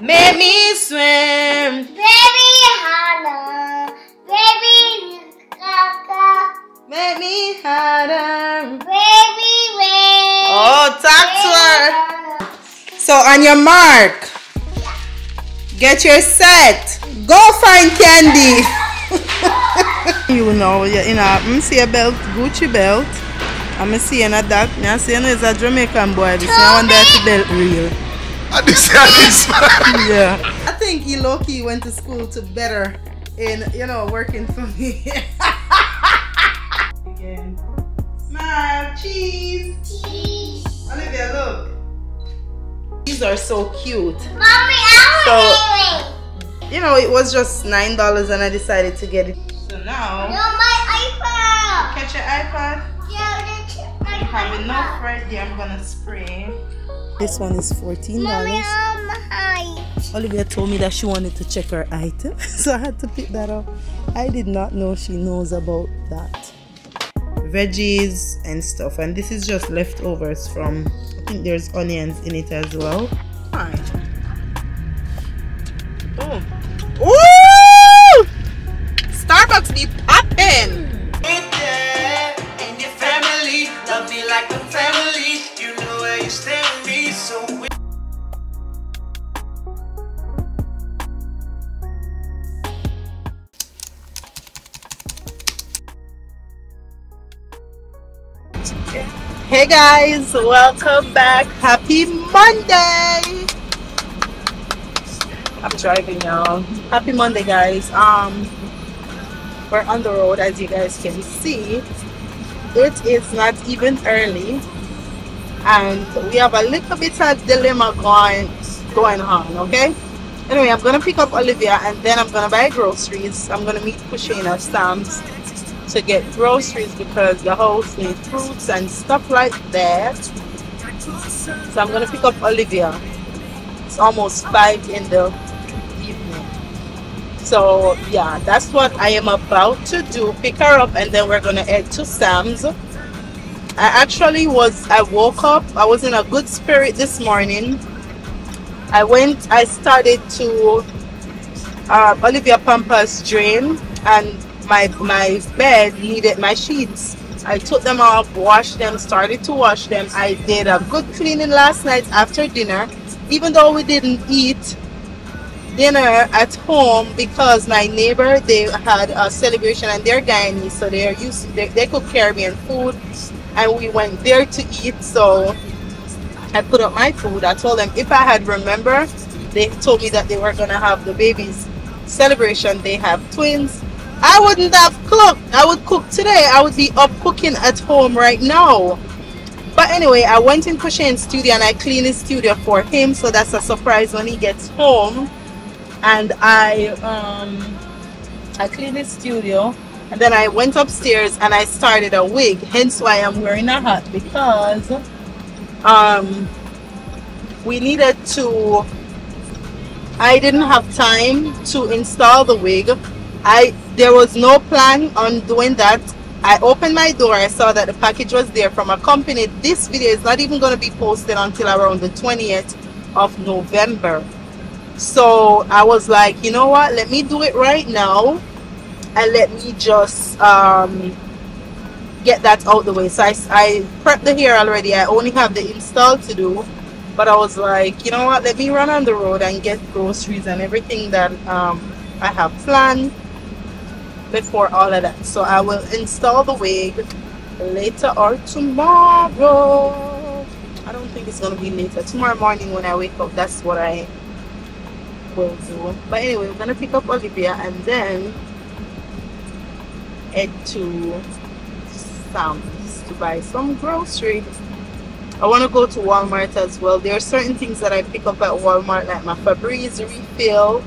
Make me swim. Baby Hannah, baby Kaka, Make me harder. baby Ray. Oh, talk to her. So on your mark, get your set. Go find candy. you know, you know, I'm see a belt, Gucci belt. I'm see a that. Me see you know it's a Jamaican boy. This one that belt real. I just said this. Yeah. I think he low key went to school to better in you know working for me. Again. Smile, cheese. Cheese. Olivia, look. These are so cute. Mommy, I want You know, it was just nine dollars, and I decided to get it. So now, No, my iPad. catch your iPad. Yeah, that's my I have enough right there. I'm gonna spray. This one is fourteen Mommy, dollars. um, hi. Olivia told me that she wanted to check her item, so I had to pick that up. I did not know she knows about that. Veggies and stuff, and this is just leftovers from. I think there's onions in it as well. Fine. Oh. Ooh! Starbucks be popping. and your family love me like a family. You know where you stand Hey guys, welcome back. Happy Monday. I'm driving now. Happy Monday, guys. Um, we're on the road as you guys can see. It is not even early, and we have a little bit of dilemma going going on. Okay. Anyway, I'm gonna pick up Olivia, and then I'm gonna buy groceries. I'm gonna meet Kushane at Sam's to get groceries because the house needs fruits and stuff like that. So I'm gonna pick up Olivia. It's almost five in the evening. So yeah, that's what I am about to do. Pick her up and then we're gonna head to Sam's. I actually was I woke up, I was in a good spirit this morning. I went I started to uh, Olivia Pampas drain and my my bed needed my sheets. I took them off, washed them, started to wash them. I did a good cleaning last night after dinner, even though we didn't eat dinner at home because my neighbor they had a celebration and they're Guyanese, so they're used they, they cook Caribbean food, and we went there to eat. So I put up my food. I told them if I had remembered, they told me that they were gonna have the baby's celebration. They have twins. I wouldn't have cooked. I would cook today. I would be up cooking at home right now. But anyway, I went in Kushane's studio and I cleaned his studio for him, so that's a surprise when he gets home. And I um I cleaned his studio and then I went upstairs and I started a wig, hence why I'm wearing a hat because um we needed to I didn't have time to install the wig. I there was no plan on doing that. I opened my door, I saw that the package was there from a company. This video is not even going to be posted until around the 20th of November. So I was like, you know what? Let me do it right now and let me just um, get that out the way. So I, I prepped the hair already. I only have the install to do. But I was like, you know what? Let me run on the road and get groceries and everything that um, I have planned before all of that. So I will install the wig later or tomorrow. I don't think it's gonna be later. Tomorrow morning when I wake up, that's what I will do. But anyway, we're gonna pick up Olivia and then head to Sam's to buy some groceries. I want to go to Walmart as well. There are certain things that I pick up at Walmart, like my Febreze refill.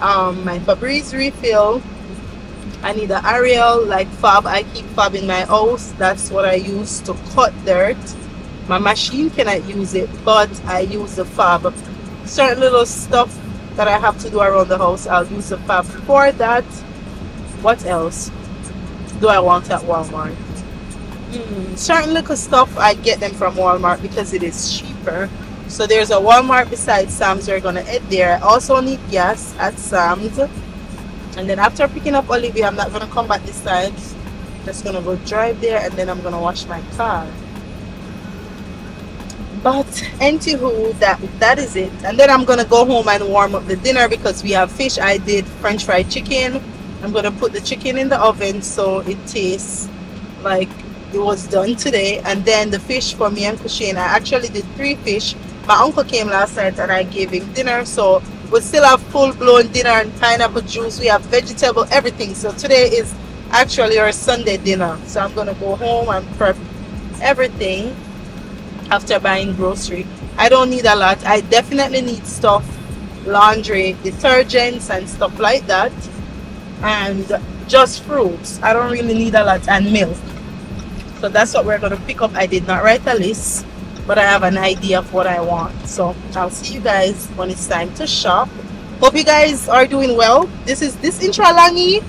Um, my Febreze refill. I need an Ariel like Fab. I keep Fab in my house. That's what I use to cut dirt. My machine cannot use it, but I use the Fab. Certain little stuff that I have to do around the house, I'll use the Fab for that. What else do I want at Walmart? Mm, certain little stuff I get them from Walmart because it is cheaper. So there's a Walmart beside Sam's. We're gonna head there. I also need gas at Sam's. And then after picking up Olivia, I'm not gonna come back this side. Just gonna go drive there and then I'm gonna wash my car. But anywho, that that is it. And then I'm gonna go home and warm up the dinner because we have fish. I did French fried chicken. I'm gonna put the chicken in the oven so it tastes like it was done today. And then the fish for me and Kushane. I actually did three fish. My uncle came last night and I gave him dinner. So we still have full blown dinner and pineapple juice. We have vegetable, everything. So today is actually our Sunday dinner. So I'm gonna go home and prep everything after buying grocery. I don't need a lot. I definitely need stuff, laundry, detergents and stuff like that. And just fruits. I don't really need a lot and milk. So that's what we're gonna pick up. I did not write a list, but I have an idea of what I want. So I'll see you guys when it's time to shop. Hope you guys are doing well. This is this intro Langi.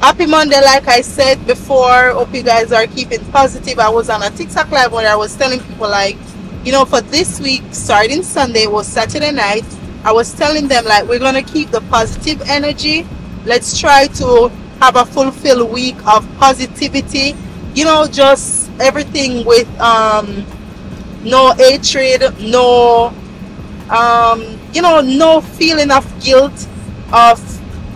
Happy Monday, like I said before. Hope you guys are keeping positive. I was on a TikTok live where I was telling people like, you know, for this week, starting Sunday was Saturday night. I was telling them like we're gonna keep the positive energy. Let's try to have a fulfilled week of positivity. You know, just everything with um no hatred, no um, you know, no feeling of guilt of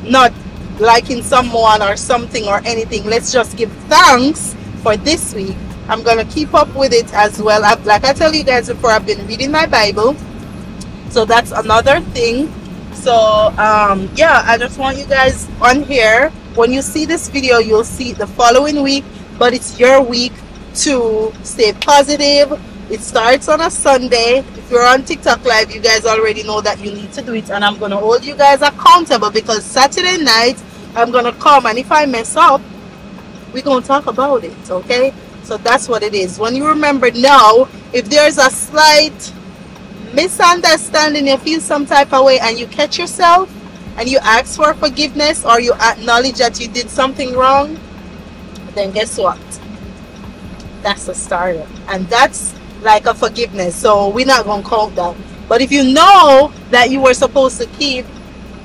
not liking someone or something or anything. Let's just give thanks for this week. I'm gonna keep up with it as well. I've, like I tell you guys before, I've been reading my Bible, so that's another thing. So um, yeah, I just want you guys on here. When you see this video, you'll see the following week, but it's your week to stay positive. It starts on a Sunday. If you're on TikTok live, you guys already know that you need to do it, and I'm gonna hold you guys accountable because Saturday night I'm gonna come, and if I mess up, we're gonna talk about it. Okay? So that's what it is. When you remember now, if there's a slight misunderstanding, you feel some type of way, and you catch yourself, and you ask for forgiveness, or you acknowledge that you did something wrong, then guess what? That's a starter, and that's like a forgiveness. So we're not gonna count that. But if you know that you were supposed to keep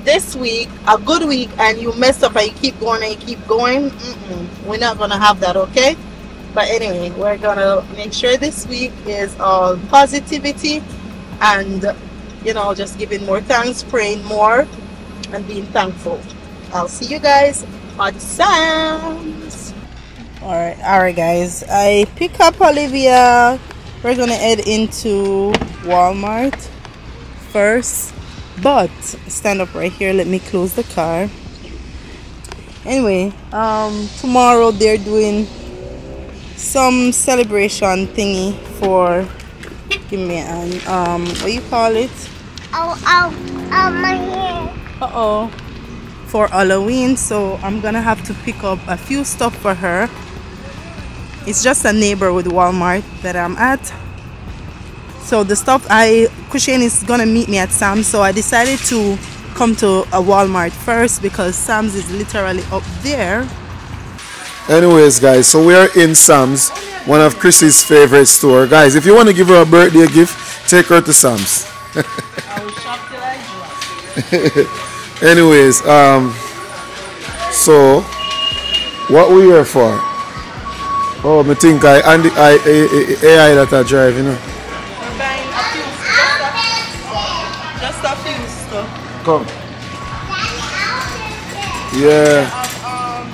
this week a good week and you mess up and you keep going and you keep going, mm-mm, we're not gonna have that, okay? But anyway, we're gonna make sure this week is all positivity and you know just giving more thanks, praying more, and being thankful. I'll see you guys on Sam's. Alright, alright guys. I pick up Olivia. We're gonna head into Walmart first. But stand up right here, let me close the car. Anyway, um tomorrow they're doing some celebration thingy for give me an um what you call it? Oh, oh, oh, my hair. uh-oh for halloween so i'm gonna have to pick up a few stuff for her it's just a neighborhood walmart that i'm at so the stuff i Kushane is gonna meet me at sam's so i decided to come to a walmart first because sam's is literally up there Anyways, guys, so we are in Sam's, one of Crissy's favorite store. Guys, if you want to give her a birthday gift, take her to Sam's. Anyways, um, so what we here for? Oh, me think I and the I, I, AI that I drive, you know. we're buying a few stuff just a few stuff Come. Yeah. um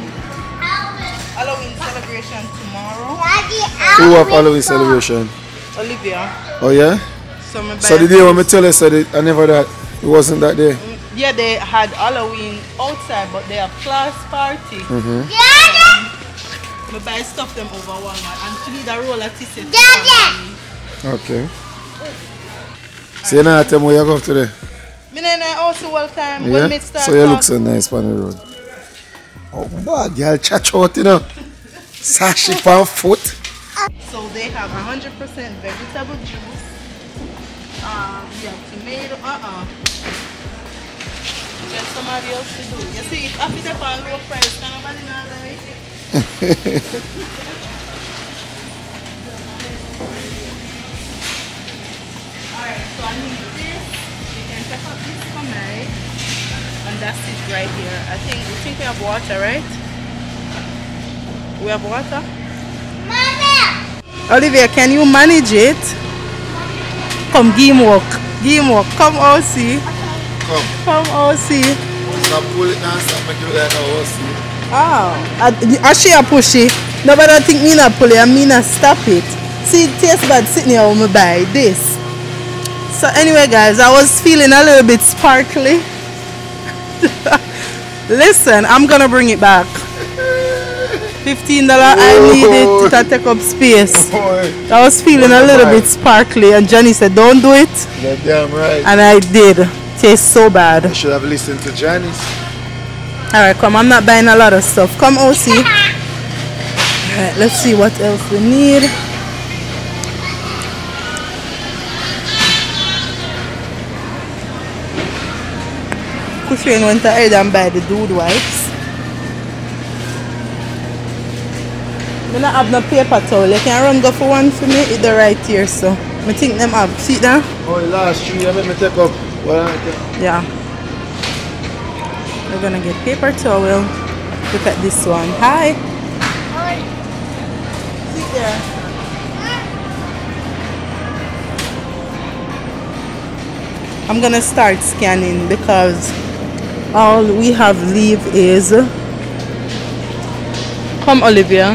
halloween celebration tomorrow Daddy, Who have Alvin Halloween celebration? olivia Oh yeah. so, me So the day when me tell her said it, I never that it wasn't that day. Yeah, they had Halloween outside, but they have class party. Mm-hmm. Daddy, We buy stuff them over Walmart and she need a roll of tissues. Daddy. Okay. So you know how tell me where you go today? Me and I also welcome Yeah. when me start So you look so nice on the road. Oh bad girl, chat out you know. Sashi on foot. So they have 100% vegetable juice. Um, we have tomato. Uh-uh. Get somebody else to do. You see, if after the pan low price, can nobody not like it? Alright, so I need this. You can pick up this for me. And that's it right here. I think we think we have water, right? We have water? Mama. Olivia, can you manage it? Come game walk. Game walk. Come OC. Come. Come OC. Stop pull it now, stop look like a horse. Oh, uh, I, I she a push it. Nobody think me not pull it, I mean not stop it. See, it tastes bad sitting here when me buy this. So anyway, guys, I was feeling a little bit sparkly. Listen, I'm gonna bring it back. Fifteen dollar. I oh. need it to take up space. Boy, I was feeling a little bit sparkly, and Johnny said, "Don't do it," you're damn right. and I did. Tastes so bad. I should have listened to Janice. Alright, come. I'm not buying a lot of stuff. Come, OC. Alright, let's see what else we need. Kushane went ahead and buy the dude wipes. I don't have no paper towel. You can run go for one for me. It's the right here, so. I think them have. See that? Oh, the last three, I me take up. What I take? Yeah. We're gonna get paper towel. Look at this one. Hi. Hi. Sit there. I'm gonna start scanning because all we have leave is come Olivia.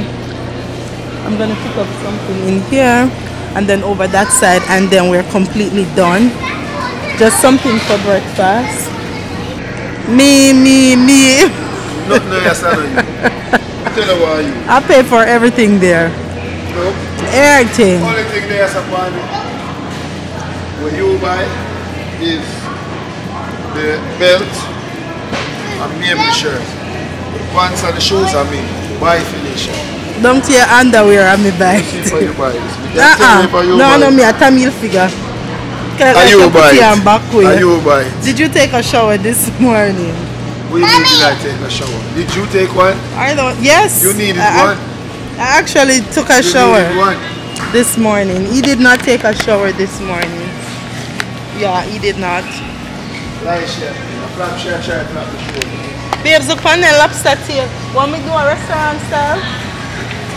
I'm gonna pick up something in here and then over that side and then we're completely done. Just something for breakfast. Me, me, me. Nothing no, yes, I know you. Tell why you. I pay for everything there. No. Everything. Only thing there's upon it, what you buy is the belt and maybe the shirt. The pants and the shoes I mean, buy finish. Don't your underwear on me buy. For you buy. Uh uh. No, buy no, it. me a Tamil figure. Are you buy here it? and back. Are you buy? Did you take a shower this morning? We to like take a shower. Did you take one? I don't. Yes. You needed I, one. I actually took a You shower this morning. He did not take a shower this morning. Yeah, he did not. Light shirt. A flap shirt, shirt, the shoe. Babes, the lobster tail. Want me do a restaurant style?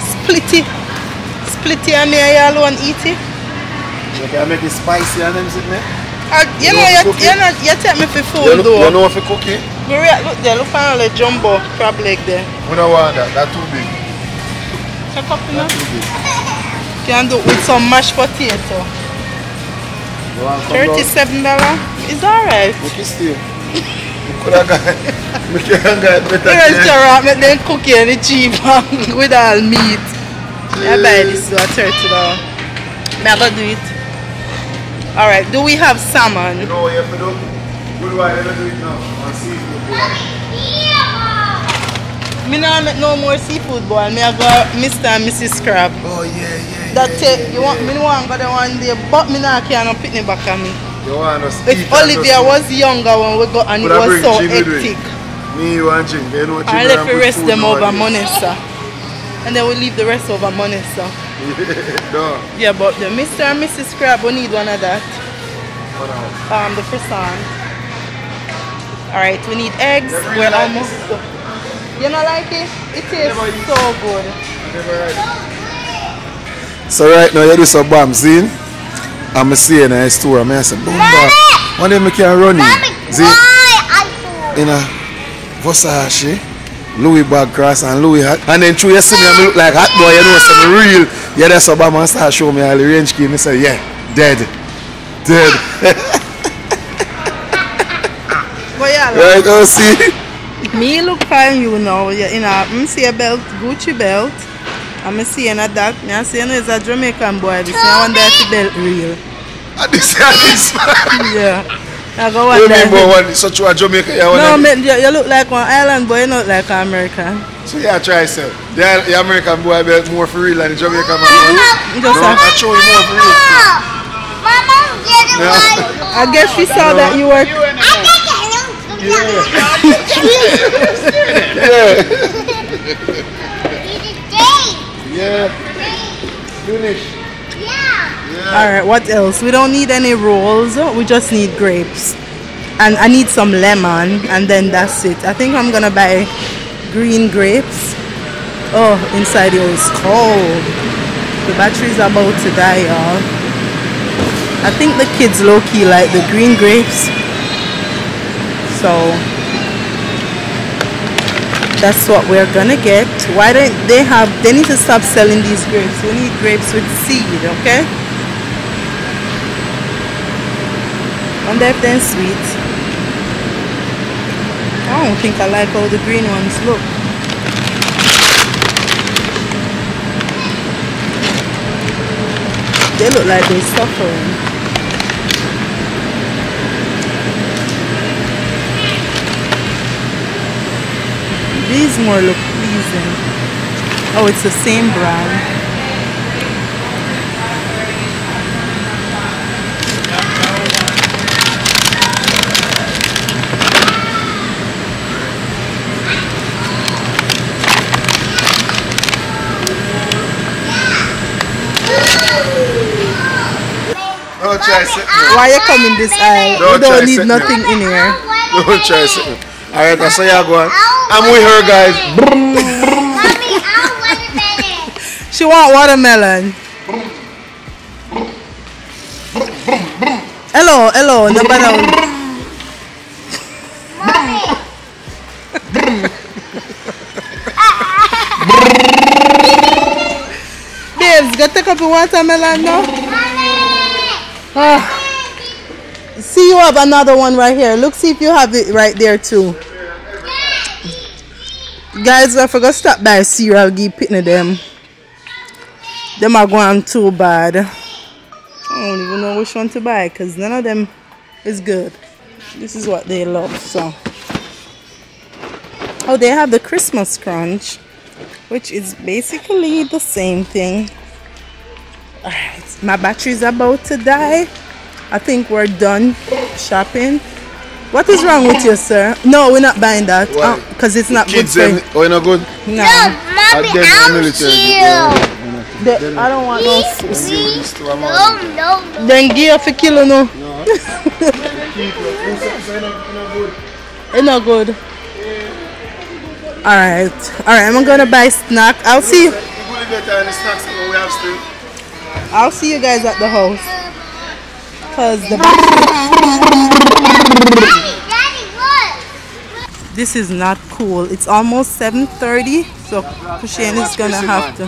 Splitty. Splitty and me alone eat it. You can make it spicy and them sitting there. Uh, you You know, you, you, know, you take me for You food know, though. you know if you cook it? Maria, look there, look on the jumbo crab leg there. We don't want that. That's too big. Check up, you know. That's too big. Can do it with some mashed potato. You want to come down? Thirty-seven dollar. It's alright. Make it still. You could have got, make it got better. The restaurant make them cook you any cheap with all meat. I buy this a thirty dollar. Me I go do it. Alright, do we have salmon? You know what you have to do? Good why you do it now. On seafood. Me not make no more seafood boil. Me I go Mr. and Mrs. Crab. Oh yeah, yeah. That yeah, take yeah, you want yeah. me no want go there one day, but me not can no picnic back on me. You want us If Olivia was younger when we go and it Could was so Jimmy with me? hectic. Me, you and Jim. You know I left the rest them over nowadays. Monessa. And then we leave the rest over Monessa. no. Yeah, but the Mr. and Mrs. Crab, will need one of that. Hold on. Um, the croissant. Alright, we need eggs. You really We're like almost. this? You not like it? It tastes Never so good. Never heard it. So right now you do some bomb scene. I'm seeing a store. I'm say, boom, Mommy! One day me can run Mommy, in. See, why I fool? in a Versace, Louis bag cross and Louis hat. And then through me, I look like hot boy, you know, some real. Yeah, that's Obama start show me all the range key. Me say, yeah, dead. Dead. But yeah, like, right, oh see? me look fine you know. Yeah, you a, me see a belt, Gucci belt. I'm see in a that. I say no, it's a Jamaican boy. This one if the belt real. And this and this. Yeah. I go What wonder. do you if mean, it- boy, one, such a Jamaica, you No, man, you, you look like one island boy, you not like an American. So yeah, try say. The, the American boy belt more for real than the Jamaican man. Just No, a- I show you more for real. Mama, get it Yeah. I guess she saw that you were. I think I know. Yeah. Eat it day. Yeah. Finish. All right, what else? We don't need any rolls. We just need grapes. And I need some lemon and then that's it. I think I'm gonna buy green grapes. Oh, inside here is cold. The battery's about to die, y'all. I think the kids low-key like the green grapes. So that's what we're gonna get. Why don't they have they need to stop selling these grapes. We need grapes with seed, okay? They're sweet. I don't think I like how the green ones look. They look like they're suffering. These more look pleasing. Oh, it's the same brand. Don't try sitting Why you come in this aisle? Don't we don't try need sitting nothing in here. Don't try sitting Alright, that's how y'all going. I'm with her, guys. Mommy, I want watermelon. She want watermelon. Hello, hello, number down. Mommy. Babes, go take up the watermelon now. Ah. See you have another one right here. Look, see if you have it right there too. Guys, I forgot to stop by cereal, give pitney them. Them are going too bad. I don't even know which one to buy because none of them is good. This is what they love, so. Oh, they have the Christmas crunch, which is basically the same thing. Alright, my battery's about to die. I think we're done shopping. What is wrong with you, sir? No, we're not buying that Why? Uh, because it's not Kids, good them, for oh, you not good? No, Mommy, And then the I'm military. chill. The- I don't want no. Please, Give me this please. to my No, mom. no, no. Then gear for kilo no. Keep it. You say- say not- not good. It's not good. Alright, alright. I'm gonna buy snack. I'll see. You I'll see you guys at the house. Cause the Daddy, Daddy, look. this is not cool. It's almost 7:30, so Kushane is gonna have to.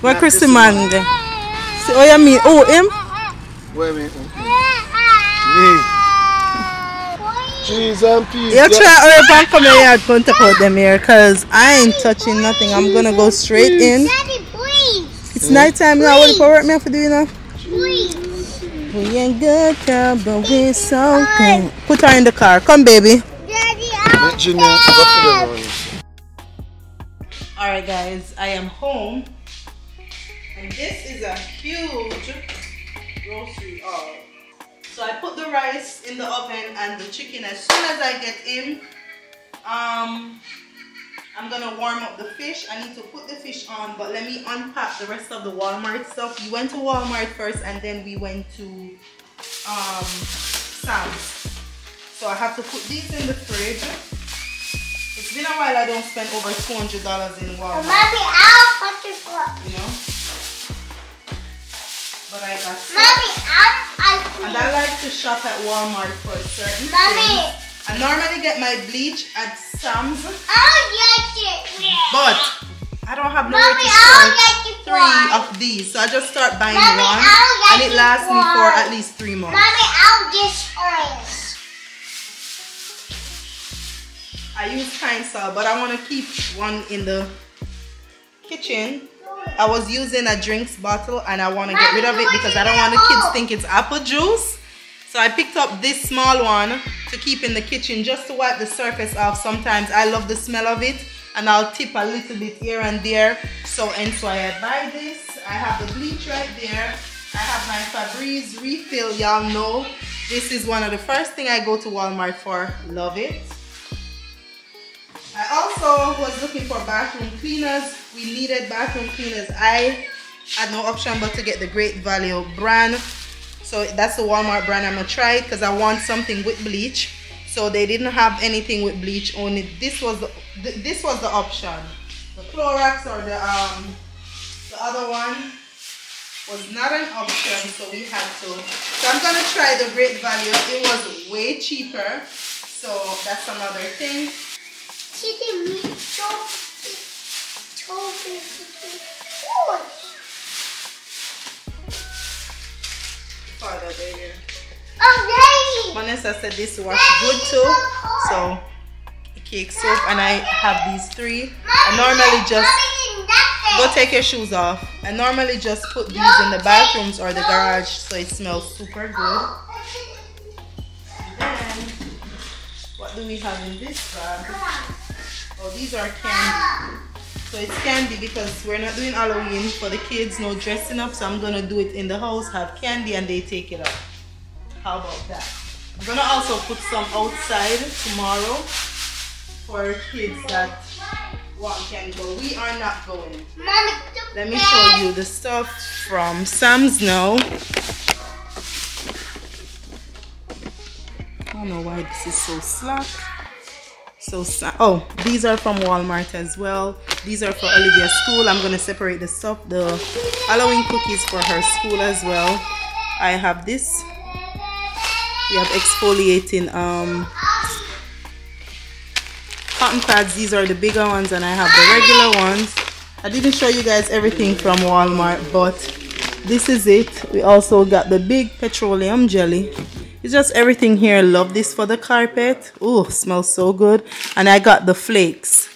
Where Christy man there? See, oh, you mean? Oh, him? Wait a minute. Me. Cheese and peas. You try hurry up and come here and come take out them here, cause I ain't touching nothing. I'm gonna go straight in. Daddy, please. It's night time now. What for work me have to do you know? Please. We ain't good, girl, but we're so good. Put her in the car. Come, baby. Daddy, I'm Go for the one. Alright guys, I am home and this is a huge grocery haul. So I put the rice in the oven and the chicken as soon as I get in. Um I'm gonna warm up the fish. I need to put the fish on, but let me unpack the rest of the Walmart stuff. We went to Walmart first and then we went to um Sam's. So I have to put these in the fridge. It's been a while I don't spend over $200 in Walmart, Mommy, I'll put your foot. you know? But I got. Mommy, I'm ice And. I like to shop at Walmart for certain Mommy, things. I normally get my bleach at Sam's, I'll get it. but I don't have Mommy, to store three one. of these. So I just start buying Mommy, one and it lasts me for at least three months. Mommy, I'll get orange. I use kind salt, but I want to keep one in the kitchen. I was using a drinks bottle and I want to get rid of it because I don't want the kids think it's apple juice. So I picked up this small one to keep in the kitchen just to wipe the surface off. Sometimes I love the smell of it and I'll tip a little bit here and there. So and so I buy this. I have the bleach right there. I have my Febreze refill. Y'all know this is one of the first thing I go to Walmart for. Love it. I also was looking for bathroom cleaners. We needed bathroom cleaners. I had no option but to get the Great Value brand. So that's the Walmart brand. I'm gonna try it because I want something with bleach. So they didn't have anything with bleach. Only this was the th- this was the option. The Clorox or the um the other one was not an option, so we had to. So I'm gonna try the Great Value. It was way cheaper, so that's another thing. The meat so so Oh, Father, baby. Oh, Vanessa said this wash good too. So cake soap, and I have these three. I normally just go take your shoes off. I normally just put these in the bathrooms or the garage so it smells super good. Then, what do we have in this bag? Oh, these are candy. So it's candy because we're not doing Halloween for the kids, no dressing up. So I'm gonna do it in the house, have candy, and they take it up. How about that? I'm gonna also put some outside tomorrow for kids that want candy, but we are not going. Let me show you the stuff from Sam's now. I don't know why this is so slack. So, oh, these are from Walmart as well. These are for Olivia's school. I'm gonna separate the stuff. The Halloween cookies for her school as well. I have this. We have exfoliating um cotton pads. These are the bigger ones, and I have the regular ones. I didn't show you guys everything from Walmart, but this is it. We also got the big petroleum jelly. It's just everything here. Love this for the carpet. Oh, smells so good. And I got the flakes.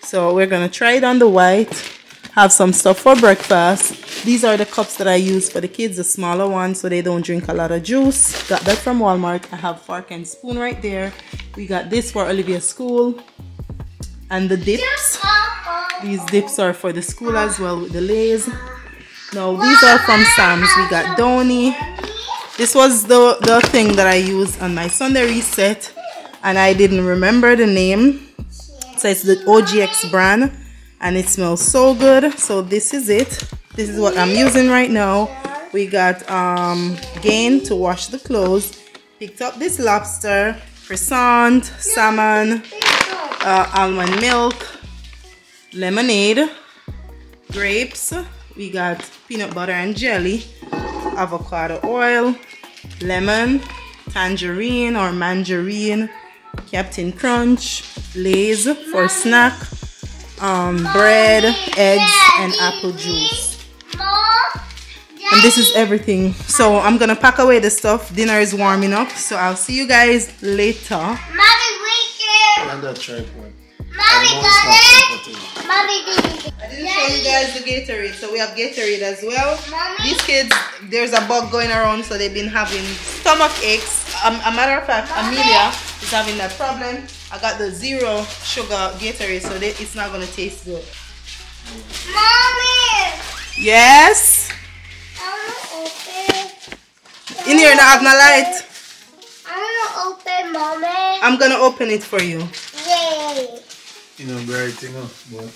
So we're gonna try it on the white. Have some stuff for breakfast. These are the cups that I use for the kids, the smaller ones, so they don't drink a lot of juice. Got that from Walmart. I have fork and spoon right there. We got this for Olivia's school. And the dips. These dips are for the school as well with the lays. No, these are from Sam's. We got Donny. This was the, the thing that I used on my Sunday reset and I didn't remember the name. So it's the OGX brand and it smells so good. So this is it. This is what I'm using right now. We got um Gain to wash the clothes. Picked up this lobster, croissant, salmon, uh, almond milk, lemonade, grapes. We got peanut butter and jelly, avocado oil, lemon, tangerine or mangerine, Captain Crunch, Lay's for snack, um, bread, eggs, and apple juice. And this is everything. So I'm gonna pack away the stuff. Dinner is warming up. So I'll see you guys later. Mommy, wait here. And that tripod. Mommy I know got it. Mommy did it. I didn't show you guys the Gatorade. So we have Gatorade as well. Mommy? These kids, there's a bug going around, so they've been having stomach aches. Um, a matter of fact, Amelia is having that problem. I got the zero sugar Gatorade, so they, it's not gonna taste good. Mommy, Yes. I wanna open. In here, now have no light. I wanna open, mommy. I'm gonna open it for you. Yay. You know, bright thing up, but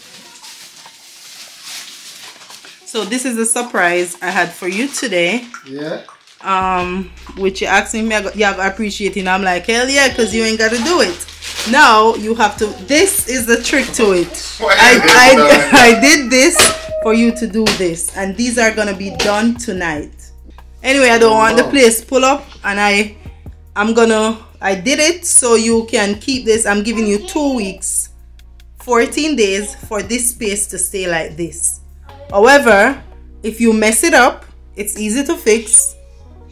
So this is the surprise I had for you today. yeah. um which you asked me me I go- yeah I appreciate it and I'm like hell yeah because you ain't got to do it. Now you have to this is the trick to it. I, I, I did this for you to do this and these are gonna be done tonight. Anyway I don't want the place pull up and I I'm gonna I did it so you can keep this. I'm giving you two weeks 14 days for this space to stay like this however if you mess it up it's easy to fix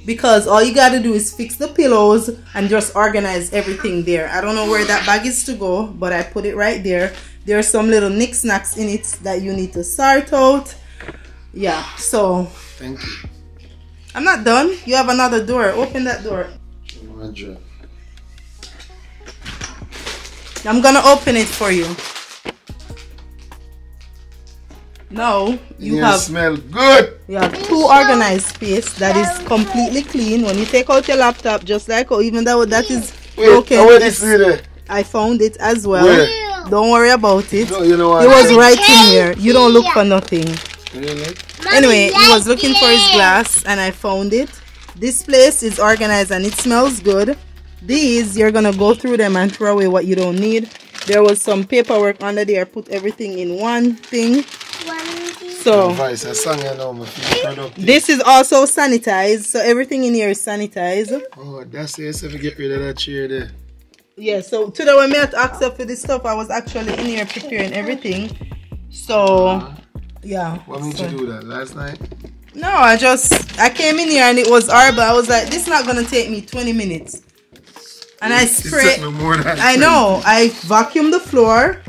because all you gotta do is fix the pillows and just organize everything there. I don't know where that bag is to go, but I put it right there. There are some little knickknacks in it that you need to sort out. Yeah, so Thank you. I'm not done. You have another door. Open that door. Roger. I'm gonna open it for you. Now you You have smell good. You have two organized space that is completely clean. When you take out your laptop, just like oh, even though that is Wait, broken, I want to it's- see there. I found it as well. Where? Don't worry about it. No, you know what? It was right in here. You don't look for nothing. Really? Anyway, he was looking for his glass and I found it. This place is organized and it smells good. These, you're gonna go through them and throw away what you don't need. There was some paperwork under there. Put everything in one thing. So Advice, I sang you know, my feel productive. this is also sanitized. So everything in here is sanitized. Oh, that's it. So we get rid of that chair there. Yeah, so today when me had to accept for this stuff, I was actually in here preparing everything. So uh-huh. yeah. What made so- you do that last night? No, I just I came in here and it was horrible. I was like, this is not gonna take me 20 minutes. And I spray took me more than I know. I vacuumed the floor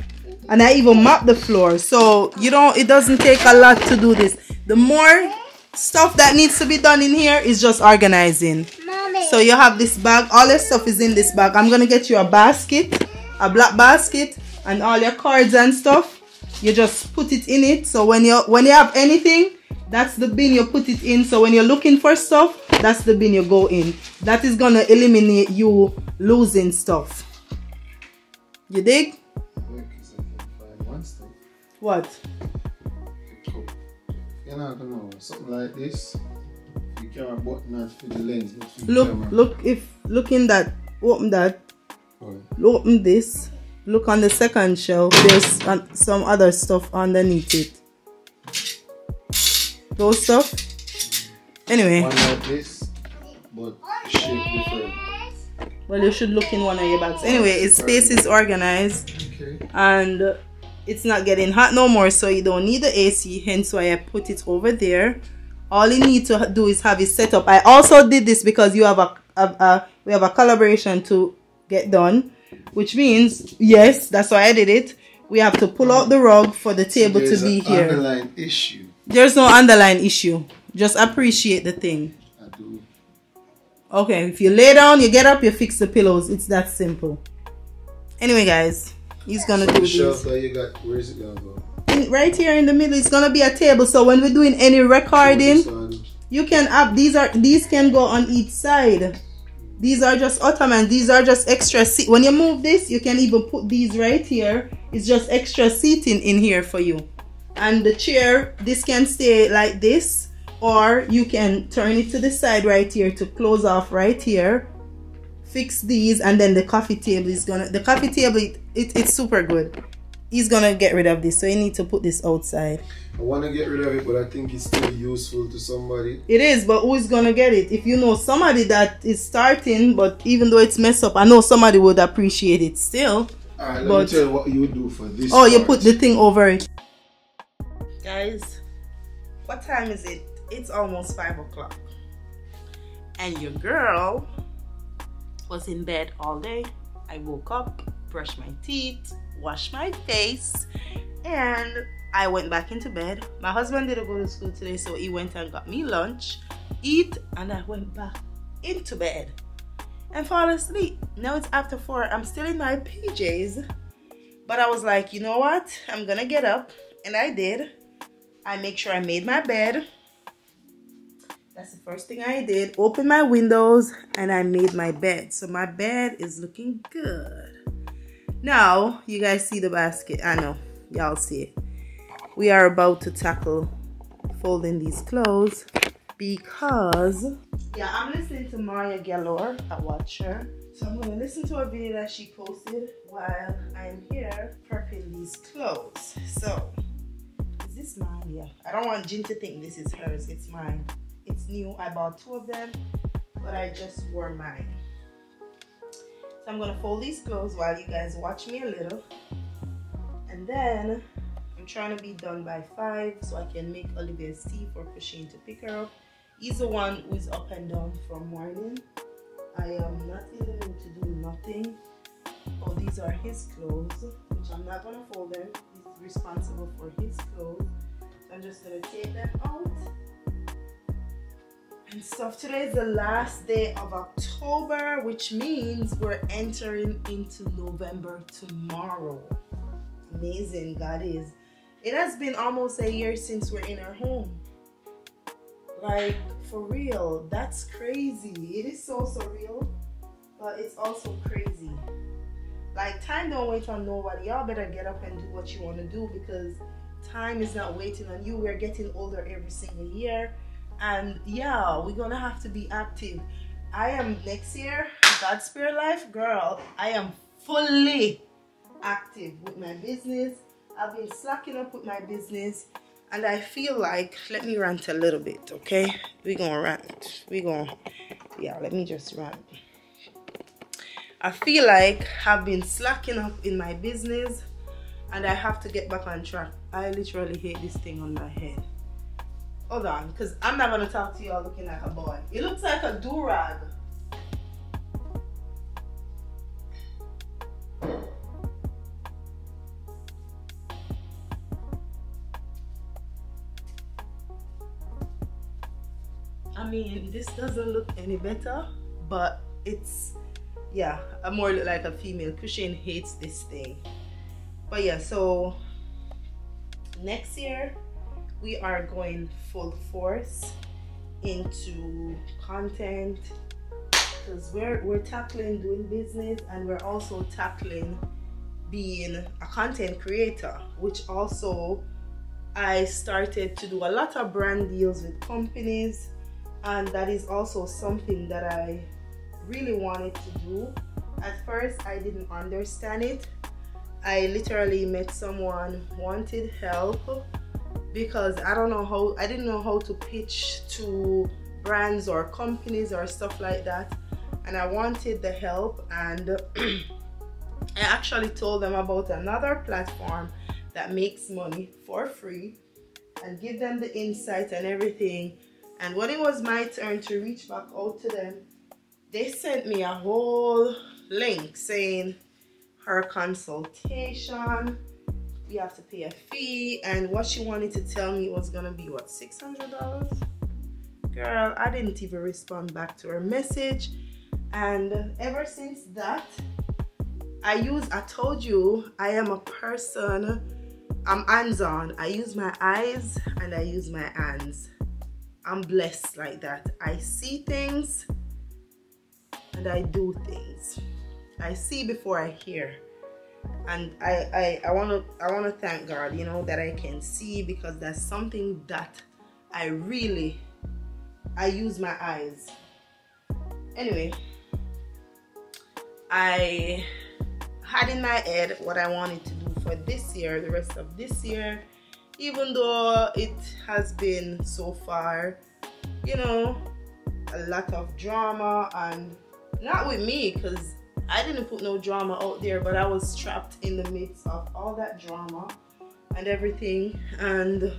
and I even mop the floor. So you don't it doesn't take a lot to do this. The more stuff that needs to be done in here is just organizing. Mommy. So you have this bag, all your stuff is in this bag. I'm gonna get you a basket, a black basket, and all your cards and stuff. You just put it in it. So when you when you have anything, that's the bin you put it in. So when you're looking for stuff, that's the bin you go in. That is gonna eliminate you losing stuff. You dig? What? The. You know, I don't know. Something like this. You can't button that for the lens. but for the Look, camera. look if look in that. Open that. Oh, Open this. Look on the second shelf. There's uh, some other stuff underneath it. Those stuff. Anyway, One like this, but shape different. well, you should look in one of your bags. Anyway, its space is organized Okay. and it's not getting hot no more, so you don't need the AC. Hence why I put it over there. All you need to do is have it set up. I also did this because you have a, a, a we have a collaboration to get done, which means yes, that's why I did it. We have to pull out the rug for the table to be here. underlying issue. There's no underline issue. Just appreciate the thing. I do. Okay, if you lay down, you get up, you fix the pillows. It's that simple. Anyway, guys, he's gonna do this. shelf you got, where's it gonna go? In- right here in the middle, it's gonna be a table. So when we're doing any recording, you can up. These are these can go on each side. These are just ottomans. These are just extra seat. When you move this, you can even put these right here. It's just extra seating in here for you. And the chair, this can stay like this, or you can turn it to the side right here to close off right here. Fix these, and then the coffee table is gonna. The coffee table, it, it it's super good. He's gonna get rid of this, so you need to put this outside. I want to get rid of it, but I think it's still useful to somebody. It is, but who's gonna get it? If you know somebody that is starting, but even though it's messed up, I know somebody would appreciate it still. Alright, let But- me tell you what you do for this. Oh, you put the thing over it. Guys, what time is it? It's almost five o'clock. And your girl was in bed all day. I woke up, brushed my teeth, washed my face, and I went back into bed. My husband didn't go to school today, so he went and got me lunch, eat, and I went back into bed and fall asleep. Now it's after four. I'm still in my PJs. But I was like, you know what? I'm gonna get up. And I did. I make sure I made my bed. That's the first thing I did. Open my windows and I made my bed. So my bed is looking good. Now, you guys see the basket. I know. Y'all see it. We are about to tackle folding these clothes because yeah, I'm listening to Maria Galore. I watch her. So I'm gonna listen to a video that she posted while I'm here prepping these clothes. So is this mine? Yeah. I don't want Jin to think this is hers. It's mine. It's new. I bought two of them, but I just wore mine. So I'm gonna fold these clothes while you guys watch me a little. And then I'm trying to be done by five so I can make Olivia's tea for Kushane to pick her up. He's the one who is up and down from morning. I am not the mood to do nothing. Oh, these are his clothes, which I'm not gonna fold them. He's responsible for his clothes. So I'm just gonna take them out and stuff. Today is the last day of October, which means we're entering into November tomorrow. Amazing, God is. It has been almost a year since we're in our home. Like, for real, that's crazy. It is so surreal, but it's also crazy. Like, time don't wait on nobody. Y'all better get up and do what you want to do because time is not waiting on you. We're getting older every single year. And yeah, we're gonna have to be active. I am next year, God's Spirit Life, girl. I am fully active with my business. I've been slacking up with my business and I feel like let me rant a little bit, okay? We're gonna rant. We're gonna yeah, let me just rant. I feel like I've been slacking up in my business and I have to get back on track. I literally hate this thing on my head. Hold on, because I'm not gonna talk to y'all looking like a boy. It looks like a do-rag. I mean, this doesn't look any better, but it's, yeah, I more look like a female. Christian hates this thing. But yeah, so next year we are going full force into content because we're we're tackling doing business and we're also tackling being a content creator which also I started to do a lot of brand deals with companies and that is also something that I really wanted to do. At first I didn't understand it. I literally met someone wanted help because I don't know how I didn't know how to pitch to brands or companies or stuff like that. And I wanted the help and I actually told them about another platform that makes money for free and give them the insight and everything. And when it was my turn to reach back out to them they sent me a whole link saying her consultation you have to pay a fee and what she wanted to tell me was gonna be what $600 girl I didn't even respond back to her message and ever since that I use I told you I am a person I'm hands-on. I use my eyes and I use my hands. I'm blessed like that. I see things and I do things. I see before I hear and I I I want to I want to thank God you know that I can see because that's something that I really I use my eyes. Anyway I had in my head what I wanted to do for this year the rest of this year even though it has been so far you know a lot of drama and not with me because I didn't put no drama out there, but I was trapped in the midst of all that drama and everything. And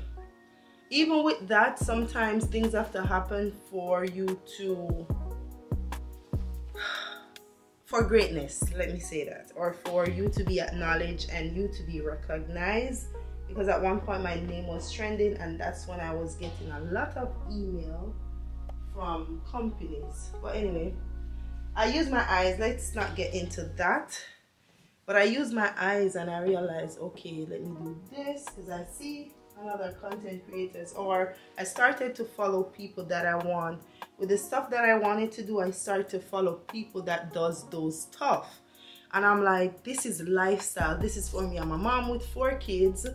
even with that, sometimes things have to happen for you to, for greatness, let me say that, or for you to be acknowledged and you to be recognized. Because at one point my name was trending, and that's when I was getting a lot of email from companies. But anyway, I use my eyes. Let's not get into that. But I use my eyes and I realize, okay, let me do this because I see another content creators or I started to follow people that I want. With the stuff that I wanted to do, I started to follow people that does those stuff. And I'm like, this is lifestyle. This is for me. I'm a mom with four kids.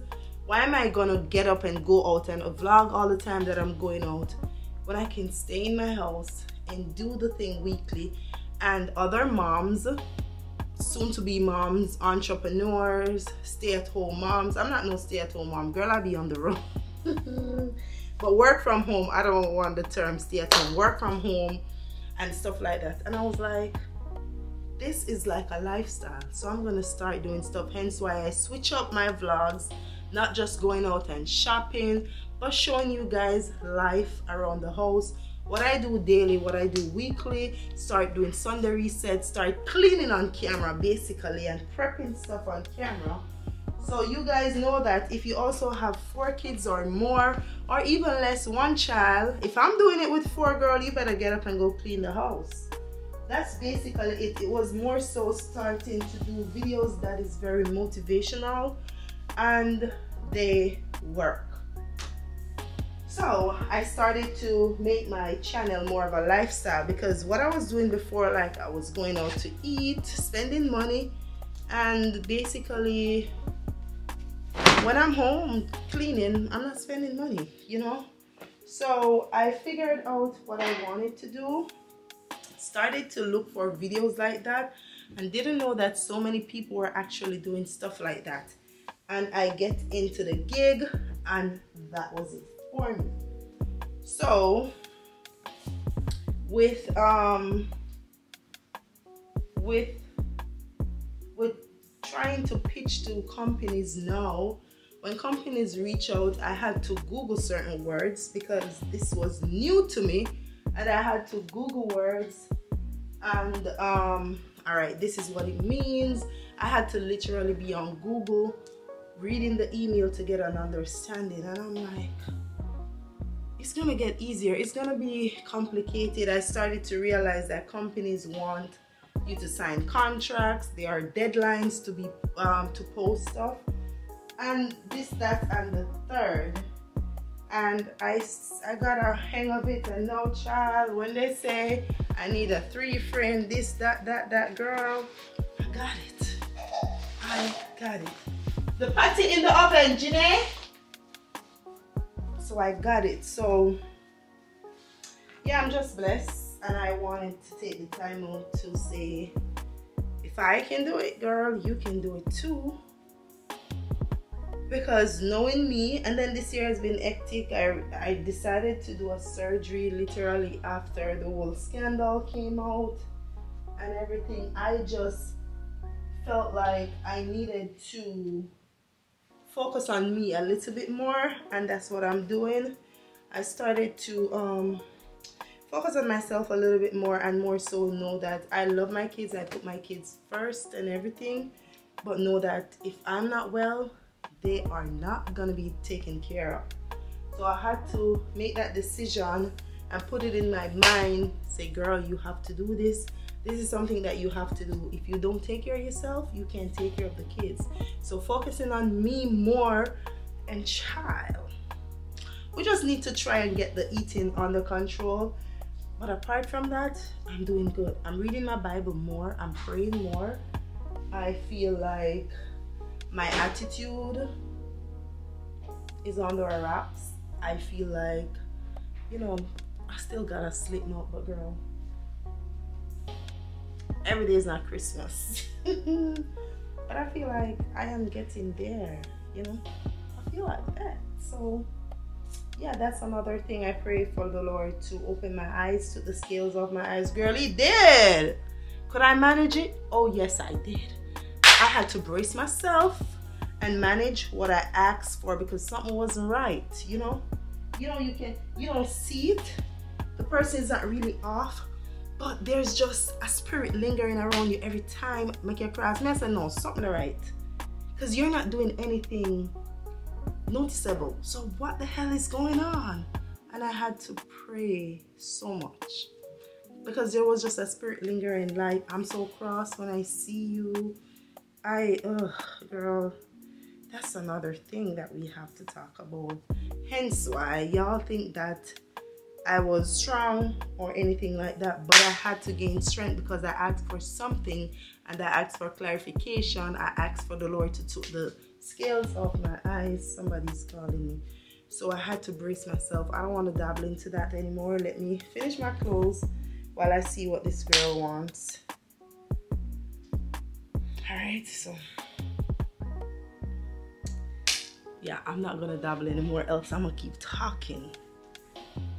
Why am I gonna get up and go out and vlog all the time that I'm going out when I can stay in my house and do the thing weekly and other moms soon to be moms entrepreneurs stay-at-home moms. I'm not no stay-at-home mom girl i be on the road. But work from home i don't want the term stay-at-home work from home and stuff like that. And i was like this is like a lifestyle so i'm gonna start doing stuff. Hence why i switch up my vlogs not just going out and shopping but showing you guys life around the house what I do daily, what I do weekly, start doing Sunday resets, start cleaning on camera basically and prepping stuff on camera. So you guys know that if you also have four kids or more or even less one child, if I'm doing it with four girl, you better get up and go clean the house. That's basically it. It was more so starting to do videos that is very motivational and they work. So I started to make my channel more of a lifestyle because what I was doing before, like I was going out to eat, spending money, and basically when I'm home cleaning, I'm not spending money, you know. So I figured out what I wanted to do. Started to look for videos like that and didn't know that so many people were actually doing stuff like that. And I get into the gig and that was it So with um with with trying to pitch to companies now when companies reach out i had to google certain words because this was new to me and i had to google words and um all right this is what it means. I had to literally be on google reading the email to get an understanding and i'm like it's gonna get easier. It's gonna be complicated. I started to realize that companies want you to sign contracts. There are deadlines to be um, to post stuff. And this that and the third. And I, I got a hang of it. And now child when they say I need a three friend this that that that girl I got it. I got it. The patty in the oven Janae so I got it. So yeah I'm just blessed and I wanted to take the time out to say if I can do it girl you can do it too. Because knowing me and then this year has been hectic. I, I decided to do a surgery literally after the whole scandal came out and everything. I just felt like I needed to focus on me a little bit more and that's what I'm doing. I started to um, focus on myself a little bit more and more so know that I love my kids I put my kids first and everything but know that if I'm not well they are not gonna be taken care of. So I had to make that decision and put it in my mind say girl you have to do this this is something that you have to do. If you don't take care of yourself you can't take care of the kids. So focusing on me more and child. We just need to try and get the eating under control. But apart from that i'm doing good. I'm reading my bible more. I'm praying more. I feel like my attitude is under wraps. I feel like you know i still got a slip note but girl every day is not Christmas. but I feel like I am getting there, you know? I feel like that. So, yeah, that's another thing I pray for the Lord to open my eyes to the scales of my eyes. Girl, He did. Could I manage it? Oh, yes, I did. I had to brace myself and manage what I asked for because something wasn't right, you know? You know, you can, you don't see it. The person is not really off, but there's just a spirit lingering around you every time make you cross mess said no something right. Because you're not doing anything noticeable. So what the hell is going on? And I had to pray so much. Because there was just a spirit lingering like I'm so cross when I see you. I ugh girl that's another thing that we have to talk about. Hence why y'all think that I was strong or anything like that, but I had to gain strength because I asked for something and I asked for clarification. I asked for the Lord to take the scales off my eyes. Somebody's calling me. So I had to brace myself. I don't want to dabble into that anymore. Let me finish my clothes while I see what this girl wants. Alright, so yeah, I'm not gonna dabble anymore, else I'm gonna keep talking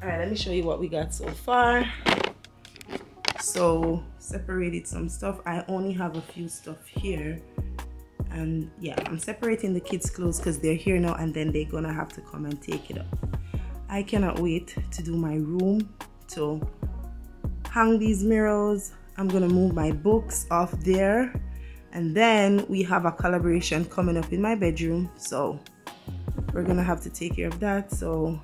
all right let me show you what we got so far. So separated some stuff. I only have a few stuff here. And yeah i'm separating the kids clothes because they're here now and then they're gonna have to come and take it up. I cannot wait to do my room to hang these mirrors. I'm gonna move my books off there. And then we have a collaboration coming up in my bedroom. So we're gonna have to take care of that. So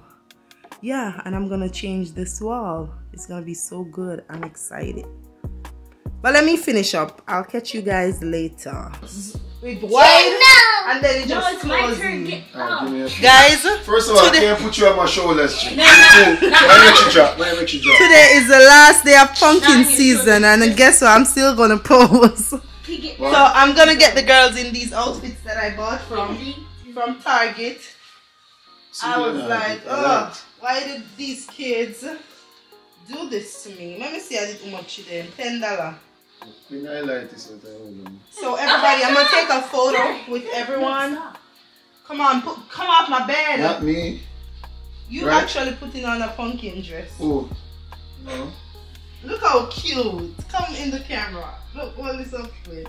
yeah and i'm gonna change this wall it's gonna be so good i'm excited but let me finish up i'll catch you guys later with wide No. and then it No, just it's my closes. turn. Get Alright, give me a- guys First of all, I can't put you on my shoulders. No, no, Cool. no. Why make you drop? Why make you drop? today is the last day of pumpkin Not season sure. and guess what i'm still gonna pose so He get- What? i'm gonna get the girls in these outfits that i bought from from Target. See, I was like, I oh, why did these kids do this to me? Let me see how much to them. Ten dollar. When I like this, what I hold them. So everybody, I'm gonna take a photo with everyone. Come on, put, come off my bed. Not me. You Right. actually putting on a pumpkin dress. Oh. No. Look how cute. Come in the camera. Look, hold this up with.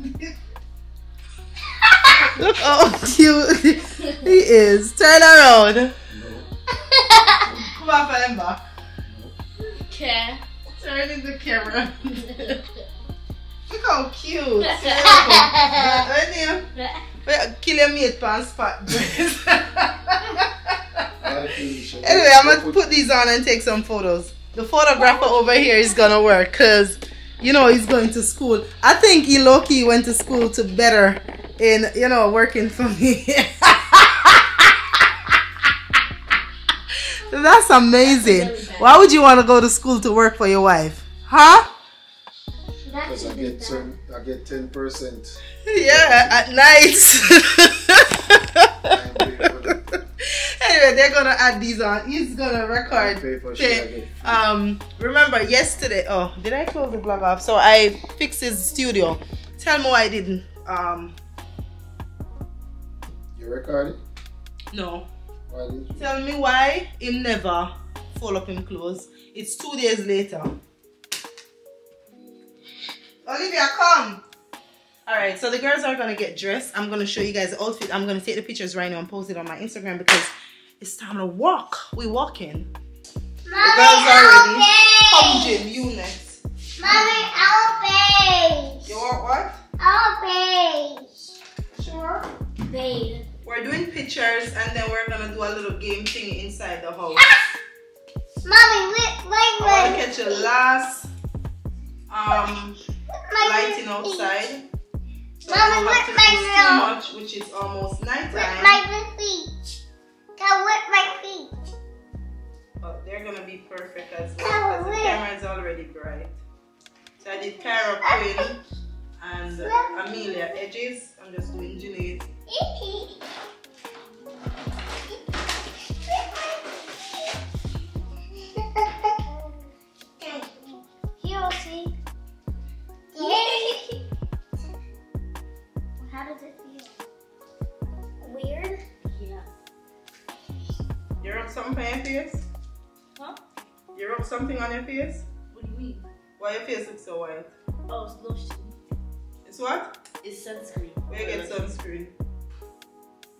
Look how cute he is. Turn around. Come on, fell back. Okay. Turn in the camera. Look how cute. Wait, Kill your mate pants spot dress. I finish it. Anyway, I'm gonna put these on and take some photos. The photographer over here is gonna work because you know he's going to school. I think key went to school to better in you know working for me. That's amazing. Why would you want to go to school to work for your wife? Huh? Because I get ten, I get ten percent. Yeah, at night. anyway, they're gonna add these on. He's gonna record. Pay for Pay- shit I get. Um, remember yesterday? Oh, did I close the blog off? So I fixed his studio. Tell me why I didn't. Um, You record it? no. Why did you? Tell me why him never fold up him clothes. It's two days later. Olivia, come. All right, so the girls are gonna get dressed. I'm gonna show you guys the outfit. I'm gonna take the pictures right now and post it on my Instagram because it's time to walk. We walking. The girls are ready. Come, Jim, you next. Mommy, our face. You want what? Our face. Sure. Babe. We're doing pictures and then we're gonna do a little game thing inside the house. Mommy, whip my I wanna catch your last um My lighting outside. So Mommy, whip my too much, which is almost Whip nighttime. my feet. Go whip my feet. But they're gonna be perfect as well because the wait. camera is already bright. So I did Cara Quinn and Amelia Edges. I'm just doing Juliet. Here, see. How does it feel? Weird. Yeah. You rub something on your face? Huh? You rub something on your face? What do you mean? Why your face looks so white? Oh, it's lotion. It's what? It's sunscreen. Where you get sunscreen?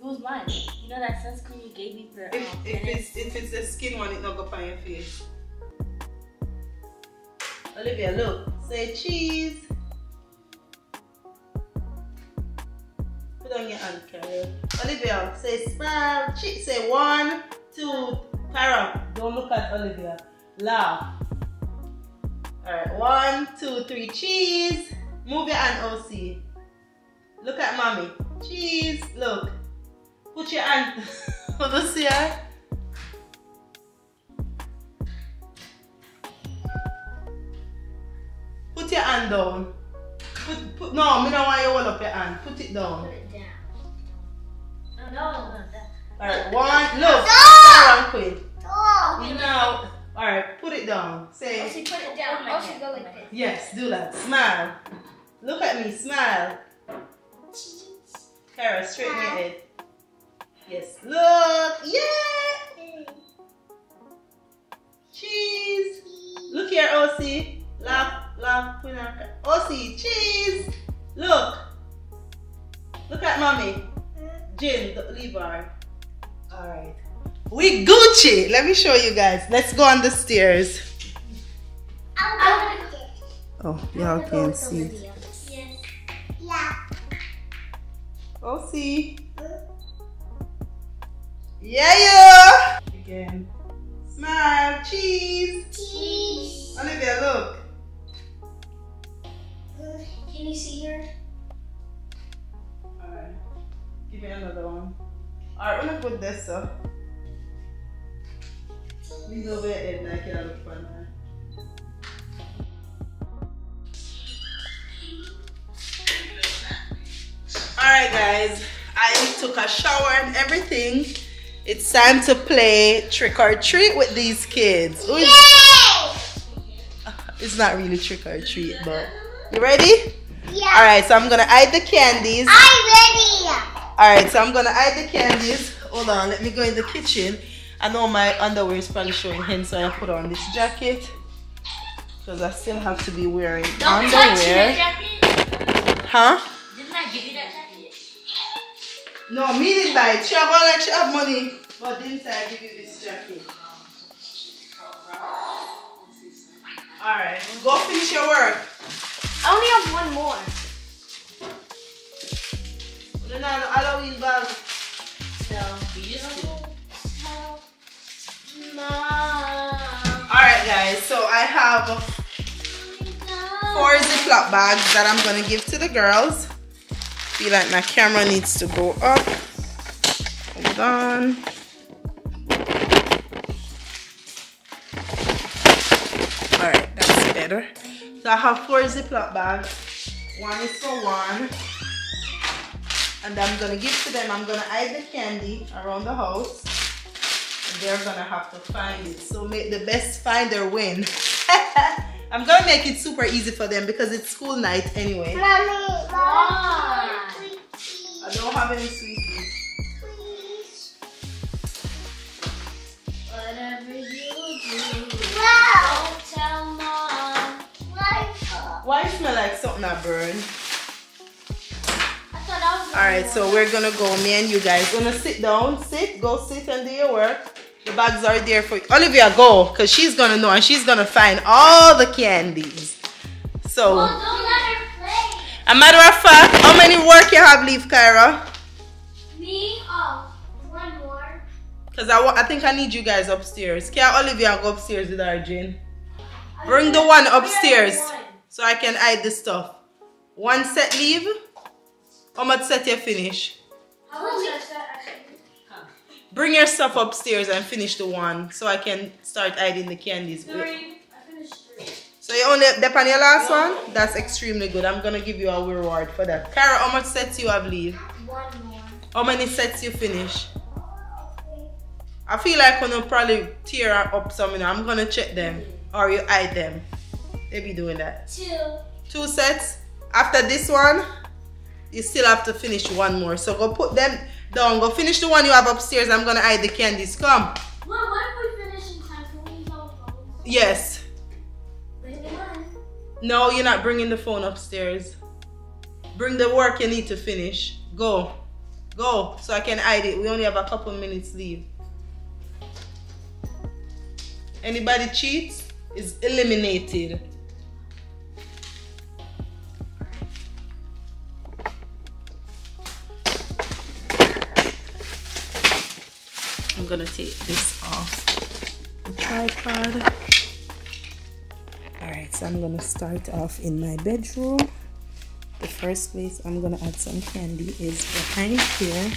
It was mine. You know that sunscreen you gave me for um, If, if it's if it's the skin one, it not go on your face. Olivia, look. Say cheese. Put on your hand, Carol. Olivia, say smile. Che- say one, two. Carol, don't look at Olivia. Laugh. Alright, one, two, three. Cheese. Move your hand, OC. Look at mommy. Cheese. Look. Put your hand. Let's see her. Put your hand down. Put, put, no, me don't want you hold up your hand. Put it down. Put it down. Oh, no, no, no. Alright, one, look. Stop! One queen. Oh. You alright, put it down. Say, oh, She put it down. Oh, she go with this. yes, do that. Smile. Look at me, smile. Kara, straighten your head. Yes, look. Yeah. Cheese. Look here, OC. Laugh, laugh. On. OC, cheese. Look. Look at mommy. Jin, the leave her. Alright. We Gucci. Let me show you guys. Let's go on the stairs. Oh, y'all can't see. Yes. Yeah. OC. Yeah, yeah. Again. Smile. Cheese. Cheese. Olivia, look. Can you see her? Alright. Give me another one. Alright, I'm gonna put this up. Lean over your head like you look fun. Alright guys, I took a shower and everything. It's time to play trick or treat with these kids. Is- It's not really trick or treat, but you ready? Yeah. All right, so I'm gonna hide the candies. I'm ready. All right, so I'm gonna hide the candies. Hold on, let me go in the kitchen. I know my underwear is probably showing, hence so I put on this jacket because I still have to be wearing Don't underwear. jacket. Huh? No, me didn't buy it. She have all like she have money, but didn't I give you this jacket? All right, go finish your work. I only have one more. Then I Halloween bag. No, you just do. All right, guys. So I have four Ziploc bags that I'm gonna give to the girls. Feel like my camera needs to go up. Hold on. All right, that's better. So I have four Ziploc bags. One is for one. And I'm gonna give to them, I'm gonna hide the candy around the house. They're gonna have to find it. So make the best finder win. I'm gonna make it super easy for them because it's school night anyway. Mommy, Why? I don't have any sweeties. please. Whatever you do, Wow. don't tell mom. Why it smell like something that burn? I thought I was. All right, so we're gonna go. Me and you guys gonna sit down. Sit, go sit and do your work. The bags are there for you. Olivia. Go, cause she's gonna know and she's gonna find all the candies. So, Oh, don't let her play. a matter of fact, how many work you have leave, Kyra? Me? Oh, one more. Cause I, I think I need you guys upstairs. Can Olivia go upstairs with our Jane? Bring the one upstairs so I can hide the stuff. One set leave. How much set you finish? How much actually? Bring your stuff upstairs and finish the one so I can start hiding the candies. Three. I finished three. So you only dep on your last one? That's extremely good. I'm gonna give you a reward for that. Kara, how much sets you have leave? One more. How many sets you finish? I feel like I'm gonna probably tear up some. I'm gonna check them or you hide them. They be doing that. Two. Two sets. After this one, you still have to finish one more. So go put them down. Go finish the one you have upstairs. I'm gonna hide the candies. Come. Well, what if we finish in time? Can we use? Yes. Bring. No, you're not bringing the phone upstairs. Bring the work you need to finish. Go. Go. So I can hide it. We only have a couple minutes leave. Anybody cheats is eliminated. I'm gonna take this off the tripod. Alright, so I'm gonna start off in my bedroom. The first place I'm gonna add some candy is behind here.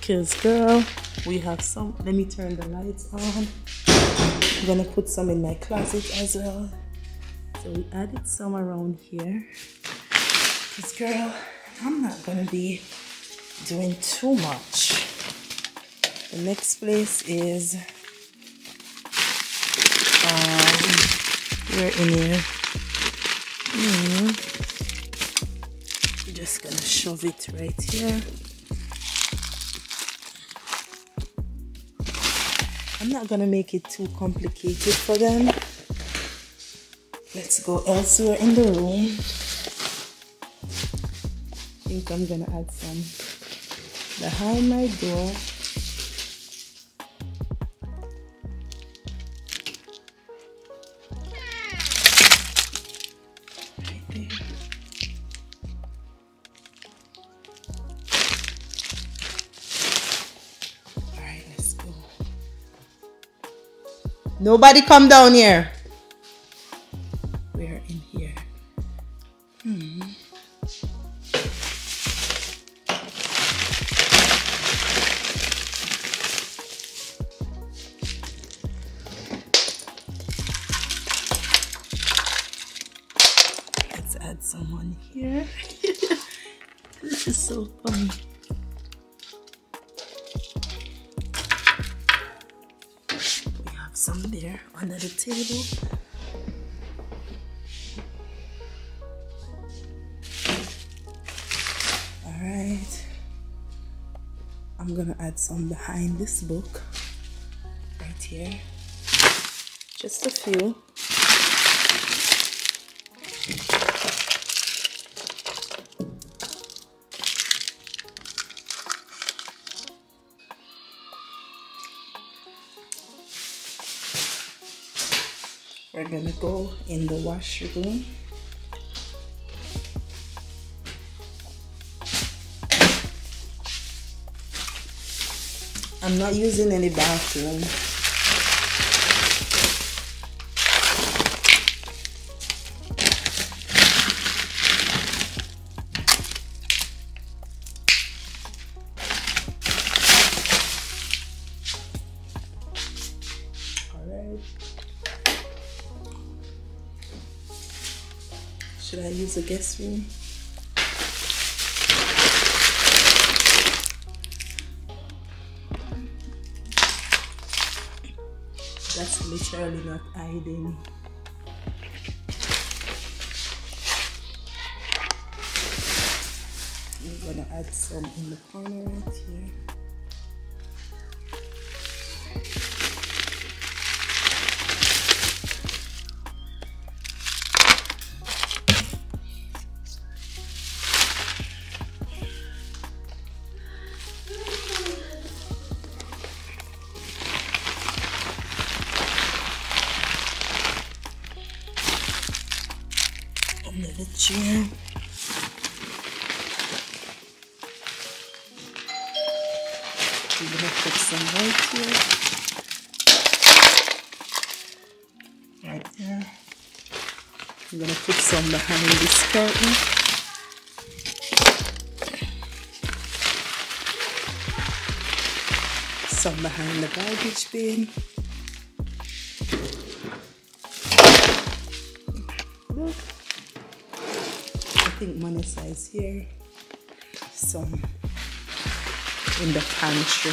Cause girl, we have some. Let me turn the lights on. I'm gonna put some in my closet as well. So we added some around here. Cause girl, I'm not gonna be doing too much. The next place is um we're in here. Hmm. I'm just gonna shove it right here. I'm not gonna make it too complicated for them. Let's go elsewhere in the room. Think I'm gonna add some behind my door. Nobody come down here. Behind this book right here. Just a few. We're gonna go in the washroom. I'm not using any bathroom. Should I use the guest room? That's literally not hiding. I'm gonna add some in the corner right here. Chair. We're gonna put some right here. Right there. I'm gonna put some behind this curtain. Some behind the garbage bin. I think Manessa is here. Some in the pantry.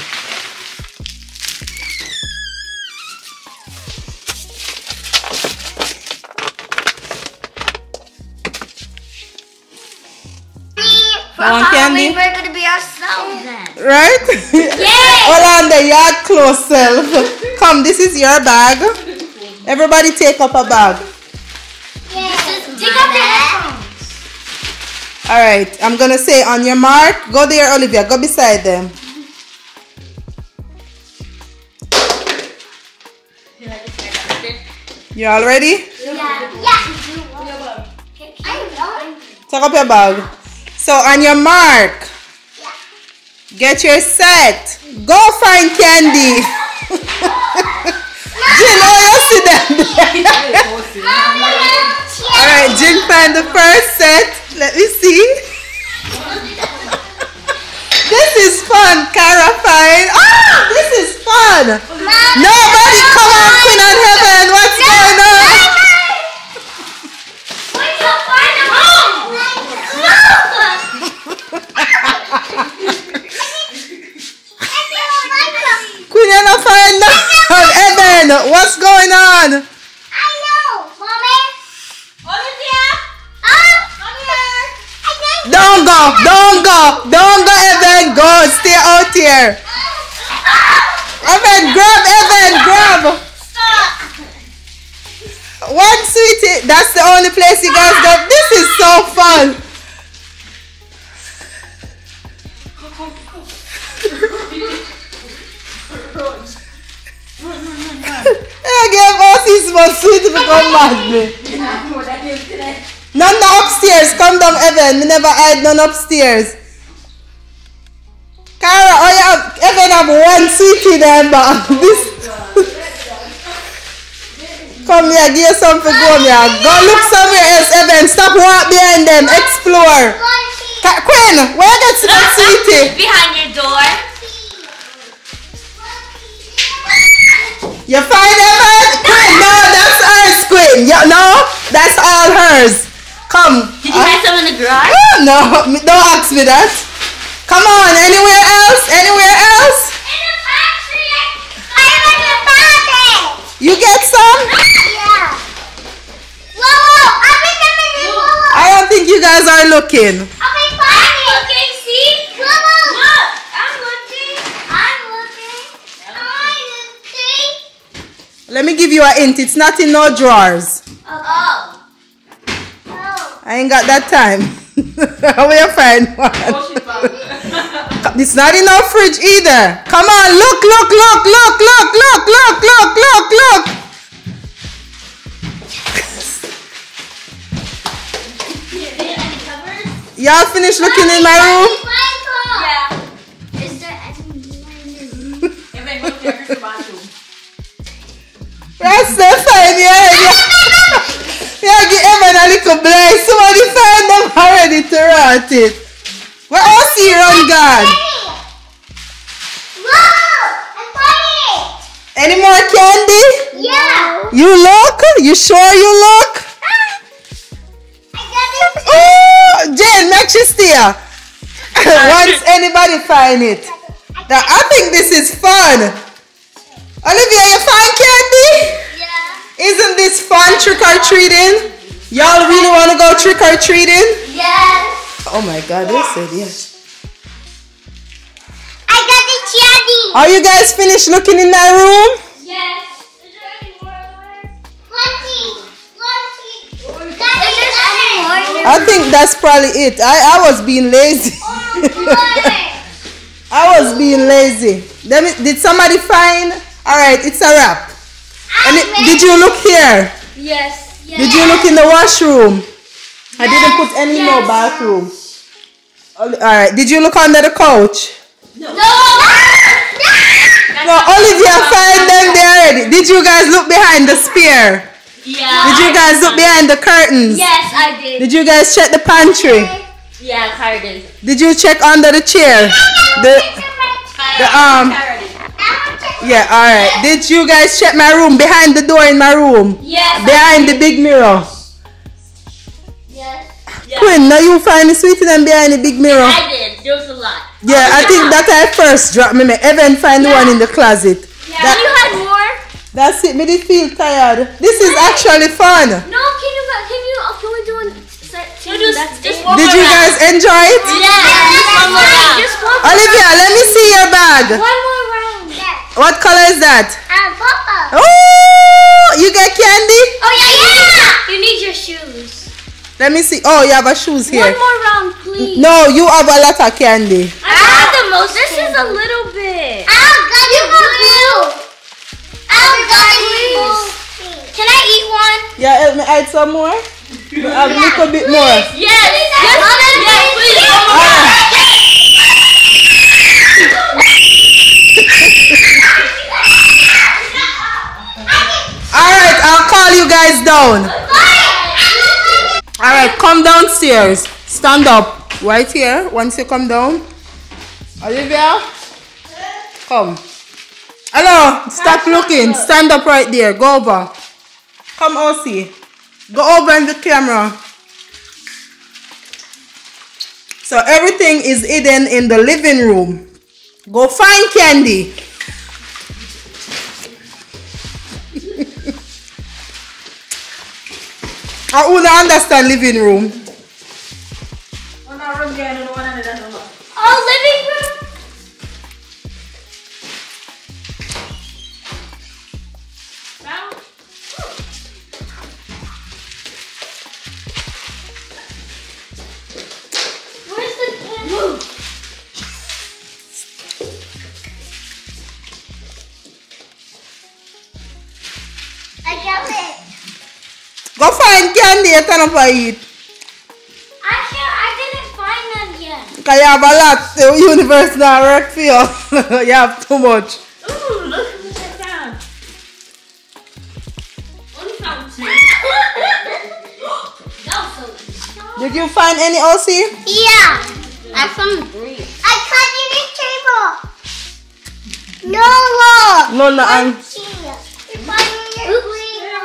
Want candy? we're gonna be ourselves then. Right? Hold on the yard close self. Come, this is your bag. Everybody take up a bag. Alright, I'm gonna say on your mark, go there, Olivia, go beside them. You all ready? Yeah. Take up your bag. So on your mark, get your set. Go find candy. Jill, oh, you see them. Alright, Jill find the first see. This is fun, Cara find. Ah, this is fun. Nobody come on, Queen on Heaven. What's going on? Queen on find on Heaven. What's going on? Don't go, don't go, don't go, Evan. Go, stay out here. Evan, grab Evan, grab. Stop. One sweetie, that's the only place you guys go. This is so fun. I gave us his one sweet to become. None upstairs. Come down, Evan. Me never hide none upstairs. Sweetie there, but this. Come here, give something go here. Go look somewhere else, Evan. Stop walk behind them. Explore. Queen, where you get some sweetie? Behind your door. You find Evan? Queen, no, that's hers, Queen. Yeah, no, that's all hers. Come. Did you have some in the garage? Ah, no, don't ask me that. Come on, anywhere else? Anywhere else? In the factory. I'm in the factory. You get some? Yeah. Whoa, I think I'm in the whoa. I don't think you guys are looking. Let me give you a hint. It's not in no drawers. Oh. Oh. I ain't got that time. How you find one? It's not in our fridge either. Come on, look, look, look, look, look, look, look, look, look, look. Y'all finished looking in my room? Yeah. Is there any That's so fine, yeah. Yeah, yeah give Evan a little blind. Somebody find them already to rot it. Where else you run, oh God? Whoa! I'm funny! Any more candy? Yeah! You look? You sure you look? I got it! Oh, Jane, make sure stay. Ah, Once anybody find it. Now, I think this is fun. Olivia, you find candy? Yeah! Isn't this fun trick or treating? Y'all really want to go trick or treating? Yes! Oh my God, they said yes. I got the candy! Are you guys finished looking in my room? Yes! Is there any more Plenty! I think that's probably it. I, I was being lazy. I was being lazy. Let me, did somebody find? All right, it's a wrap. And it- did you look here? Yes. Did you look in the washroom? I didn't put any in no bathroom. All right. Did you look under the couch? No! No, no Olivia find them there already. Did you guys look behind the spear? Yeah. Did you guys look behind the curtains? Yes, I did. Did you guys check the pantry? Yeah, Kyra did. Did you check under the chair? The the um yeah, all right. Did you guys check my room behind the door in my room? Yes. Behind the big mirror. Yes. Quinn, now you find the sweetie them behind the big mirror. I did. There was a lot. Yeah, I think that I first dropped me. Evan find the one in the closet. Yeah. That- you had more? That's it. Me did feel tired. This is actually fun. No, can you, can you, uh, can we do a set two? You just- That's just it. one Did you guys enjoy it? Yeah. Just one more round. Just one, Olivia, let me see your bag. one more round. Yes. What color is that? Um, Papa. Oh, you get candy? Oh, yeah, yeah. You need your shoes. Let me see. Oh, you have a shoes here. One more round, please. No, you have a lot of candy. I got the most. This is a little bit. I'll got you the blue. I'll got blue. Can I eat one? Yeah, help me add some more. A little bit more. Yes. Yes. Yes. Please. One more Ah. round. All right, I'll call you guys down. All right, come downstairs. Stand up right here. Once you come down, Olivia, come. Hello, stop looking. Stand up right there. Go over. Come, Osi. Go over in the camera. So everything is hidden in the living room. Go find candy. I would understand living room. Oh, living room. Go find candy and turn up and eat. I can't. I didn't find none yet. Because you have a lot. The universe not work for you. you have too much. Ooh, look what I found. Only found two. that was so easy. Did you find any OC? Yeah. I found three. I cut in the table. No more. No, no, I'm.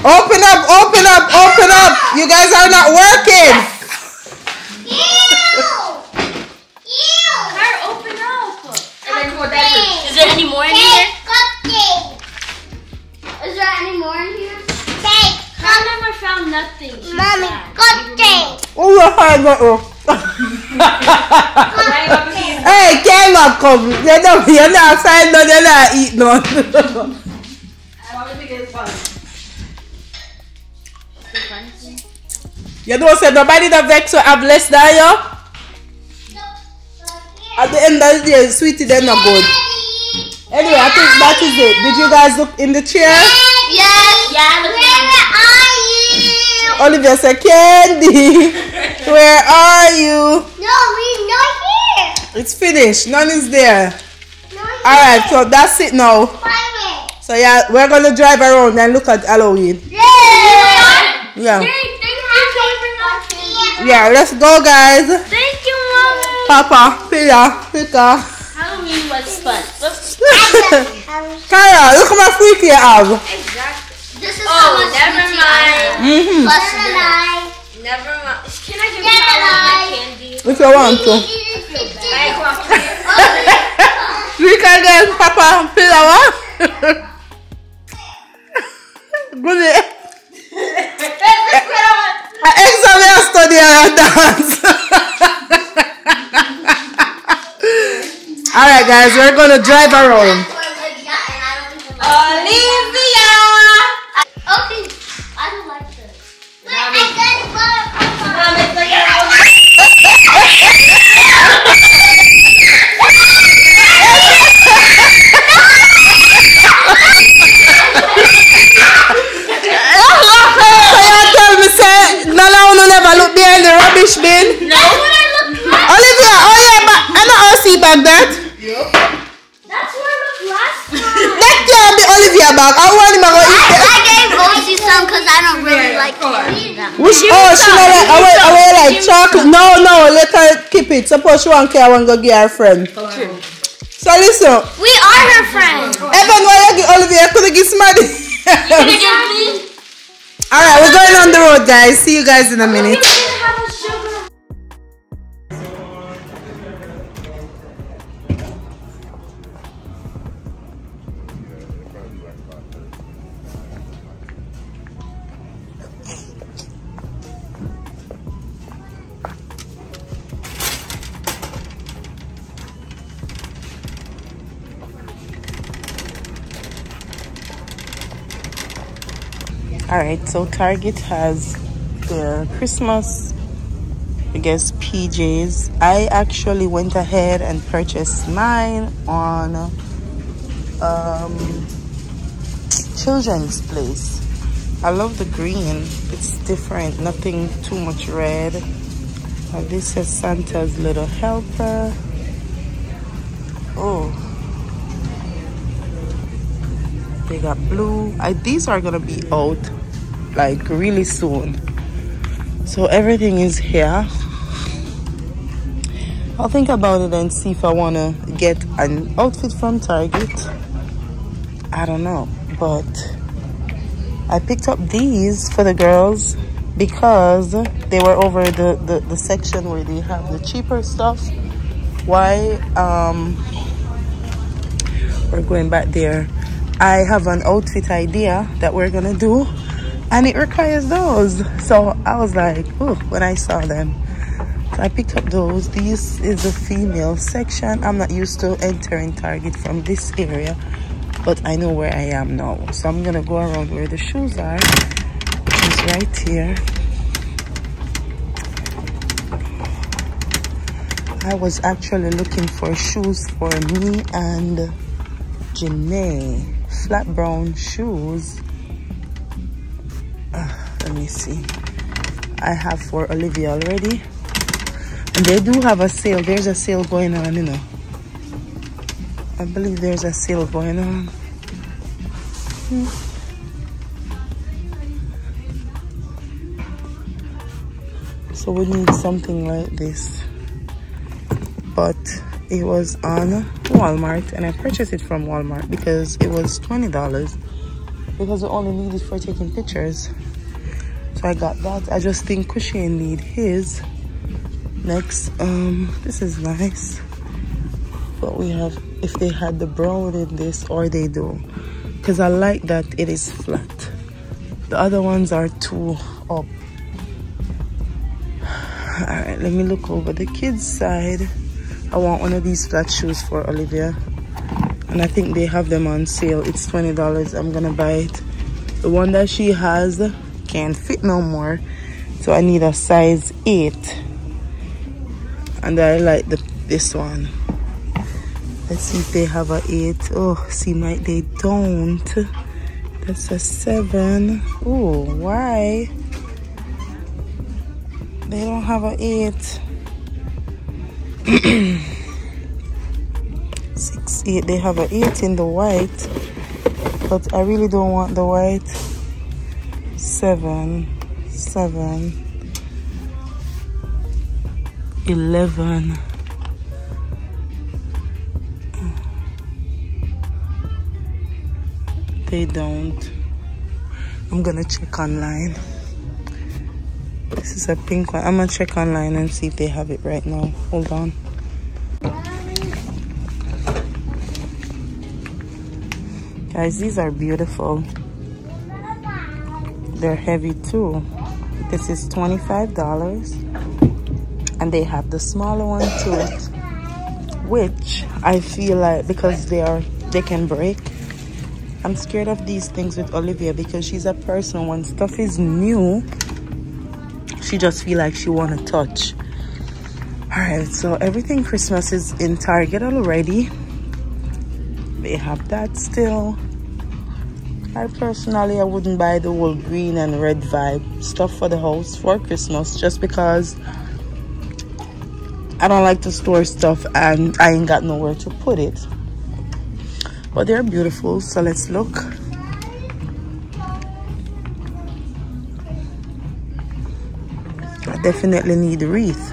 Open up, open up, open up. You guys are not working. Car, open up. Is there any more in here? Is there any more in here? I never found nothing. She's Mommy, sad. cupcake. Oh, your hand got up. Hey, camera come. You're not, you're not outside, no, you're not eat none. you know, say nobody that vex will have less than you. At the end of the day, sweetie, they're not good. Anyway, I think that is it. Did you guys look in the chair? Yes. Yeah, Where are you? Olivia said, Candy, where are you? No, we're not here. It's finished. None is there. No, All right, so that's it now. Find. So yeah, we're gonna drive around and look at Halloween. Yeah. Yeah, Thank you. Yeah. Let's go, guys. Thank you, Mommy. Papa, Pilla, Pika. Halloween was fun. Let's- Kaya, look at my freaky you have. This is Oh, how much never sweetie mind. Mm-hmm. I have. Never mind. Never mind. Can I give Never you my mind. candy? If you want to. I walk here. Rika again, Papa, Pilla, what? Good. I exam your study and dance. All right, guys, we're gonna drive around. Olivia! Okay, I don't like this. Wait, I got it. Papa. Mom, look at So you tell me say none of you never look behind the rubbish bin? No. That's what I look like. Olivia, oh yeah, but I know I see back that. That's what I looked last time. That can't be Olivia bag. I want him to go eat it. I gave Rosie some because I don't really like to them. Which oh she not like I will, I will like chocolate. No, no, let her keep it. Suppose she want care I want to go get her friend. So listen, We are her friends. Evan, why you give Olivia? Could you give somebody? Can you give me? Alright, we're going on the road guys. See you guys in a minute. Alright, so Target has their Christmas, I guess, PJs. I actually went ahead and purchased mine on um, Children's Place. I love the green, it's different, nothing too much red. Uh, this says Santa's Little Helper. Oh, they got blue. I, these are gonna be out like really soon. So everything is here. I'll think about it and see if I wanna get an outfit from Target. I don't know, but I picked up these for the girls because they were over the, the, the section where they have the cheaper stuff. Why? Um, we're going back there. I have an outfit idea that we're gonna do, and it requires those. So I was like, oh, when I saw them. So I picked up those. This is the female section. I'm not used to entering Target from this area, but I know where I am now. So I'm gonna go around where the shoes are, is right here. I was actually looking for shoes for me and Janae. Flat brown shoes. Let me see. I have for Olivia already. And they do have a sale. There's a sale going on, you know. I believe there's a sale going on. So we need something like this. But it was on Walmart and I purchased it from Walmart because it was $20 because we only need it for taking pictures. So I got that. I just think Kushane need his. Next, um, this is nice. But we have, if they had the brown in this or they do. Because I like that it is flat. The other ones are too up. Alright, let me look over the kids side. I want one of these flat shoes for Olivia and I think they have them on sale. It's $20. I'm gonna buy it. The one that she has can't fit no more. So I need a size 8. And I like the this one. Let's see if they have a 8. Oh, see, my they don't. That's a 7. Oh, why? They don't have a 8. six eight they have a eight in the white but i really don't want the white seven seven eleven. They don't. I'm gonna check online. This is a pink one. I'm gonna check online and see if they have it right now. Hold on. Guys, these are beautiful. They're heavy too. This is $25. And they have the smaller one too. Which I feel like because they are they can break. I'm scared of these things with Olivia because she's a person when stuff is new, she just feel like she wanna touch. Alright, so everything Christmas is in Target already. They have that still. I personally, I wouldn't buy the whole green and red vibe stuff for the house for Christmas just because I don't like to store stuff and I ain't got nowhere to put it. But they're beautiful, so let's look. I definitely need a wreath.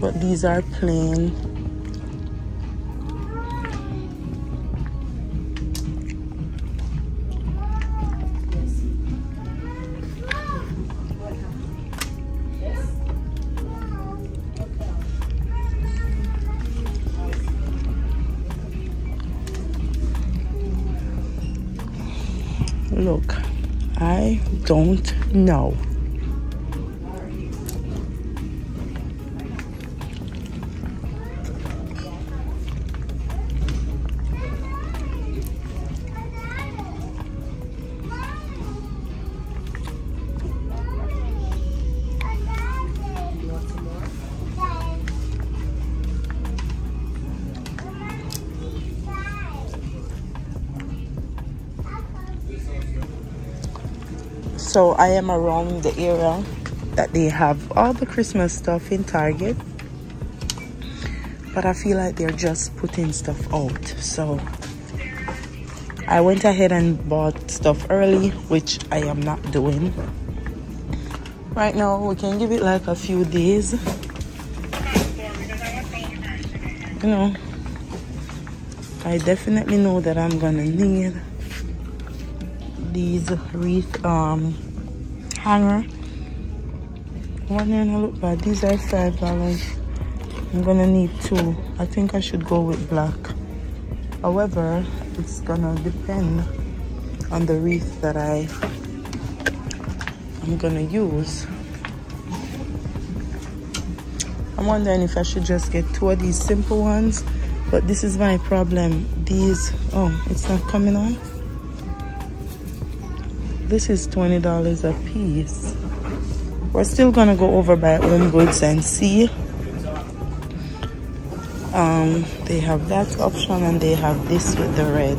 But these are plain don't know. So i am around the area that they have all the christmas stuff in target. But i feel like they're just putting stuff out. So i went ahead and bought stuff early which i am not doing. Right now we can give it like a few days. You know i definitely know that i'm gonna need these wreath um hanger one gonna look bad. These are five dollars. I'm gonna need two. I think i should go with black. However it's gonna depend on the wreath that i i'm gonna use. I'm wondering if i should just get two of these simple ones but this is my problem. These oh it's not coming off this is $20 a piece. We're still gonna go over by Home Goods and see. Um, they have that option and they have this with the red.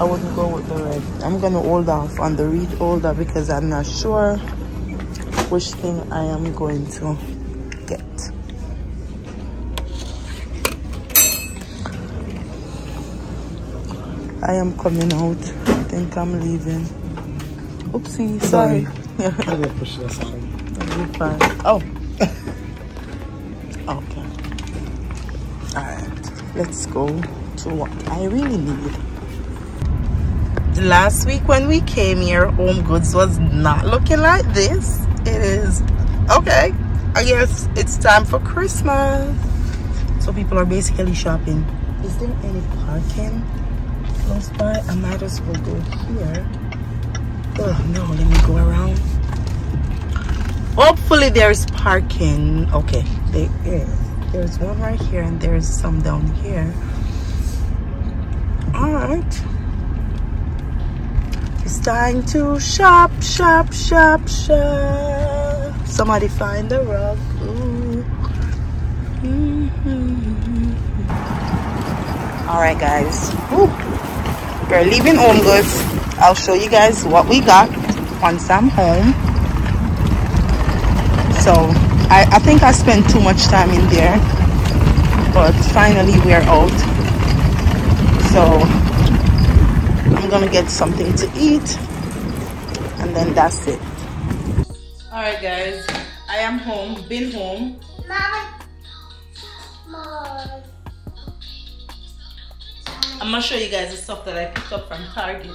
I wouldn't go with the red. I'm gonna hold off on the reed holder because I'm not sure which thing I am going to get. I am coming out. I think I'm leaving. Oopsie, sorry. I didn't push this on. You're fine. Oh. Okay. Alright. Let's go to what I really need. Last week when we came here, Home Goods was not looking like this. It is okay. I guess it's time for Christmas. So people are basically shopping. Is there any parking close by? I might as well go here. Oh no, let me go around. Hopefully there's parking. Okay, there is. There's one right here and there's some down here. Alright. It's time to shop, shop, shop, shop. Somebody find the rug. Ooh. Mhm. All right, guys. Ooh. We're leaving Home Goods. I'll show you guys what we got once I'm home. So I, I think I spent too much time in there, but finally we're out. So I'm gonna get something to eat, and then that's it. All right, guys. I am home. Been home. Mama. Mom. I'm gonna show you guys the stuff that I picked up from Target.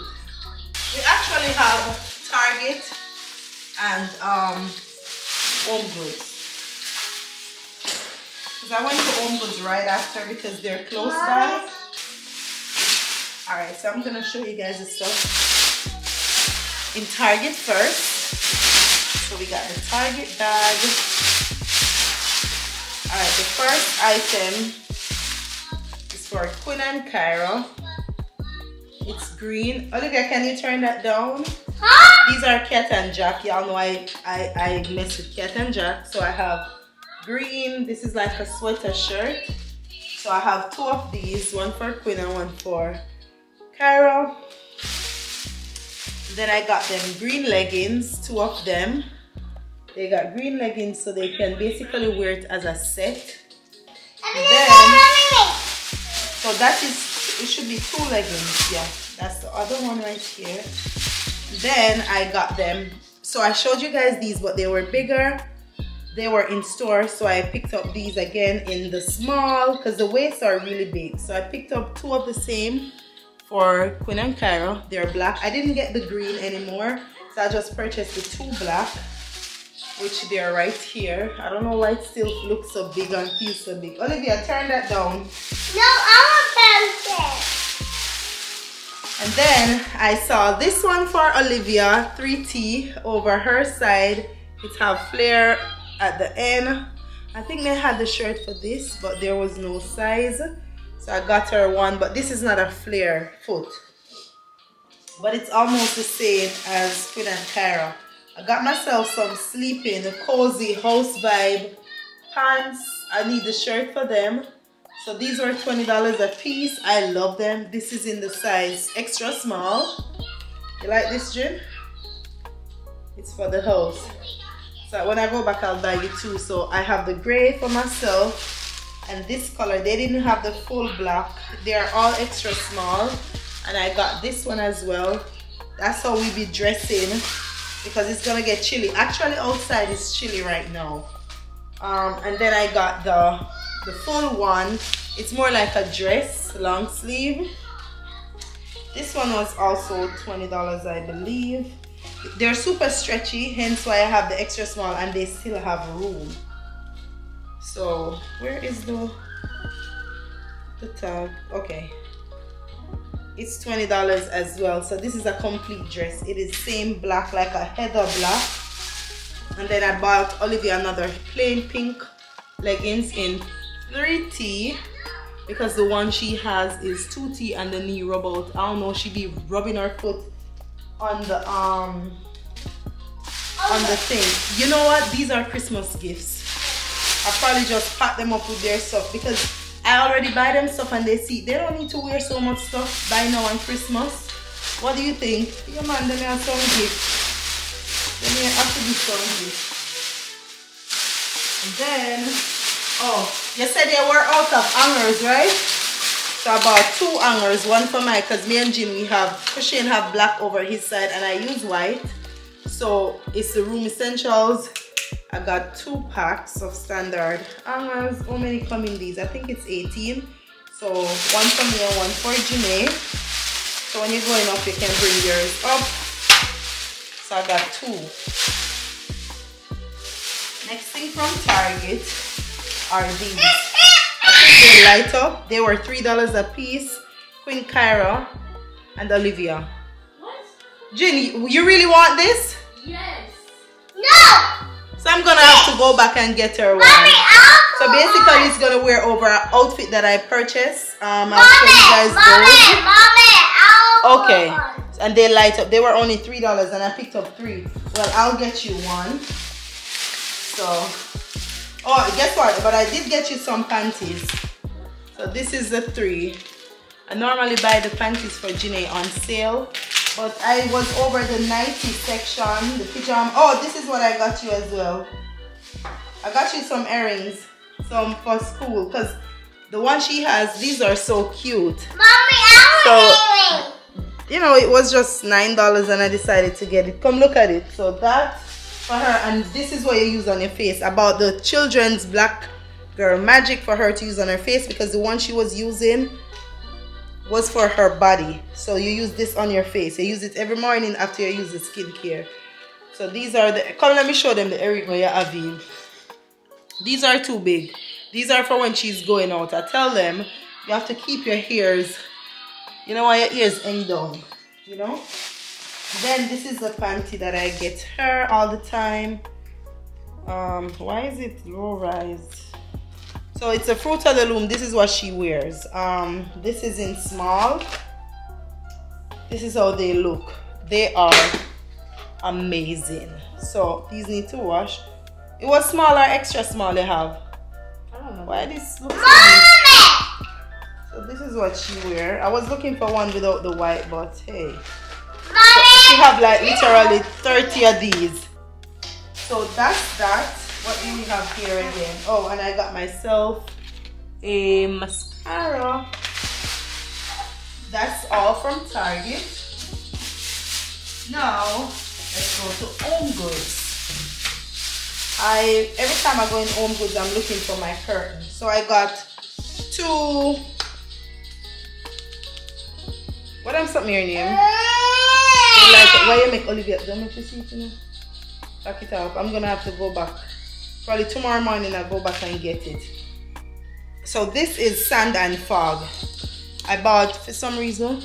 We actually have Target and um, Home Goods. Cause I went to Home Goods right after because they're close by. All right, so I'm gonna show you guys the stuff in Target first. So we got the Target bag. All right, the first item is for Quinn and Cairo. It's green. Oh, Olivia, can you turn that down? Huh? These are Cat and Jack. Y'all know I, I, I mess with Cat and Jack. So I have green. This is like a sweater shirt. So I have two of these, one for Quinn and one for Cairo. Then I got them green leggings, two of them. They got green leggings so they can basically wear it as a set. Then. So that is, it should be two leggings. Yeah, that's the other one right here. Then I got them. So I showed you guys these, but they were bigger. They were in store, so I picked up these again in the small because the waists are really big. So I picked up two of the same for Quinn and Cairo. They're black. I didn't get the green anymore, so I just purchased the two black, which they're right here. I don't know why it still looks so big and feels so big. Olivia, turn that down. No, I want pencil. And then I saw this one for Olivia, 3T over her side. It have flare at the end. I think they had the shirt for this, but there was no size. So I got her one, but this is not a flare foot. But it's almost the same as Quinn and Cairo. I got myself some sleeping, cozy house vibe pants. I need the shirt for them. So these were $20 a piece. I love them. This is in the size extra small. You like this, Jim? It's for the house. So when I go back, I'll buy you two. So I have the gray for myself and this color. They didn't have the full black. They are all extra small. And I got this one as well. That's how we be dressing because it's gonna get chilly. Actually, outside is chilly right now. Um, and then I got the the full one. It's more like a dress, long sleeve. This one was also $20, I believe. They're super stretchy, hence why I have the extra small and they still have room. So where is the the tag? Okay. It's $20 as well. So this is a complete dress. It is same black like a heather black. And then I bought Olivia another plain pink leggings in 3T because the one she has is 2T and the knee rub out. I don't know, she be rubbing her foot on the um on the thing. You know what? These are Christmas gifts. I probably just pack them up with their stuff because I already buy them stuff and they see they don't need to wear so much stuff by now on Christmas. What do you think? Your man, them have some gifts. Then you have to do some gifts. And then Oh, you said they were out of hangers, right? So I bought two hangers, one for my, cause me and Jim we have, Shane have black over his side and I use white. So it's the Room Essentials. I got two packs of standard hangers. How many come in these? I think it's 18. So one for me and one for Janae. So when you're going up, you can bring yours up. So I got two. Next thing from Target are these. I think they light up. They were three dollars a piece. Quinn Cairo and Olivia. What? Jenny, you really want this? Yes. No! So I'm gonna have to go back and get her one. Mommy, So basically, it's gonna wear over an outfit that I purchased. Um, I'll show you guys mommy, those. mommy, Okay, and they light up. They were only three dollars, and I picked up three. Well, I'll get you one. So, oh, guess what? But I did get you some panties. So this is the three. I normally buy the panties for Janae on sale, but I was over the 90 section, the pajama. Oh, this is what I got you as well. I got you some earrings, some for school, because the one she has, these are so cute Mommy, I want you know, it was just nine dollars, and I decided to get it. Come look at it. So that for her, and this is what you use on your face. About the children's black girl magic for her to use on her face because the one she was using was for her body. So you use this on your face. You use it every morning after you use the skincare. So these are the. Come, let me show them the earring where you're. These are too big. These are for when she's going out. I tell them you have to keep your hairs you know why your ears hang down you know then this is a panty that i get her all the time um why is it low rise so it's a fruit of the loom this is what she wears um this is in small this is how they look they are amazing so these need to wash it was small or extra small they have i don't know why this looks so. So this is what she wear. I was looking for one without the white, but hey. She have like literally 30 of these. So that's that. What do we have here again? Oh, and I got myself a mascara. That's all from Target. Now, let's go to Home Goods. I every time I go in Home Goods, I'm looking for my curtain. So I got two what am something your name? Ah! Like why you make Olivia don't make you see it you know? Back it up. I'm gonna have to go back. Probably tomorrow morning I'll go back and get it. So this is sand and fog. I bought for some reason.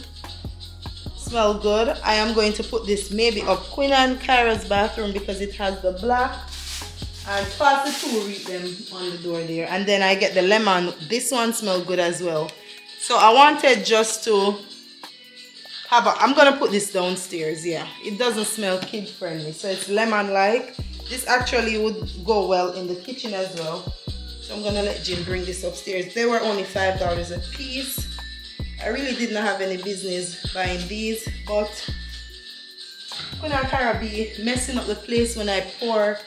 Smell good. I am going to put this maybe up Quinn and Cairo's bathroom because it has the black and pass the two read them on the door there. And then I get the lemon. This one smell good as well. So I wanted just to have a, I'm gonna put this downstairs yeah it doesn't smell kid friendly so it's lemon like this actually would go well in the kitchen as well. So I'm gonna let Jim bring this upstairs. They were only five dollars a piece. I really did not have any business buying these but when I kind of be messing up the place when I pour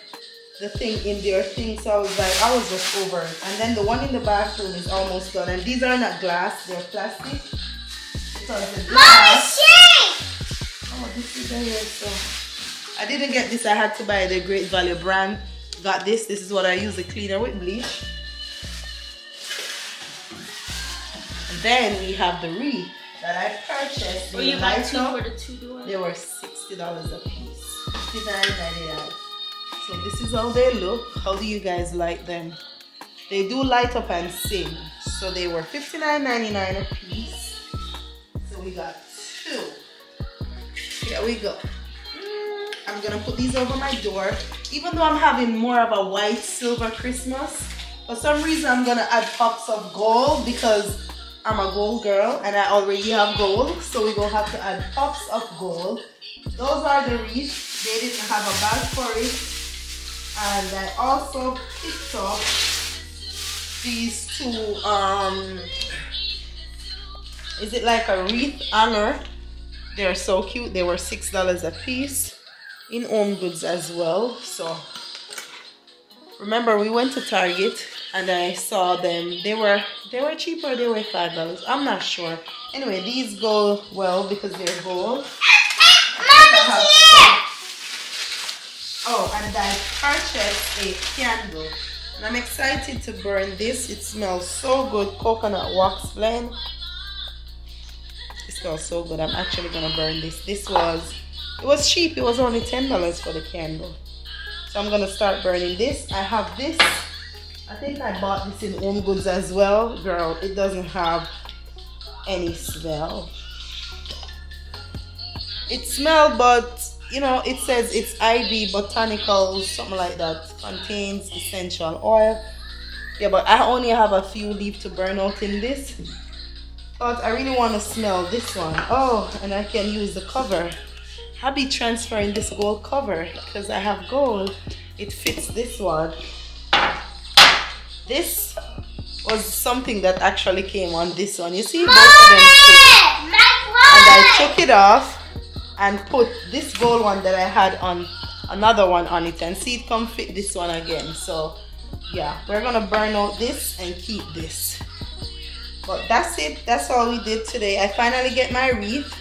the thing in their thing. So I was like I was just over it. And then the one in the bathroom is almost done. And these are not glass they're plastic. Because the Mommy, glass. shake! Oh, this is here. So I didn't get this. I had to buy the Great Value brand. Got this. This is what I use the cleaner with bleach. And then we have the wreath that I purchased. Or the you buy two for the two door. They were sixty dollars a piece. $59.99. So this is how they look. How do you guys like them? They do light up and sing. So they were $59.99 a piece. So we got two. Here we go. I'm gonna put these over my door. Even though I'm having more of a white silver Christmas, for some reason I'm gonna add pops of gold because I'm a gold girl and I already have gold. So we're gonna have to add pops of gold. Those are the wreaths. They didn't have a bag for it. And I also picked up these two um is it like a wreath hanger they're so cute they were six dollars a piece in home goods as well so remember we went to target and I saw them. They were they were cheaper. They were five dollars. I'm not sure. Anyway, these go well because they're gold. Oh, and I purchased a candle. And I'm excited to burn this. It smells so good. Coconut wax blend. It smells so good. I'm actually gonna burn this. This was it was cheap. It was only ten dollars for the candle. So I'm gonna start burning this. I have this. I think I bought this in Home Goods as well. Girl, it doesn't have any smell. It smelled, but you know, it says it's IV botanicals, something like that. Contains essential oil. Yeah, but I only have a few leaves to burn out in this. But I really want to smell this one. Oh, and I can use the cover. I'll be transferring this gold cover because I have gold. It fits this one. This was something that actually came on this one. You see, both of them fit. And I took it off and put this gold one that I had on another one on it and see it come fit this one again so yeah we're gonna burn out this and keep this but that's it that's all we did today I finally get my wreath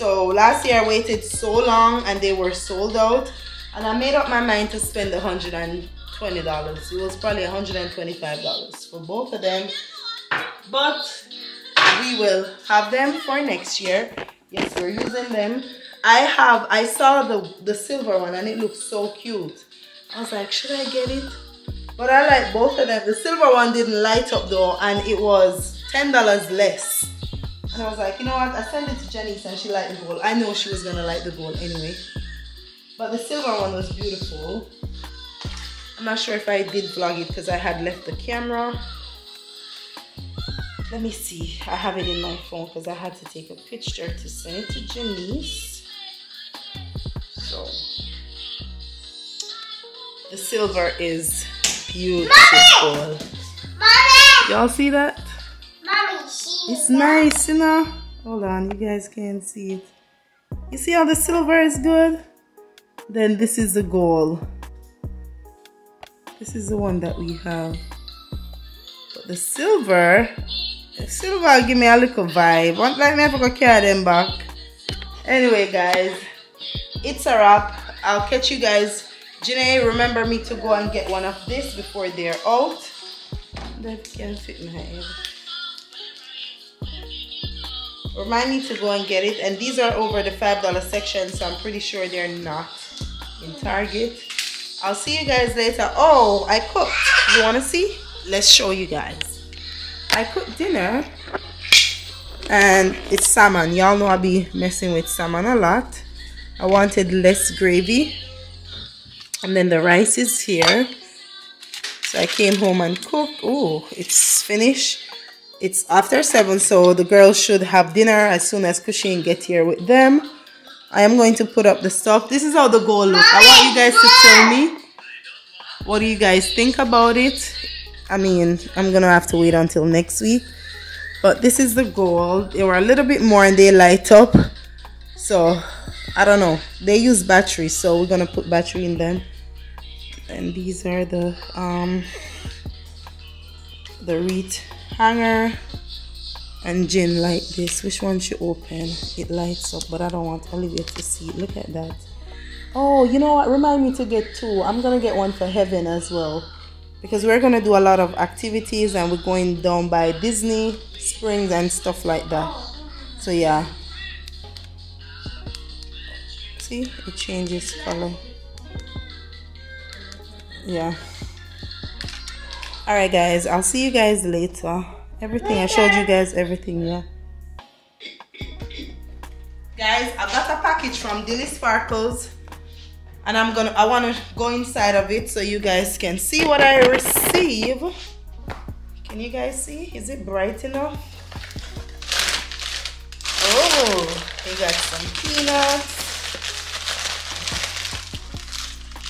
so last year I waited so long and they were sold out and I made up my mind to spend $120 it was probably $125 for both of them. But we will have them for next year. Yes we're using them. I have i saw the the silver one and it looks so cute. I was like should i get it? But i like both of them. The silver one didn't light up though and it was ten dollars less and i was like you know what? I sent it to janice and she liked the gold i know she was gonna like the gold anyway. But the silver one was beautiful. I'm not sure if i did vlog it because i had left the camera. Let me see. I have it in my phone because i had to take a picture to send it to janice. So the silver is beautiful. Y'all see that it's nice you know. Hold on you guys can't see it. You see how the silver is good? Then this is the gold. This is the one that we have. But the silver silver give me a little vibe. Want like me go carry them back. Anyway guys it's a wrap. I'll catch you guys. Janae, remember me to go and get one of this before they're out. That can fit my head remind me to go and get it and these are over the five dollar section so i'm pretty sure they're not in target i'll see you guys later oh i cooked you want to see let's show you guys I cooked dinner and it's salmon. Y'all know i'll be messing with salmon a lot. I wanted less gravy. And then the rice is here. So I came home and cooked. Oh, it's finished. It's after 7, so the girls should have dinner as soon as Kushane get here with them. I am going to put up the stuff. This is how the goal looks. I want you guys to tell me what do you guys think about it I mean, I'm gonna have to wait until next week. But this is the goal. They were a little bit more and they light up. So, I don't know. They use batteries, so we're gonna put battery in them. And these are the um the wreath hanger and gin like this. Which one should open? It lights up, but I don't want Olivia to see it. Look at that. Oh, you know what? Remind me to get two. I'm gonna get one for heaven as well because we're to do a lot of activities and we're going down by Disney Springs and stuff like that. So yeah. See, it changes color. Yeah. Alright guys, I'll see you guys later. Everything, I showed you guys everything, yeah. Guys, I got a package from Daily Sparkles and I'm gonna I want to go inside of it so you guys can see what I receive. Can you guys see? Is it bright enough? Oh we got some peanuts.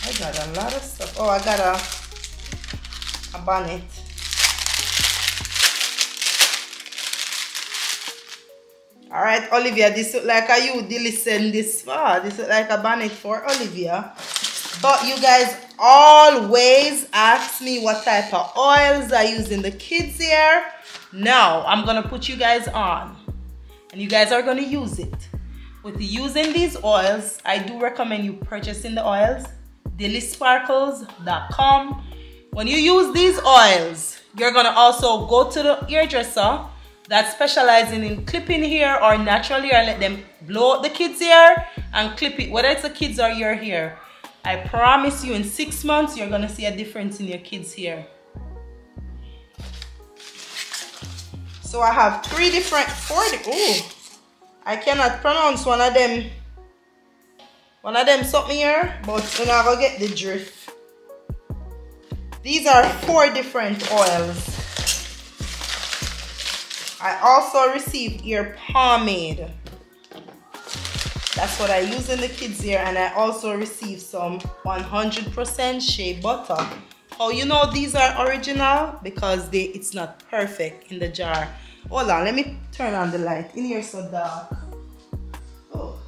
I got a lot of stuff. Oh I got a a bonnet All right, Olivia, this look like a you didn't this far. This look like a bonnet for Olivia. But you guys always ask me what type of oils I use in the kids here. Now I'm gonna put you guys on and you guys are gonna use it. With using these oils, I do recommend you purchasing the oils. dailysparkles.com. When you use these oils, you're gonna also go to the hairdresser that's specializing in clipping hair or natural hair let them blow the kids' hair and clip it, whether it's the kids or your hair. I promise you in six months, you're gonna see a difference in your kids' hair. So I have three different, four, oh, I cannot pronounce one of them, one of them something here, but you're not gonna get the drift. These are four different oils. I also received ear pomade. That's what I use in the kids here. And I also received some 100% shea butter. Oh, you know these are original because they it's not perfect in the jar. Hold on, let me turn on the light. In here so dark. Oh,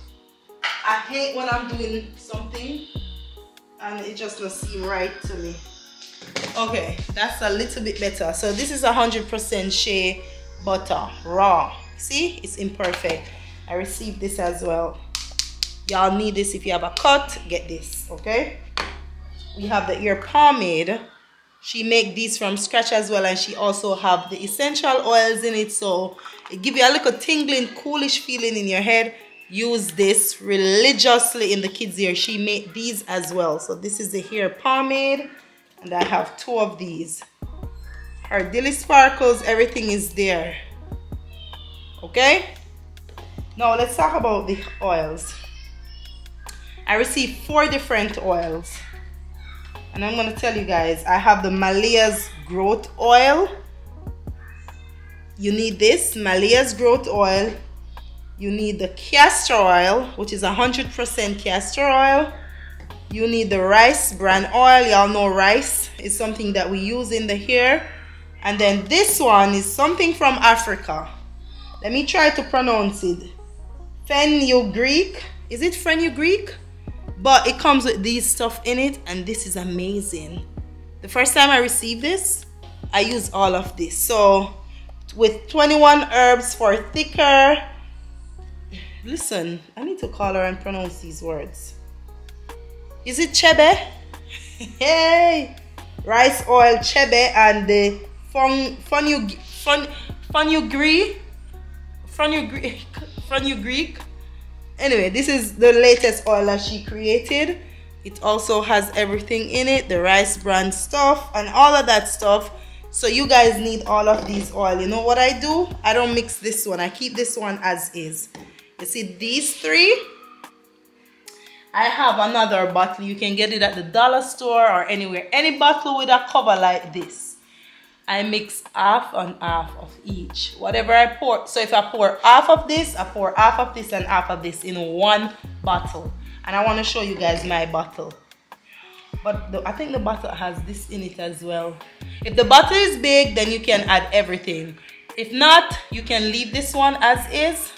I hate when I'm doing something and it just doesn't seem right to me. Okay, that's a little bit better. So this is 100% shea butter, raw. See, it's imperfect. I received this as well. Y'all need this if you have a cut, get this, okay? We have the ear pomade. She make these from scratch as well and she also have the essential oils in it so it give you a little tingling, coolish feeling in your head. Use this religiously in the kids' ear. She made these as well. So this is the hair pomade and I have two of these. Her Daily Sparkles, everything is there. Okay? Now let's talk about the oils. I received four different oils. And I'm to tell you guys, I have the Malia's Growth Oil. You need this, Malia's Growth Oil. You need the castor oil, which is 100% castor oil. You need the rice bran oil. Y'all know rice is something that we use in the hair. And then this one is something from Africa. Let me try to pronounce it. Fenugreek. Is it fenugreek? But it comes with these stuff in it and this is amazing. The first time I received this, I used all of this. So with 21 herbs for thicker. Listen, I need to call her and pronounce these words. Is it chebe? hey! Rice oil, chebe, and the fun, fun, fun, fenugreek. Fenugreek. Fenugreek anyway this is the latest oil that she created it also has everything in it the rice bran stuff and all of that stuff so you guys need all of these oil you know what i do i don't mix this one i keep this one as is you see these three i have another bottle you can get it at the dollar store or anywhere any bottle with a cover like this I mix half and half of each. Whatever I pour, so if I pour half of this, I pour half of this and half of this in one bottle. And I want to show you guys my bottle. But the, I think the bottle has this in it as well. If the bottle is big, then you can add everything. If not, you can leave this one as is.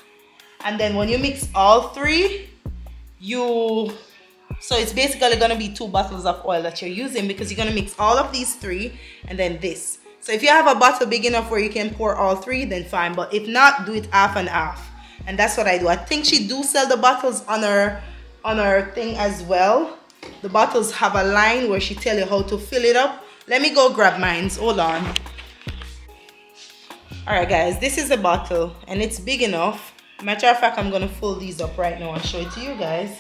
And then when you mix all three, you so it's basically going to be two bottles of oil that you're using because you're going to mix all of these three and then this so if you have a bottle big enough where you can pour all three, then fine. But if not, do it half and half. And that's what I do. I think she do sell the bottles on her on her thing as well. The bottles have a line where she tell you how to fill it up. Let me go grab mine. Hold on. Alright guys, this is a bottle and it's big enough. Matter of fact, I'm gonna fill these up right now and show it to you guys.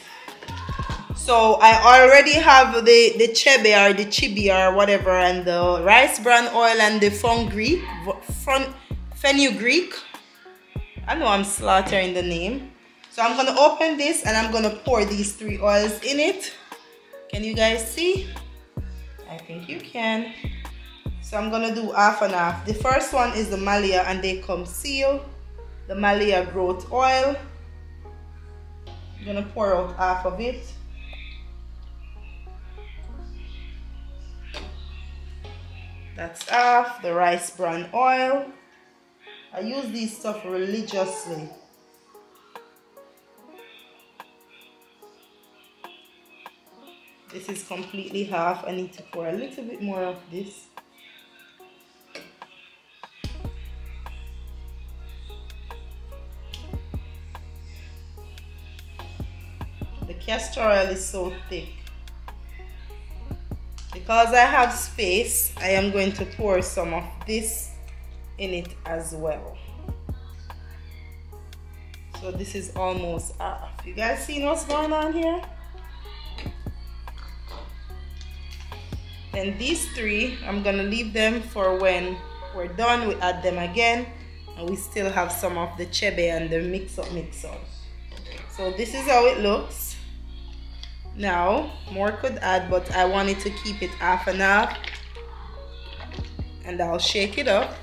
So I already have the, the chebe or the chibi or whatever and the rice bran oil and the fenugreek, fenugreek. I know I'm slaughtering the name. So I'm to open this and I'm to pour these three oils in it. Can you guys see? I think you can. So I'm to do half and half. The first one is the Malia and they come sealed. The Malia growth oil. I'm to pour out half of it. That's half the rice bran oil. I use these stuff religiously. This is completely half. I need to pour a little bit more of this. The castor oil is so thick. Because I have space, I am going to pour some of this in it as well. So this is almost half. You guys seen what's going on here? Then these three, I'm gonna leave them for when we're done. We add them again and we still have some of the chebe and the mix up mix up. So this is how it looks. Now, more could add, but I wanted to keep it half and half. And I'll shake it up.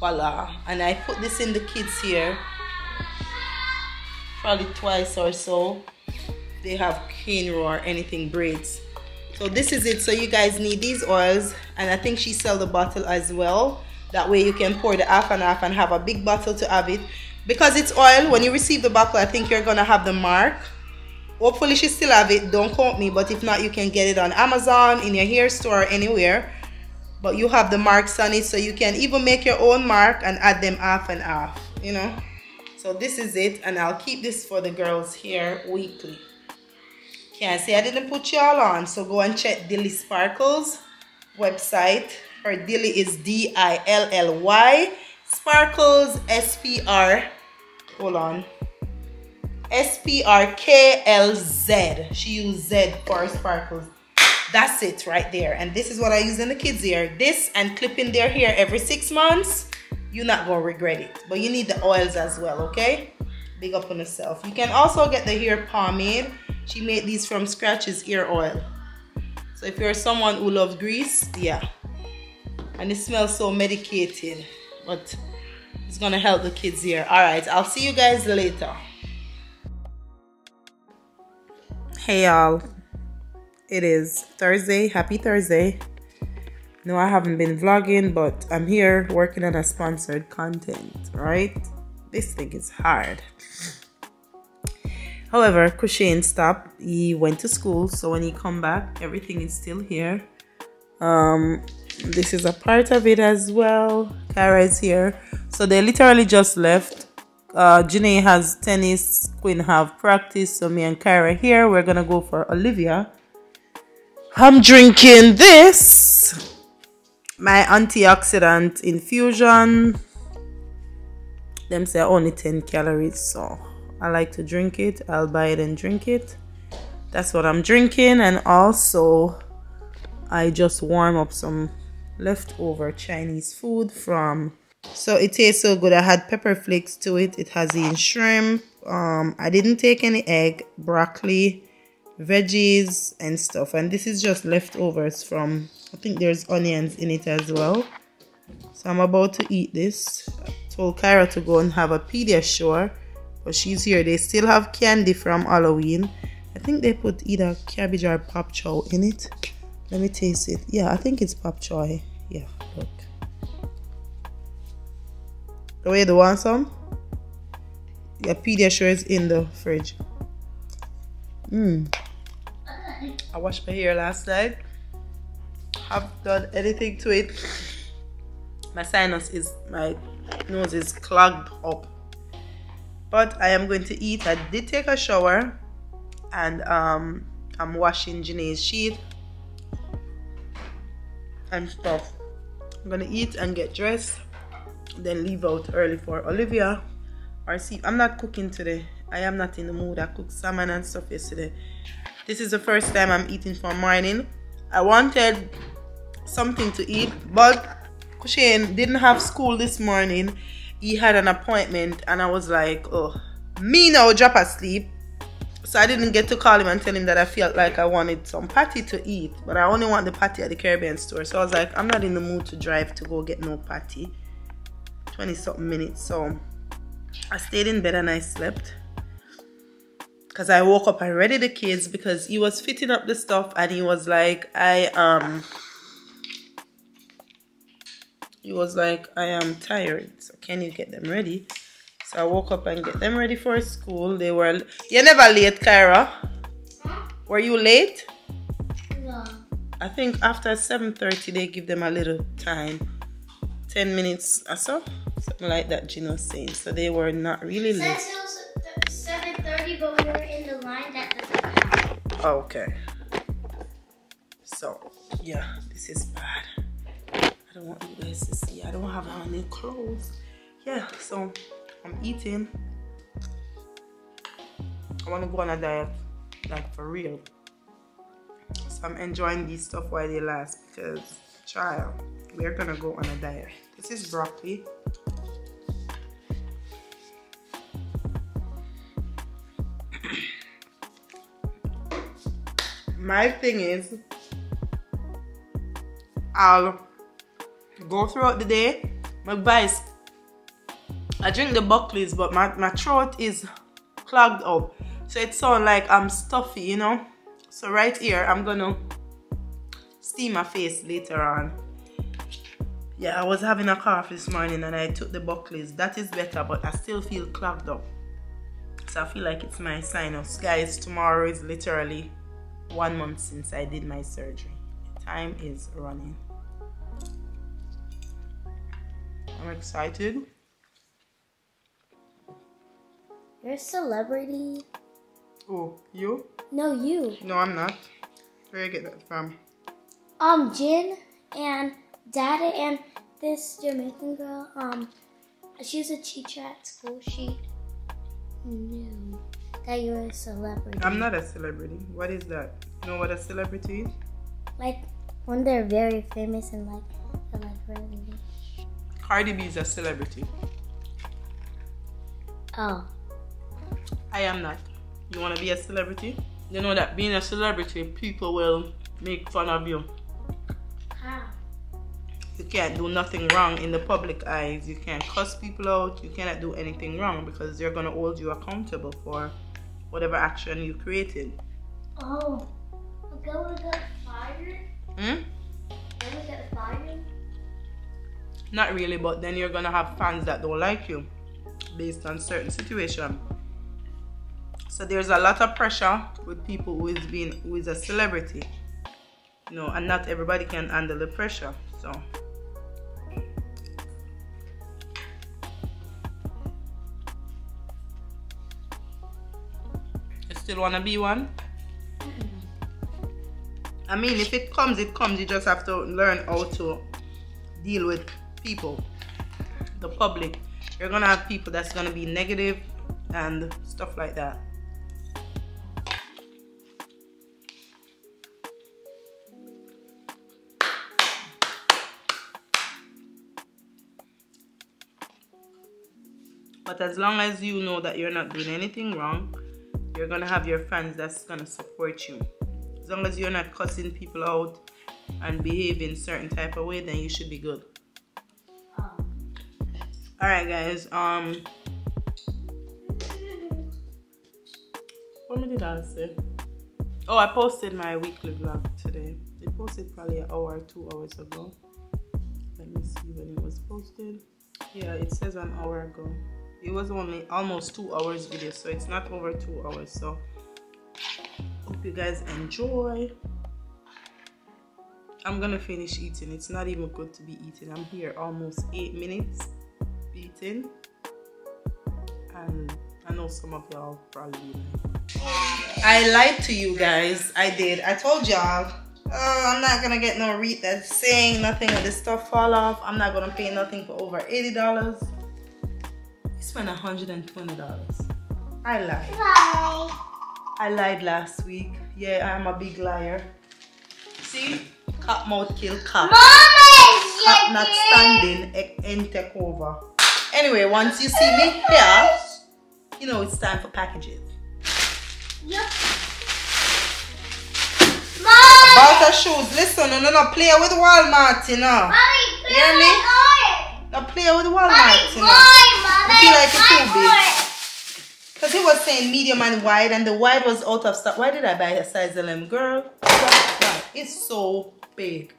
Voila. And I put this in the kids here probably twice or so. They have cane or anything braids so this is it so you guys need these oils and i think she sell the bottle as well that way you can pour the half and half and have a big bottle to have it because it's oil when you receive the bottle i think you're gonna have the mark hopefully she still have it don't quote me but if not you can get it on amazon in your hair store anywhere but you have the marks on it so you can even make your own mark and add them half and half you know so this is it and i'll keep this for the girls here weekly can't say I didn't put y'all on. So go and check Dilly Sparkles website. Her Dilly is D-I-L-L-Y. Sparkles S-P-R. Hold on. S-P-R-K-L-Z. She used Z for sparkles. That's it right there. And this is what I use in the kids' ear. This and clipping their hair every six months. You're not to regret it. But you need the oils as well, okay? Big up on yourself. You can also get the hair pomade she made these from scratches ear oil. So if you're someone who loves grease, yeah. And it smells so medicated, but it's gonna help the kids here. All right, I'll see you guys later. Hey y'all, it is Thursday. Happy Thursday. No, I haven't been vlogging, but I'm here working on a sponsored content, right? This thing is hard. However, Kushane stopped. He went to school, so when he come back, everything is still here. Um, this is a part of it as well. Kara is here, so they literally just left. Uh, Janae has tennis. Quinn have practice, so me and Kara here. We're gonna go for Olivia. I'm drinking this, my antioxidant infusion. Them say only 10 calories, so I like to drink it. I'll buy it and drink it. That's what I'm drinking. And also, I just warm up some leftover Chinese food from. So it tastes so good. I had pepper flakes to it. It has in shrimp. Um, I didn't take any egg, broccoli, veggies, and stuff. And this is just leftovers from. I think there's onions in it as well. So I'm about to eat this. I told Kyra to go and have a Pediasure but she's here. They still have candy from Halloween. I think they put either cabbage or pop chow in it. Let me taste it. Yeah, I think it's pak choy. Yeah, The way want some? Yeah, Pediasure is in the fridge. Mmm. I washed my hair last night. I haven't done anything to it. My sinus is, my nose is clogged up but I am going to eat. I did take a shower and um, I'm washing Janae's sheet and stuff. I'm gonna eat and get dressed, then leave out early for Olivia or see. I'm not cooking today. I am not in the mood. I cooked salmon and stuff yesterday. This is the first time I'm eating for morning. I wanted something to eat, but Kushane didn't have school this morning he had an appointment and I was like, oh, me now drop asleep. So I didn't get to call him and tell him that I felt like I wanted some patty to eat, but I only want the patty at the Caribbean store. So I was like, I'm not in the mood to drive to go get no patty. 20 something minutes. So I stayed in bed and I slept. Cause I woke up, I ready the kids because he was fitting up the stuff and he was like, I um he was like, I am tired. So can you get them ready? So I woke up and get them ready for school. They were, you're never late, Kyra. Were you late? No. I think after 7.30 they give them a little time. 10 minutes or so. Something like that Gino was saying. So they were not really late. It was seven thirty, but we were in the line that doesn't. Okay. So, yeah, this is bad. I don't want you guys to see. I don't have any clothes. Yeah, so I'm eating. I want to go on a diet, like for real. So I'm enjoying these stuff while they last because, child, we're gonna go on a diet. This is broccoli. My thing is, I'll go throughout the day. My advice, I drink the Buckley's, but my, my throat is clogged up. So it sounds like I'm stuffy, you know? So right here, I'm gonna steam my face later on. Yeah, I was having a cough this morning and I took the Buckley's. That is better, but I still feel clogged up. So I feel like it's my sinus. Guys, tomorrow is literally one month since I did my surgery. Time is running. I'm excited. You're a celebrity. Oh, you? No, you. No, I'm not. Where you get that from? Um, Jin and Dada and this Jamaican girl. Um, she's a teacher at school. She knew that you were a celebrity. I'm not a celebrity. What is that? You know what a celebrity is? like when they're very famous and like really. Cardi B is a celebrity. Oh, I am not. You want to be a celebrity? You know that being a celebrity, people will make fun of you. how? You can't do nothing wrong in the public eyes. You can't cuss people out. You cannot do anything wrong because they're going to hold you accountable for whatever action you created. Oh, a girl get fired. Hmm? Girl would get fired. Not really, but then you're gonna have fans that don't like you based on certain situation. So there's a lot of pressure with people who is being who is a celebrity. You know, and not everybody can handle the pressure. So still wanna be one? I mean if it comes, it comes. You just have to learn how to deal with people, the public. You're gonna have people that's gonna be negative and stuff like that. But as long as you know that you're not doing anything wrong, you're gonna have your fans that's gonna support you. As long as you're not cussing people out and behaving certain type of way, then you should be good. Alright guys, um what did I say? Oh I posted my weekly vlog today. It posted probably an hour or two hours ago. Let me see when it was posted. Yeah, it says an hour ago. It was only almost two hours video, so it's not over two hours. So hope you guys enjoy. I'm gonna finish eating. It's not even good to be eating. I'm here almost eight minutes eating, and I know some of y'all probably. I lied to you guys. I did. I told y'all. Oh, I'm not gonna get no read that's saying nothing of this stuff fall off. I'm not gonna pay nothing for over eighty dollars. You spent hundred and twenty dollars. I lied. Bye. I lied last week. Yeah, I'm a big liar. See? Cop mouth kill cop. Mama Cop not standing and take over. Anyway, once you see me here, you know it's time for packages. Yep. Mommy. About the shoes, listen, no, no, no, play with Walmart, you know. Mommy, Hear me? No, play with Walmart, know. boy, feel like it's too my big. boy. Because he was saying medium and wide, and the wide was out of stock. Why did I buy a size LM? Girl. It's so big.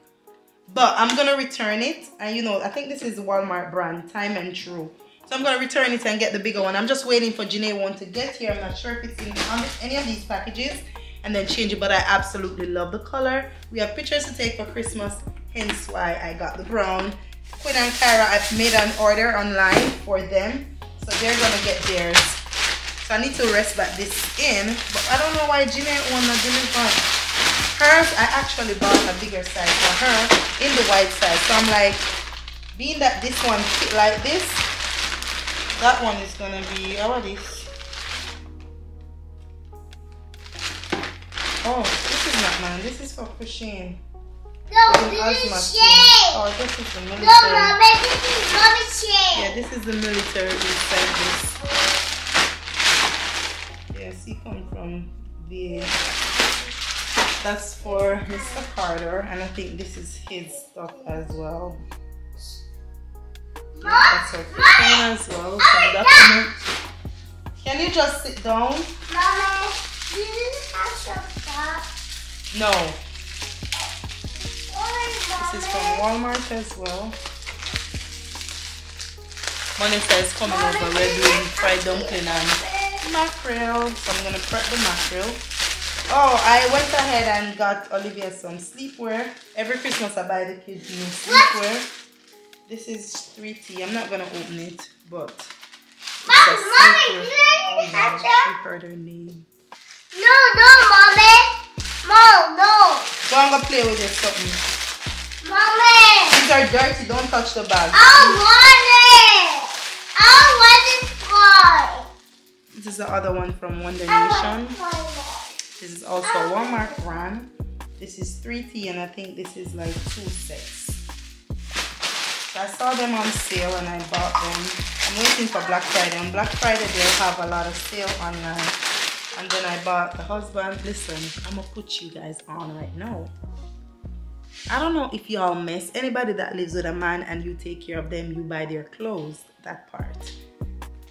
But I'm going to return it. And you know, I think this is Walmart brand, Time and Tru. So I'm going to return it and get the bigger one. I'm just waiting for Janae one to get here. I'm not sure if it's in any of these packages. and then change it but I absolutely love the color we have pictures to take for Christmas hence why I got the brown Quinn and Kyra I've made an order online for them so they're gonna get theirs. So I need to rest back this in but I don't know why Jimmy wanna deliver hers I actually bought a bigger size for her in the white size. So I'm like being that this one fit like this that one is gonna be how are these oh this is not mine. This is for Christine No, this is too. shade. oh this is the No, military mommy, this is shade. yeah this is the military inside this yes he come from the that's for Mr. Carter and I think this is his stuff as well Yeah, that's as well oh some documents can you just sit down Mommy, do you have some stuff? no This is from Walmart as well. Monica is coming over. We're doing fried dumpling and mackerel. So I'm gonna prep the mackerel. Oh, I went ahead and got Olivia some sleepwear. Every Christmas I buy the kids new sleepwear. This is 3T. I'm not gonna open it, but it's a Mom, mommy, sleepwear. you Oh no, she heard her name. No, no, mommy. Mom, no. Go and go play with your something. Mommy. These are dirty. Don't touch the bag. I want it. I want this toy. This is the other one from Wonder Nation. This is also a Walmart brand. This is 3T and I think this is like two sets. So I saw them on sale and I bought them. I'm waiting for Black Friday. On Black Friday they'll have a lot of sale online. Uh, and then I bought the husband. Listen, I'm gonna put you guys on right now. I don't know if y'all miss anybody that lives with a man and you take care of them, you buy their clothes. That part.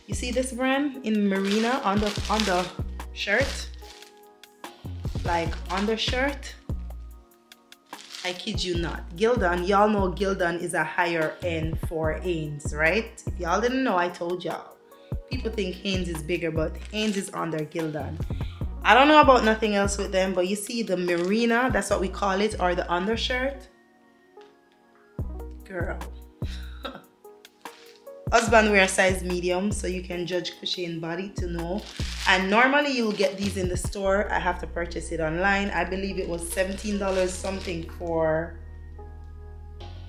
You see this brand in Marina on the on the shirt? like undershirt. I kid you not. Gildan, y'all know Gildan is a higher end for Hanes, right? If y'all didn't know, I told y'all. People think Hanes is bigger, but Hanes is under Gildan. I don't know about nothing else with them, but you see the Marina, that's what we call it, or the undershirt. Girl. Husband wear size medium, so you can judge Kushane body to know. And normally you'll get these in the store. I have to purchase it online. I believe it was $17 something for,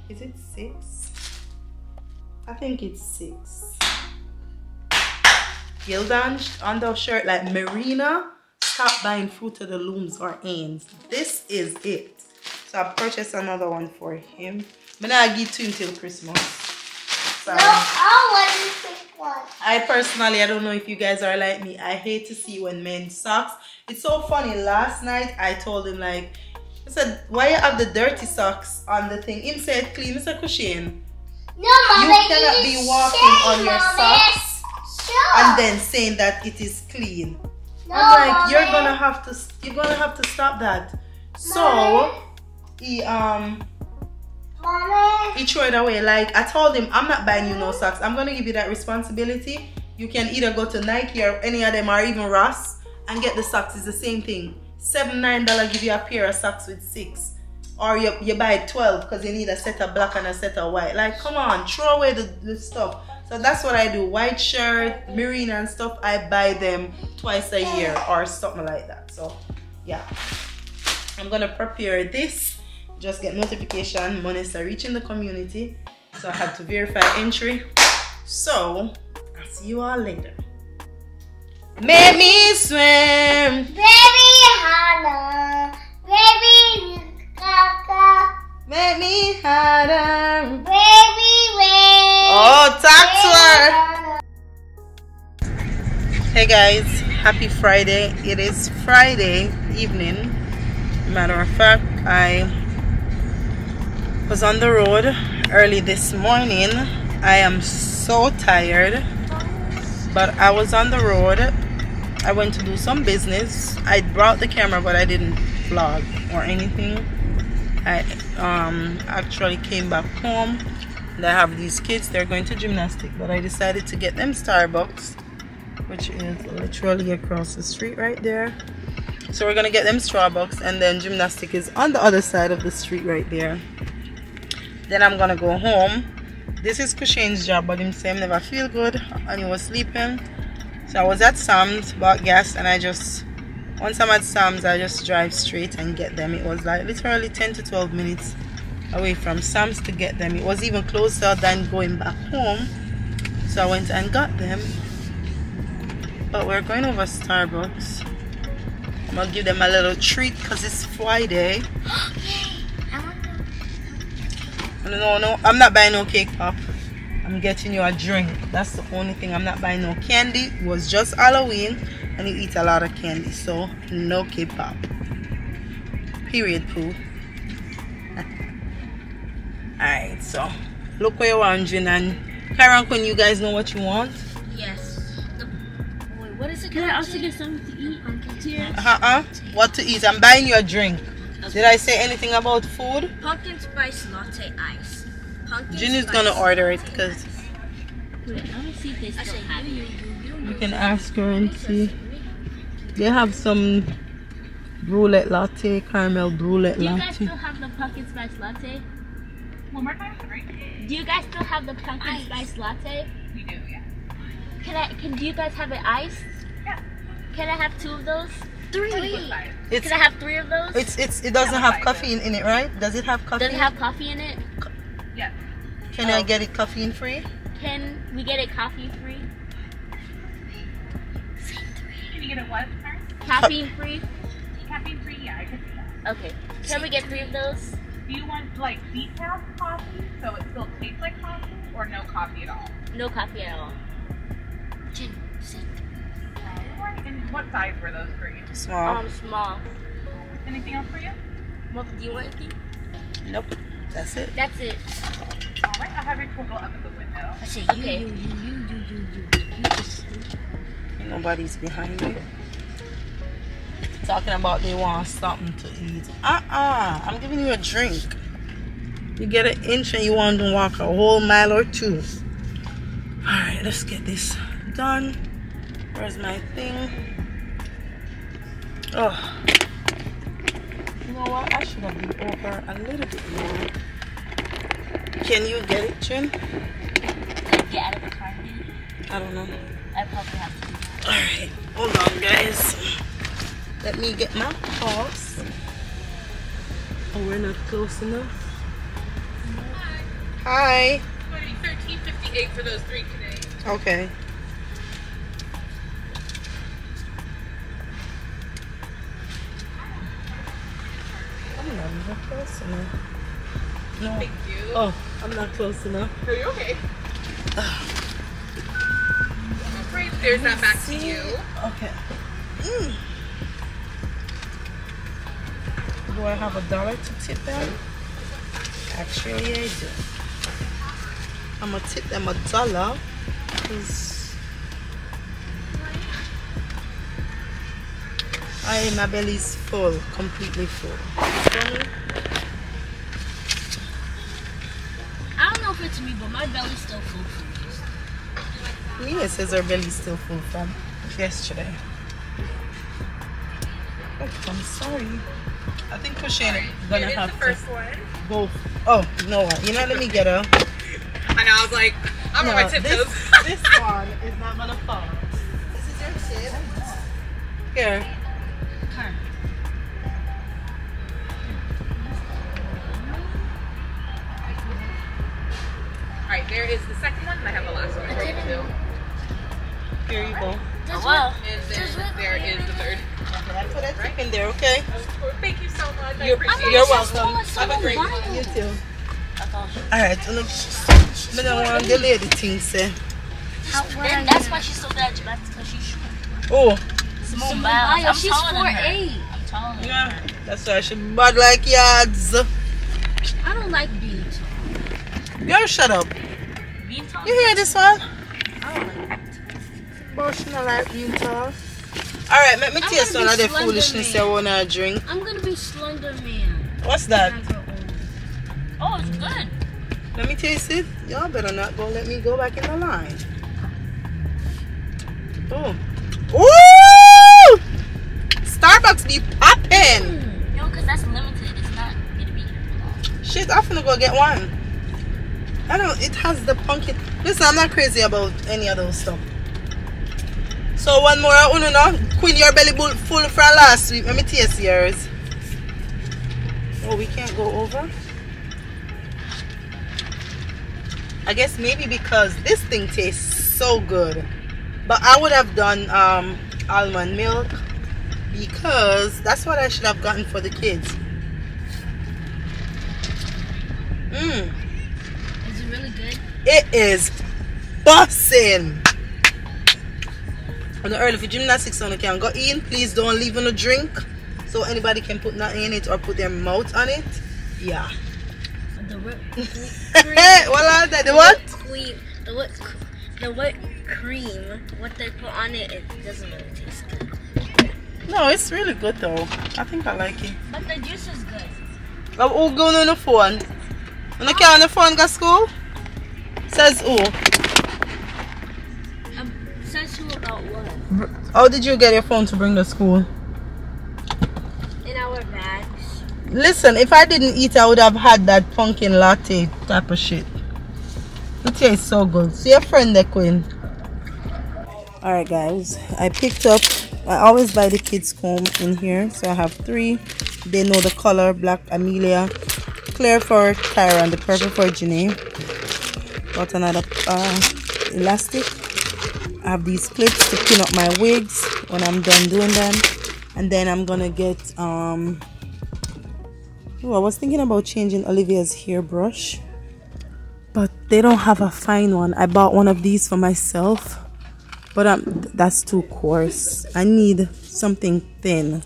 is it six? I think it's six. Gildan undershirt like Marina. Stop buying Fruit of the Looms or ends This is it. So I purchased another one for him. But I give to him till Christmas. So, No, I want this big one. I personally, I don't know if you guys are like me. I hate to see when men socks. It's so funny. Last night I told him like, I said, why you have the dirty socks on the thing? Him said clean. Mr. Kushane, No, you mommy, cannot be walking shade, on your mommy. socks Sure. and then saying that it is clean. No, I'm like, you're gonna have to, you're gonna have to stop that. So Mommy. he um Mommy. he threw it away. Like I told him, I'm not buying you no socks. I'm gonna give you that responsibility. You can either go to Nike or any of them or even Ross and get the socks. It's the same thing. Seven nine dollar give you a pair of socks with six. Or you, you buy 12 because you need a set of black and a set of white. Like, come on, throw away the, the stuff. So that's what I do. White shirt, marine and stuff, I buy them twice a year or something like that. So, yeah. I'm gonna prepare this. Just get notification. Monies are reaching the community. So I had to verify entry. So I'll see you all later. Make me swim. Baby Hannah. Baby Kaka. Make me harder. Hey guys, happy Friday. It is Friday evening. Matter of fact, I was on the road early this morning. I am so tired, but I was on the road. I went to do some business. I brought the camera, but I didn't vlog or anything. I um, actually came back home and I have these kids. They're going to gymnastics, but I decided to get them Starbucks which is literally across the street right there So we're gonna get them Starbucks and then gymnastic is on the other side of the street right there. Then I'm gonna go home. This is Kushane's job, but him say never feel good and he was sleeping. So I was at Sam's, bought gas, and I just once I'm at Sam's, I just drive straight and get them. It was like literally 10 to 12 minutes away from Sam's to get them. It was even closer than going back home. So I went and got them. But we're going over Starbucks. I'm gonna give them a little treat because it's Friday. No, no, I'm not buying no cake pop. I'm getting you a drink. That's the only thing. I'm not buying no candy. It was just Halloween and you eat a lot of candy. So no cake pop. Period, poo. Alright, so look where you're wandering and Karen, can you guys know what you want? Yes. The, wait, what is it? Can I called? also get something to eat, Uncle Tears? Uh-uh. What to eat? I'm buying you a drink. Did I say anything about food? Pumpkin spice latte ice. Pumpkin Ginny's spice gonna order it latte because. Wait, let me see if they still have you, it. you, can ask her and see. They have some brulette latte, caramel brulette Do you guys still have the pumpkin spice latte? One more time, sorry. Do you guys still have the pumpkin Ice. spice latte? We do, yeah. Can I? Can do you guys have it iced? Yeah. Can I have two of those? Three. What size? It's Can I have three of those? it's it's it doesn't have caffeine in it, right? Does it have coffee? Does caffeine? it have coffee in it? Yes. Can I oh. get it caffeine free? Can we get it coffee free? Can you get a what, sorry? Caffeine free? Caffeine free? Yeah, I can do that. Okay. Can we get three of those? Do you want, like, decaf coffee so it still tastes like coffee or no coffee at all? No coffee at all. Jen, sit. And what size were those for you? Small. Um, small. Anything else for you? What do you want? anything? nope. That's it. That's it. Alright, I'll have your total up at the window. I said you, Okay. you, you, you, you, you, you. You just Nobody's behind me. Talking about they want something to eat. Uh-uh. I'm giving you a drink. You get an inch and you want to walk a whole mile or two. Alright, let's get this done. Where's my thing? Oh. You know what? I should have been over a little bit more. Can you get it, Jen? I get out of the car? I don't know. I probably have to. Alright, hold on, guys. Let me get my pulse. Oh, we're not close enough. Hi. Thirteen fifty-eight for those three today. Okay. I'm not even close enough. No. Thank you. Oh, I'm not close enough. Are you okay? Right, there's that back to you. Okay. Mm. Do I have a dollar to tip them? Actually, I do. I'm gonna tip them a dollar because I my belly's full, completely full. I don't know if it's me, but my belly's still full from this. Mia says her belly's still full from yesterday. Oh, I'm sorry. I think gonna Here is have the to first one. go. Oh, you know what? You know, let me get her. I know, I was like, I'm on my No, tiptoes. This, this one is not gonna fall. This is your tip. Here. Car. Alright, there is the second one, and I have the last one for you too. Here you go. Oh, wow. And then there is the third. Okay, I put that tip in there, okay? Thank you so much. You're, appreciate you're welcome. Have a great one. You too. Alright, so look. I don't want the lady thing say. Then that's why she's so good at gymnastics because she's short. Oh, Simone Biles, Biles. I'm she's taller than her. I'm taller than yeah. her. That's why she bad like yards. I don't like being tall. Girl, shut up. Being tall. You hear this one? I don't like being But she not like being tall. Alright, let me I'm taste gonna one of the slender, foolishness man. you wanna drink. I'm gonna be Slender Man. What's that? when I grow older. Oh, it's good. Let me taste it. Y'all better not go let me go back in the line. Oh. Ooh! Starbucks be popping. No, because that's limited. It's not gonna be. Shit, I'm gonna go get one. I don't. It has the pumpkin. Listen, I'm not crazy about any of those stuff. So one more, uh, uno no. Queen, your belly full full from last week. Let me taste yours. Oh, we can't go over. I guess maybe because this thing tastes so good. But I would have done um, almond milk because that's what I should have gotten for the kids. Mmm. Is it really good? It is bussing. On the early for gymnastics on the can go in. Please don't leave on a drink. So anybody can put nothing in it or put their mouth on it. Yeah. The what are that? The what? cream, the cr- the whipped cream, what they put on it, it doesn't really taste good. No, it's really good though. I think I like it. But the juice is good. Oh, who going on the phone? On the car on the phone go school? Says who? Um, says who about what? How did you get your phone to bring to school? In our bags. Listen, if I didn't eat, I would have had that pumpkin latte type of shit. It tastes so good. See your friend there, Queen. Alright, guys. I picked up, I always buy the kids' comb in here. So I have three. They know the color black Amelia, clear for Tyra, and the purple for Ginny. Got another uh, elastic. I have these clips to pin up my wigs when I'm done doing them. And then I'm gonna get um Oh, I was thinking about changing Olivia's hairbrush, but they don't have a fine one. I bought one of these for myself, but um, that's too coarse. I need something thin.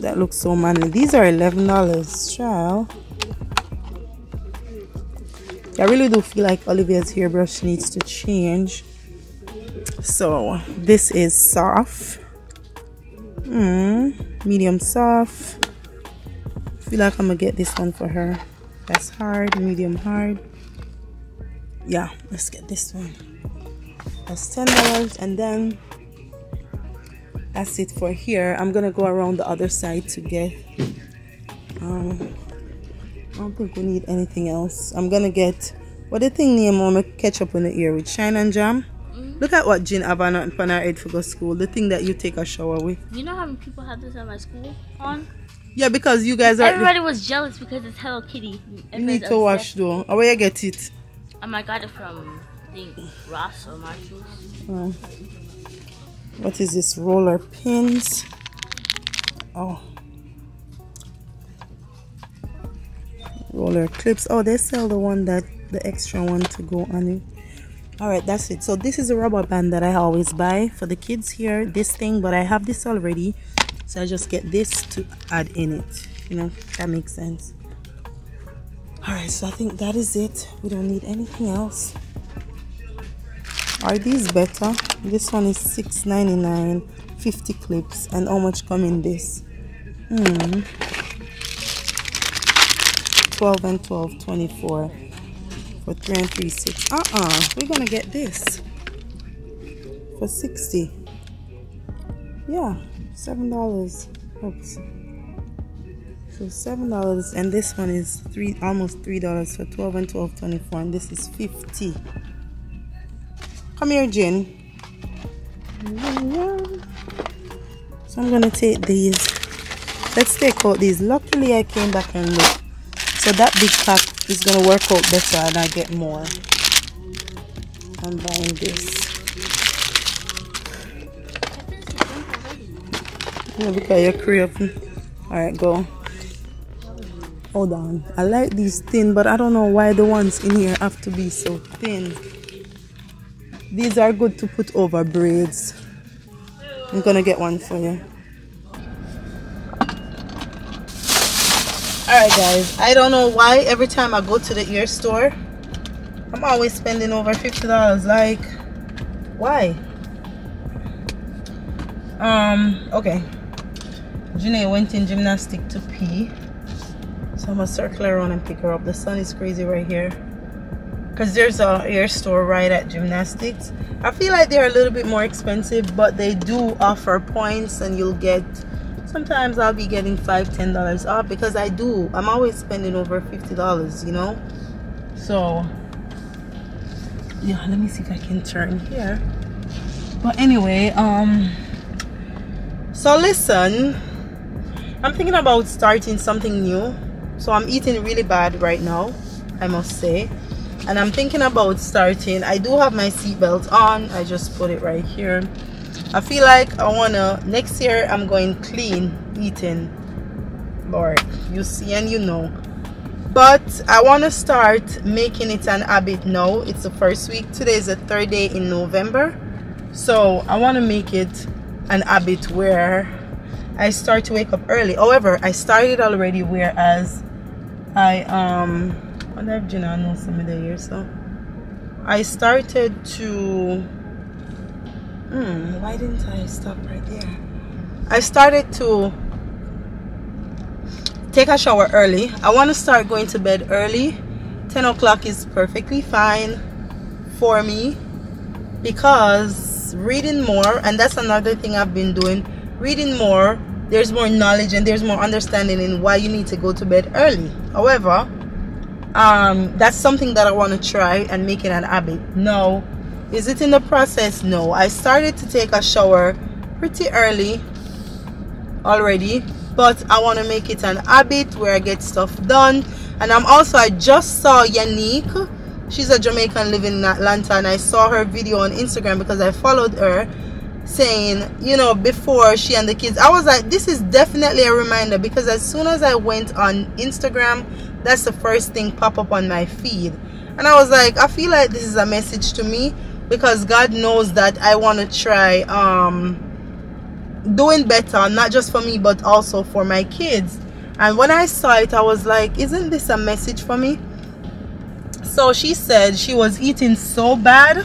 That looks so manly. These are eleven dollars, child. I really do feel like Olivia's hairbrush needs to change. So this is soft. Mm, medium soft. Feel like I'm gonna get this one for her. That's hard, medium hard. Yeah, let's get this one. That's ten dollars, and then that's it for here. I'm gonna go around the other side to get. Um, I don't think we need anything else. I'm gonna get what the thing name on ketchup in the ear with shine and jam. Look at what Jean have on on her head for go school. The thing that you take a shower with. You know how many people have this at my school on? Yeah, because you guys are. Everybody was jealous because it's Hello Kitty. you need to wash though. Where you get it? Um, I got it from, I think, Ross or Marshalls. Uh, what is this? Roller pins. Oh. Roller clips. Oh, they sell the one that the extra one to go on it. All right, that's it. So this is a rubber band that I always buy for the kids here. This thing, but I have this already, so I just get this to add in it. You know, that makes sense. All right, so I think that is it. We don't need anything else. Are these better? This one is $6.99, 50 clips, and how much come in this? Hmm. 12 and 12, 24 for 3 and 3, 6. Uh-uh, we're gonna get this for 60 Yeah, $7. Oops. So seven dollars, and this one is three, almost three dollars for twelve and twelve twenty-four, and this is fifty. Come here, Jen. So I'm gonna take these. Let's take out these. Luckily, I came back and look. So that big pack is gonna work out better, and I get more. I'm buying this. Yeah, because you're craving. Alright, go. Hold on. I like these thin, but I don't know why the ones in here have to be so thin. These are good to put over braids. I'm gonna get one for you. Alright guys, I don't know why every time I go to the ear store, I'm always spending over $50. Like, why? Um, okay. Janae went in gymnastic to pee. So I'm gonna circle around and pick her up. The sun is crazy right here. Cause there's a hair store right at gymnastics. I feel like they're a little bit more expensive, but they do offer points and you'll get sometimes I'll be getting five, ten dollars off because I do. I'm always spending over fifty dollars, you know. So yeah, let me see if I can turn here. But anyway, um so listen, I'm thinking about starting something new. So I'm eating really bad right now, I must say. And I'm thinking about starting. I do have my seatbelt on. I just put it right here. I feel like I wanna next year I'm going clean eating. Lord, you see and you know. But I wanna start making it an habit now. It's the first week. Today is the third day in November. So I wanna make it an habit where I start to wake up early. However, I started already whereas I um I wonder if Gina knows some of the here so I started to hmm why didn't I stop right there? I started to take a shower early. I want to start going to bed early. 10 o'clock is perfectly fine for me because reading more and that's another thing I've been doing reading more there's more knowledge and there's more understanding in why you need to go to bed early. However um, that's something that I want to try and make it an habit. No. Is it in the process? No. I started to take a shower pretty early already but I want to make it an habit where I get stuff done. And I'm also I just saw Yannick. She's a Jamaican living in Atlanta and I saw her video on Instagram because I followed her saying you know before she and the kids I was like this is definitely a reminder because as soon as I went on Instagram that's the first thing pop up on my feed. And I was like I feel like this is a message to me because God knows that I want to try um doing better not just for me but also for my kids. And when I saw it I was like isn't this a message for me? So she said she was eating so bad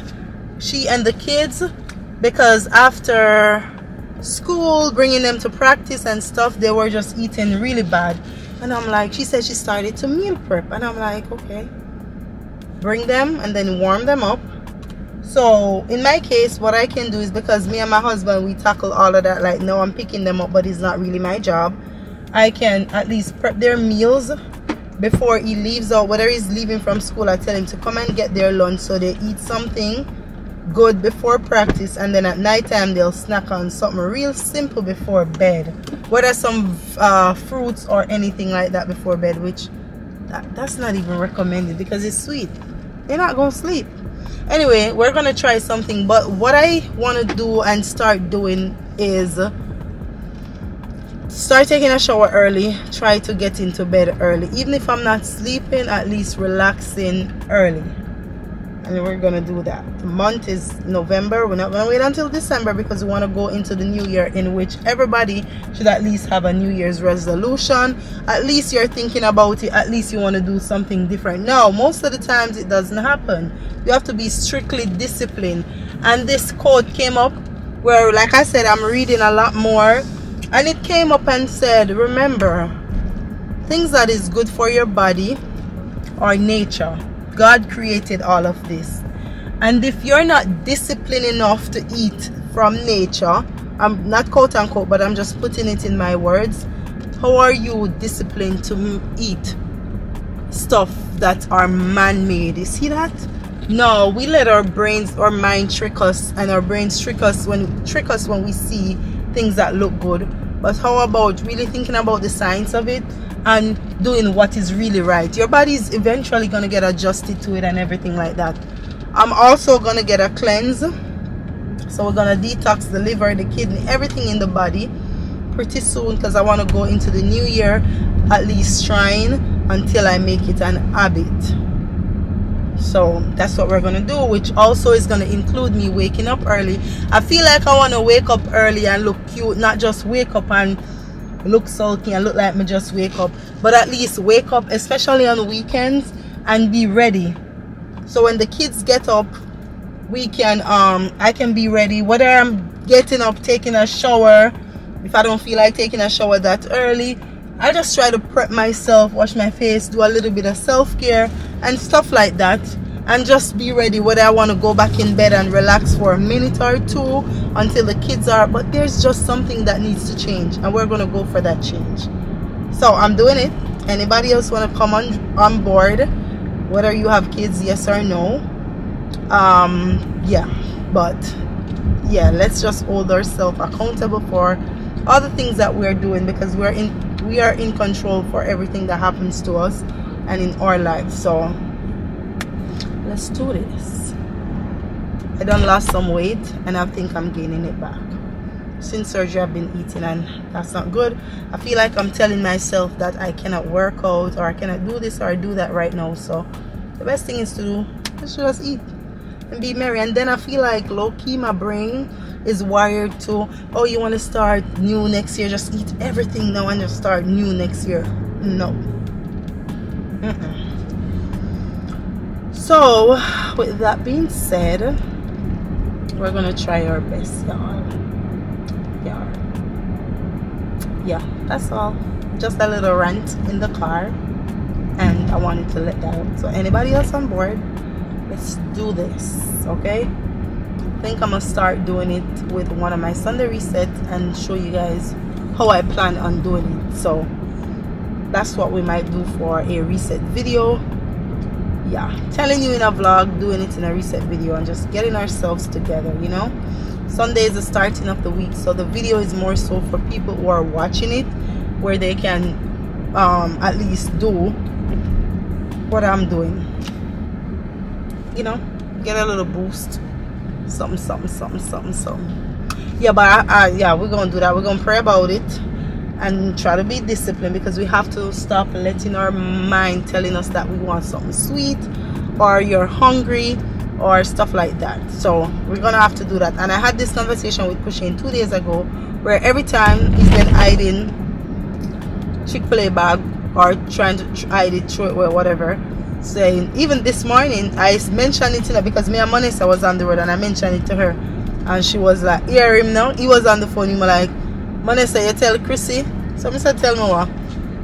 she and the kids because after school bringing them to practice and stuff they were just eating really bad. And i'm like she said she started to meal prep. And i'm like okay. Bring them and then warm them up. So in my case what i can do is because me and my husband we tackle all of that like no i'm picking them up but it's not really my job. I can at least prep their meals before he leaves out. Whether he's leaving from school i tell him to come and get their lunch so they eat something good before practice and then at night time they'll snack on something real simple before bed. Whether some uh, fruits or anything like that before bed which that, that's not even recommended because it's sweet. They're not gonna sleep. Anyway we're gonna try something but what i want to do and start doing is start taking a shower early try to get into bed early. Even if i'm not sleeping at least relaxing early and we're gonna do that. The month is november. We're not gonna wait until december because we want to go into the new year in which everybody should at least have a new year's resolution. At least you're thinking about it. At least you want to do something different. Now most of the times it doesn't happen. You have to be strictly disciplined. And this quote came up where like i said i'm reading a lot more. And it came up and said remember things that is good for your body or nature God created all of this. And if you're not disciplined enough to eat from nature, I'm not quote unquote, but I'm just putting it in my words. How are you disciplined to eat stuff that are man-made? You see that? No, we let our brains, our mind trick us, and our brains trick us when trick us when we see things that look good. But how about really thinking about the science of it and doing what is really right? Your body is eventually going to get adjusted to it and everything like that. I'm also going to get a cleanse. So we're going to detox the liver the kidney everything in the body pretty soon because i want to go into the new year at least trying until i make it an habit so that's what we're gonna do which also is gonna include me waking up early. I feel like i want to wake up early and look cute not just wake up and look sulky and look like me just wake up but at least wake up especially on weekends and be ready. So when the kids get up we can um i can be ready. Whether i'm getting up taking a shower if i don't feel like taking a shower that early i just try to prep myself wash my face do a little bit of self-care and stuff like that and just be ready whether I want to go back in bed and relax for a minute or two until the kids are but there's just something that needs to change and we're going to go for that change. So I'm doing it. Anybody else want to come on on board? Whether you have kids yes or no. Um yeah but yeah let's just hold ourselves accountable for all the things that we're doing because we're in we are in control for everything that happens to us and in our lives so let's do this. I done lost some weight and i think i'm gaining it back. Since surgery i've been eating and that's not good. I feel like i'm telling myself that i cannot work out or i cannot do this or I do that right now so the best thing is to do is just eat and be merry. And then i feel like low-key my brain is wired to oh you want to start new next year just eat everything now and just start new next year. No. Mm -mm. so with that being said we're gonna try our best y'all. Yeah yeah that's all. Just a little rant in the car and i wanted to let that out. So anybody else on board? Let's do this okay think I'm gonna start doing it with one of my Sunday resets and show you guys how I plan on doing it. So that's what we might do for a reset video. Yeah telling you in a vlog doing it in a reset video and just getting ourselves together you know? Sunday is the starting of the week so the video is more so for people who are watching it where they can um, at least do what I'm doing. You know get a little boost something something something something something. Yeah but I, I, yeah we're gonna do that. We're gonna pray about it and try to be disciplined because we have to stop letting our mind telling us that we want something sweet or you're hungry or stuff like that. So we're gonna have to do that. And i had this conversation with Kushane two days ago where every time he's been hiding chick-fil-a bag or trying to hide it through it whatever saying even this morning I mentioned it to her because me and Monessa was on the road and I mentioned it to her. And she was like hear him now. He was on the phone. He was like Monessa you tell Crissy? So I said tell me what.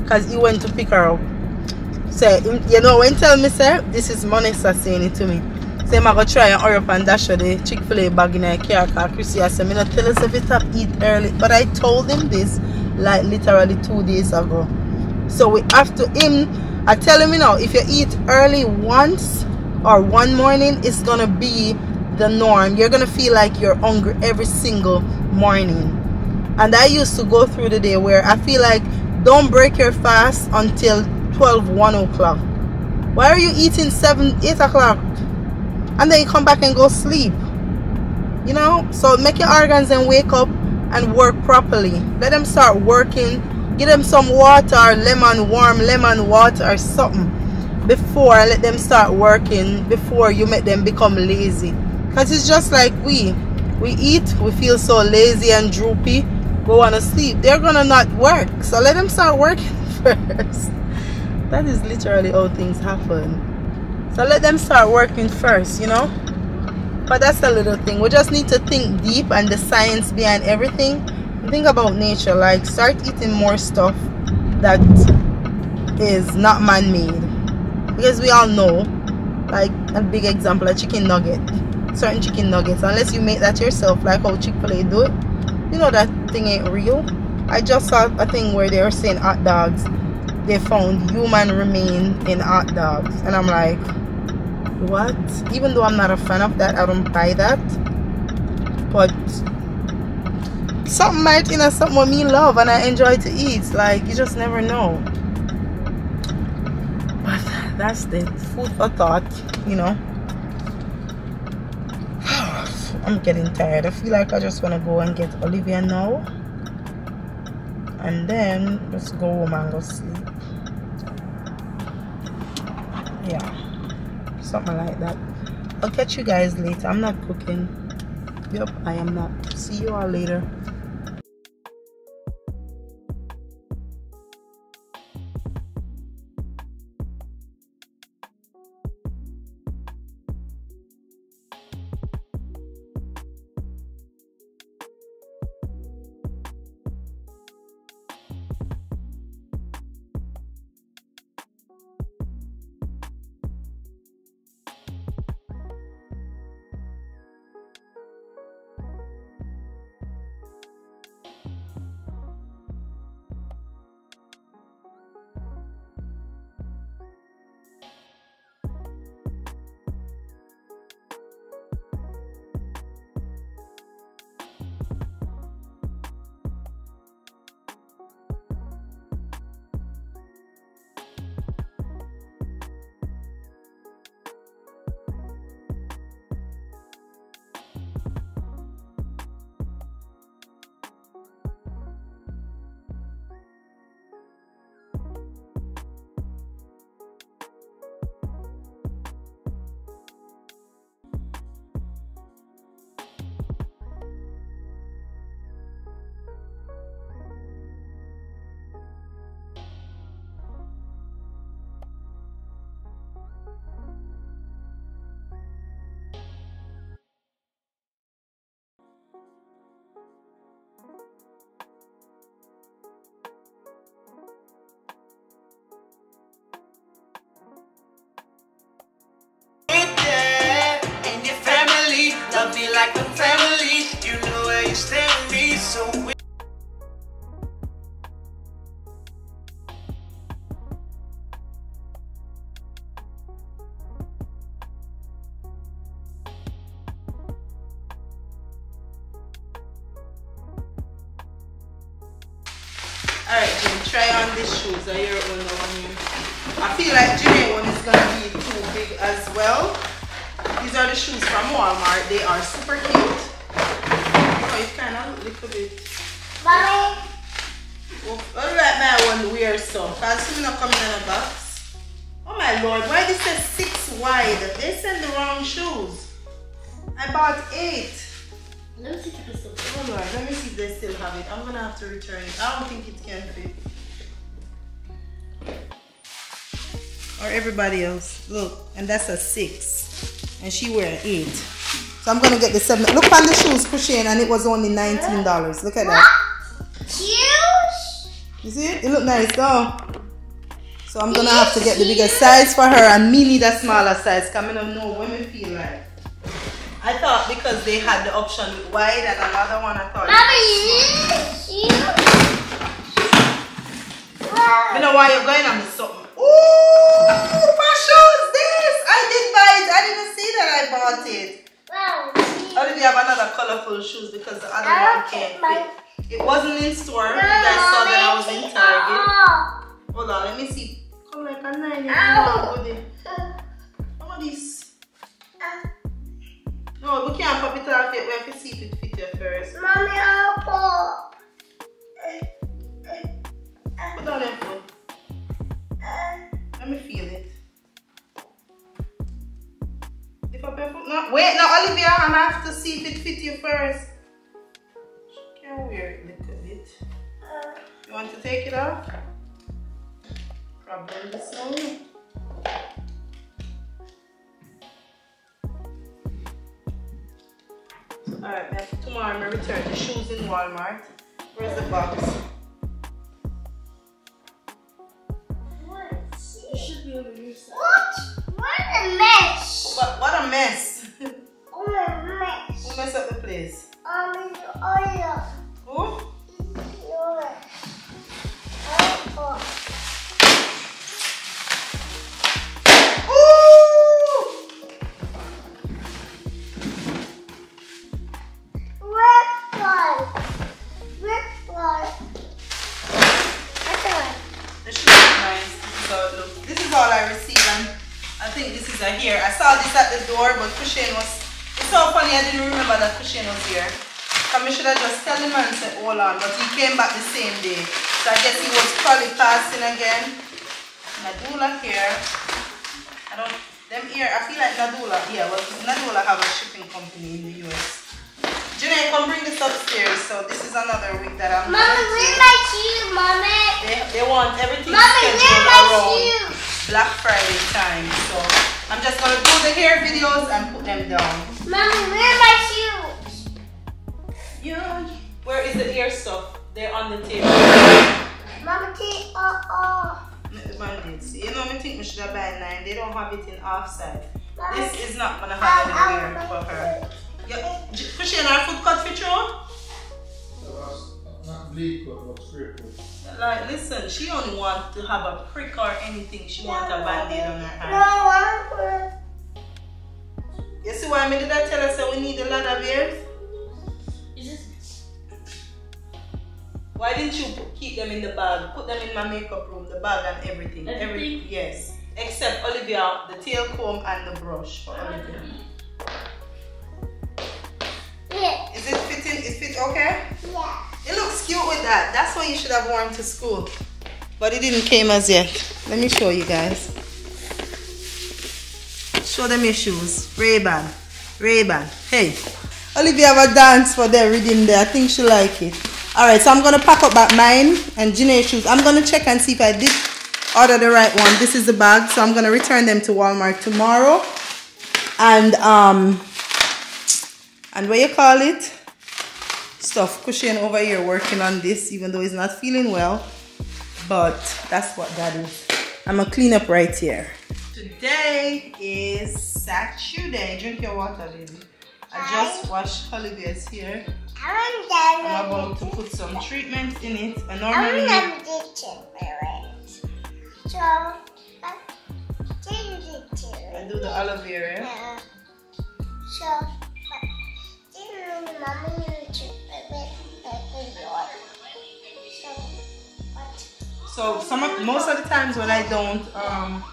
Because he went to pick her up. Say you know when tell me sir this is Monessa saying it to me. Say I'm gonna try and hurry up and dash the Chick-fil-A bag in her car cause Crissy I said me not tell us if it up eat early. But I told him this like literally two days ago. So we have to him I tell you know if you eat early once or one morning it's gonna be the norm. You're gonna feel like you're hungry every single morning. And I used to go through the day where I feel like don't break your fast until 12 1 o'clock. Why are you eating 7 8 o'clock? And then you come back and go sleep. You know? So make your organs and wake up and work properly. Let them start working give them some water lemon warm lemon water or something before I let them start working before you make them become lazy. Because it's just like we we eat we feel so lazy and droopy we want to sleep. They're gonna not work. So let them start working first. That is literally how things happen. So let them start working first you know? But that's a little thing. We just need to think deep and the science behind everything think about nature like start eating more stuff that is not man-made. Because we all know like a big example a chicken nugget. Certain chicken nuggets unless you make that yourself like how chick-fil-a do it you know that thing ain't real. I just saw a thing where they were saying hot dogs they found human remain in hot dogs. And i'm like what? Even though i'm not a fan of that i don't buy that. But something might you know something with me love and I enjoy to eat. Like you just never know. But that's the food for thought you know. I'm getting tired. I feel like I just want to go and get Olivia now. And then just go home and go sleep. Yeah. Something like that. I'll catch you guys later. I'm not cooking. Yep I am not. See you all later everybody else. Look, and that's a six. And she wear an eight. So I'm gonna get the seven. Look on the shoes, Christian, and it was only $19. Look at that. Huge. You see it? It look nice though. So I'm gonna have to get the bigger size for her and me need a smaller size. Cause I don't know women feel like. I thought because they had the option with wide and another one, I thought. Mommy, you. You know why you're going on something? Ooh, what shoes this? I did buy it. I didn't see that I bought it. Wow. I already have another colorful shoes because the other one can't fit. It wasn't in store. You guys saw that I was in Target. Hold on, let me see. Come like a nine year Ow. old. Some of these. No, we can't pop it off yet. We have to see if it fit you first. Mommy, apple. Put on your foot. Let me feel it. If I put no, wait, now Olivia, I'm gonna have to see if it fit you first. Can wear it a little bit. You want to take it off? Probably soon. Alright, man. Tomorrow I'm gonna return the shoes in Walmart. Where's the box? You should be over your side. What? What a mess. What, what a mess. What a mess. Who messed up the place? Um, Mommy, oil. Who? Yours. Apple. Ooh! Is all I received and I think this is a here. I saw this at the door but Kushane was it's so funny I didn't remember that Kushane was here. Come should have just tell the man said hold on but he came back the same day. So I guess he was probably passing again. Nadula here. I don't them here I feel like Nadula yeah well Nadula have a shipping company in the US. Janae, come bring this upstairs. So this is another week that I'm where's to- my shoe, Mommy? they, they want everything Mommy, where's scheduled my around shoe? Black Friday time. So I'm just gonna do the hair videos and put them down. Mommy, where's my shoes? Yeah. Where is the hair stuff? They're on the table. Mommy, take uh uh. Bandits. You know, I think we should have buy nine. They don't have it in offside. This is not gonna have I'll- any I'll wear for her. It. Yeah, oh, J- push in our foot cut for through. Not bleed cut, but straight. Like, listen, she only want to have a prick or anything. She want a band-aid on her No, hand. I'm You see why me did I tell her say we need a lot of ears? Is this? Why didn't you put- keep them in the bag? Put them in my makeup room, the bag and everything. Every, Everything? yes. Except Olivia, the tail comb and the brush for Olivia. Yeah. Is it fitting? Is fit okay? Yeah. It looks cute with that. That's what you should have worn to school. But it didn't came as yet. Let me show you guys. Show them your shoes. Ray-Ban. Ray-Ban. Hey. Olivia have a dance for their reading there. I think she like it. Alright, so I'm gonna pack up back mine and Janae's shoes. I'm gonna check and see if I did order the right one. This is the bag, so I'm gonna return them to Walmart tomorrow. And um and what you call it? Stuff Kushane over here working on this, even though he's not feeling well. But that's what that is. I'm gonna clean up right here. Today is Saturday. Drink your water, baby. I just washed Olivia's hair. I'm I'm about to put some treatment in it. I I'm normally parents. So, uh, change it to. I do the aloe vera. Yeah. So, mommy what So some of, most of the times when I don't um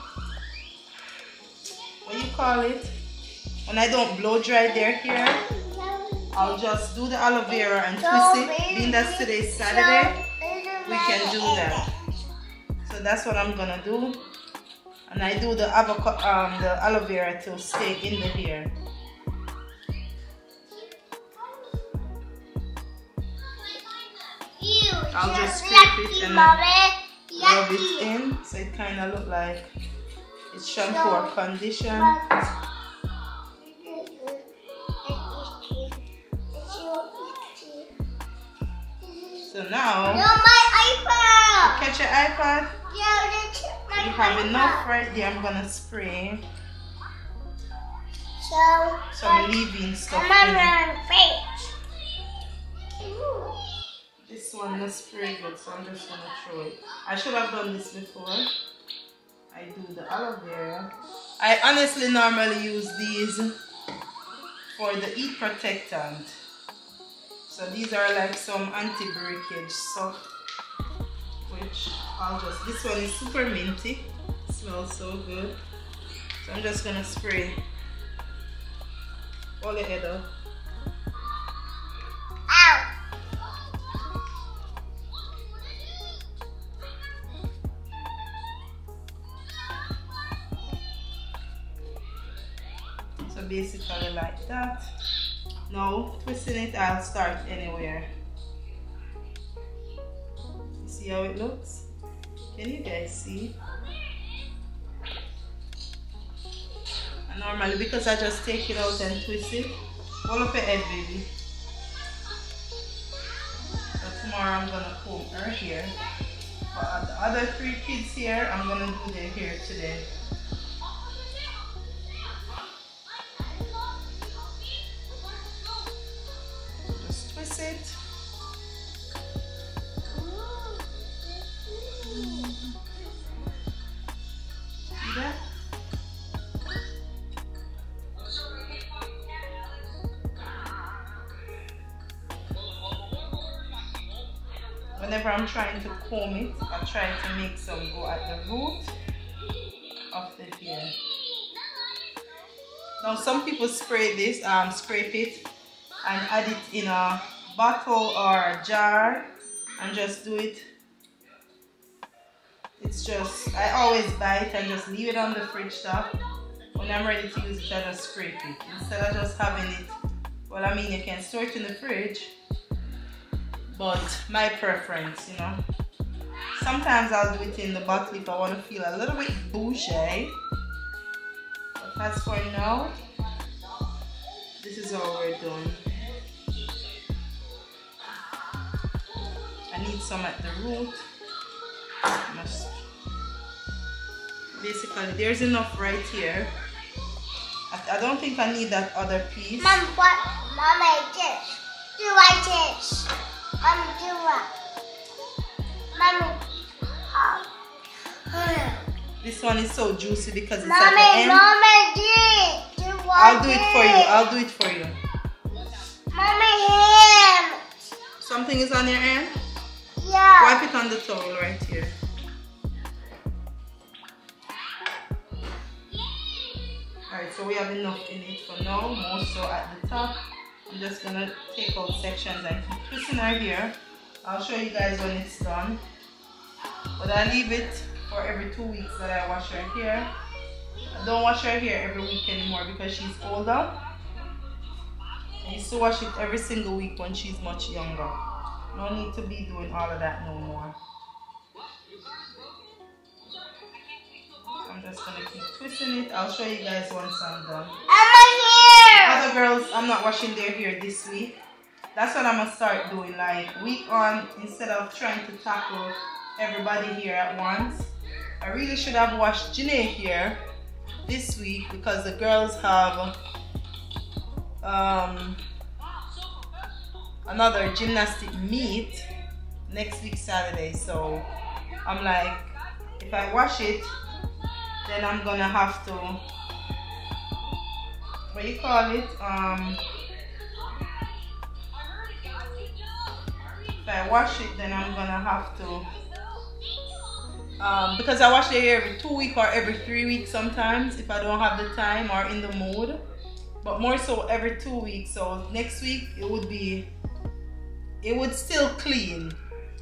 what you call it? When I don't blow dry their hair I'll just do the aloe vera and twist it. Being that today's Saturday we can do that. So that's what I'm gonna do. And I do the avocado um the aloe vera to stay in the hair I'll just scrape it and rub it in so it kind of look like it's shampoo or condition. So now my iPad. catch your iPad. Yeah, you have iPad. enough right there I'm gonna spray. So, some leave-in stuff I'm on face. This one is pretty good, so I'm just gonna throw it. I should have done this before. I do the aloe vera. I honestly normally use these for the heat protectant. So these are like some anti-breakage stuff, which I'll just. This one is super minty. Smells so good. So I'm just gonna spray all the head up. Ow. Basically like that. Now twisting it, I'll start anywhere. You see how it looks? Can you guys see? And normally because I just take it out and twist it, all up your head baby. So tomorrow I'm gonna comb her hair. But the other three kids here, I'm gonna do their hair today. It. Whenever I'm trying to comb it, I try to make some go at the root of the hair. Now some people spray this, um, scrape it and add it in a bottle or a jar and just do it. It's just, I always buy it and just leave it on the fridge top. When I'm ready to use it, I just scrape it. Instead of just having it, well, I mean, you can store it in the fridge, but my preference, you know. Sometimes I'll do it in the bottle if I want to feel a little bit bougie. But as for now, this is all we're doing. I need some at the root. Must basically there's enough right here. I, I don't think I need that other piece. Mom, what? Mom, I this. Do like this. Mom, do what? Mommy. Um, oh. This one is so juicy because it's at the Mommy, end. Mommy, do. Do what? I'll do it for you. I'll do it for you. Mommy, hand. Something is on your hand? Yeah. Wipe it on the towel right here. Alright, so we have enough in it for now, more so at the top. I'm just gonna take out sections and keep twisting her here. I'll show you guys when it's done. But I leave it for every two weeks that I wash her hair. I don't wash her hair every week anymore because she's older. I used to wash it every single week when she's much younger. No need to be doing all of that no more. I'm just gonna keep twisting it. I'll show you guys once I'm done. I'm here. Other girls, I'm not washing their hair this week. That's what I'm gonna start doing. Like week on, instead of trying to tackle everybody here at once. I really should have washed Janae here this week because the girls have um, another gymnastic meet next week Saturday. So I'm like, if I wash it, then I'm gonna have to what you call it? Um, if I wash it, then I'm gonna have to um, because I wash their hair every two week or every three weeks sometimes if I don't have the time or in the mood. But more so every two weeks. So next week it would be, it would still clean,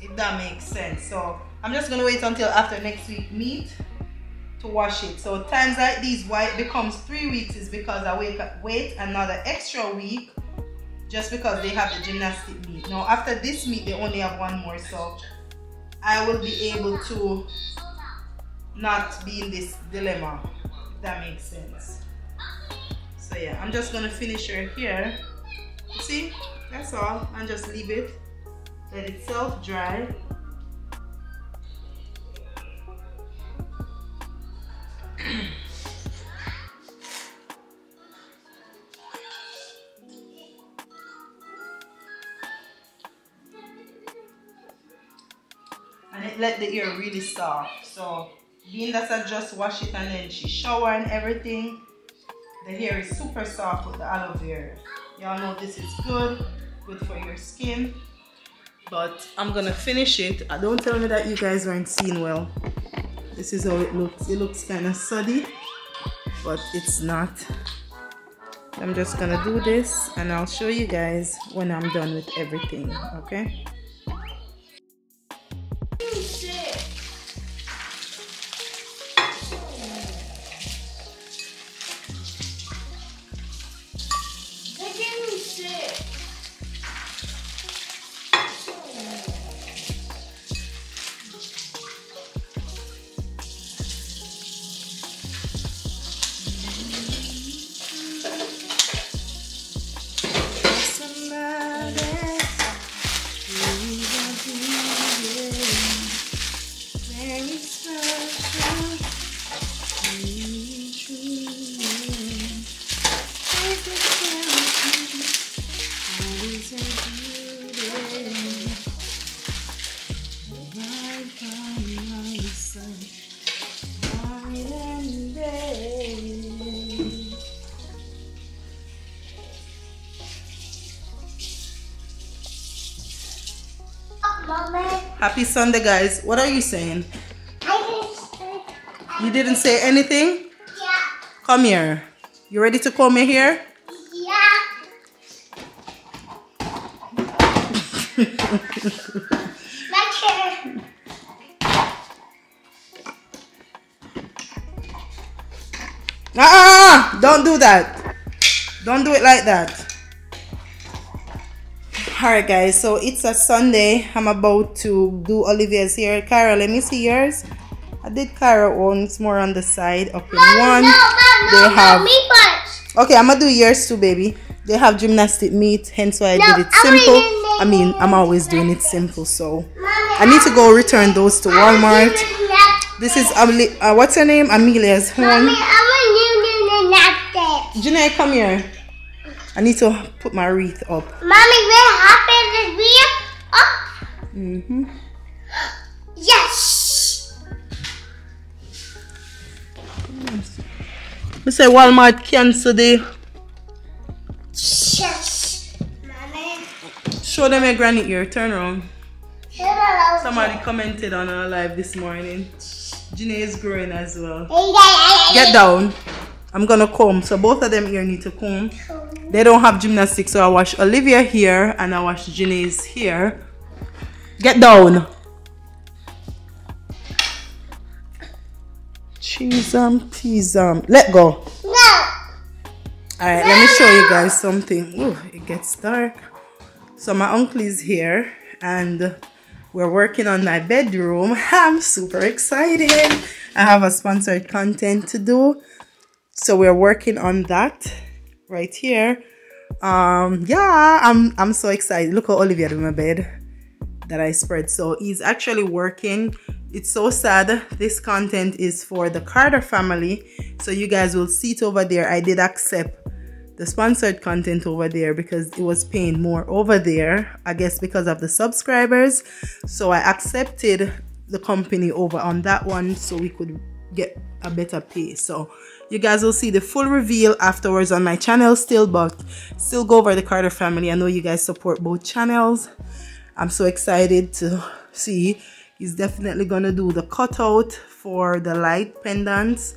if that makes sense. So I'm just gonna wait until after next week meet to wash it. So times like these, why it becomes three weeks is because I up, wait another extra week just because they have the gymnastic meet. Now after this meet, they only have one more. So I will be able to not be in this dilemma, if that makes sense. So yeah, I'm just gonna finish her here. See, that's all. And just leave it, let it self dry. and it let the hair really soft. So being that I just wash it and then she shower and everything, the hair is super soft with the aloe vera. Y'all know this is good, good for your skin. But I'm gonna finish it. Uh, Don't tell me that you guys aren't seeing well. This is how it looks. It looks kind of suddy, but it's not. I'm just gonna do this and I'll show you guys when I'm done with everything, okay? Sunday, guys. What are you saying? You didn't say anything? Yeah, Come here. You ready to comb your hair? yeah. My chair. Ah, ah, ah, ah, don't do that. Don't do it like that. Alright guys, so it's a Sunday. I'm about to do Olivia's hair. Cairo, let me see yours. I did one. It's more on the side, up in one. No, They no, have no, first. Okay, I'm gonna do yours too, baby. They have gymnastic meat, hence why I did it simple. I mean, I'm always doing it simple, so I need to go return those to Walmart. This is uh, what's her name? Amelia's Mommy, home. I want you to napkin. Janae, come here. I need to put my wreath up. Mommy, what happened is we up. Hmm Yes. Me say Walmart cancel the. Yes. Mommy. Show them your granny ear. Turn around. Somebody commented on our live this morning. Janae is growing as well. Get Get down. I'm gonna comb. So both of them here need to comb. They don't have gymnastics, so I wash Olivia here and I wash Janae's here. Get down. Cheese um, tease um. Let go. No. Alright, let me show you guys something. Ooh, it gets dark. So my uncle is here and we're working on my bedroom. I'm super excited. I have a sponsored content to do. So we're working on that right here. Um yeah, I'm I'm so excited. Look how Olivia did my bed that I spread. So he's actually working. It's so sad. This content is for the Carter family. So you guys will see it over there. I did accept the sponsored content over there because it was paying more over there. I guess because of the subscribers. So I accepted the company over on that one so we could get a better pay. So you guys will see the full reveal afterwards on my channel still, but still go over the Carter family. I know you guys support both channels. I'm so excited to see. He's definitely gonna do the cutout for the light pendants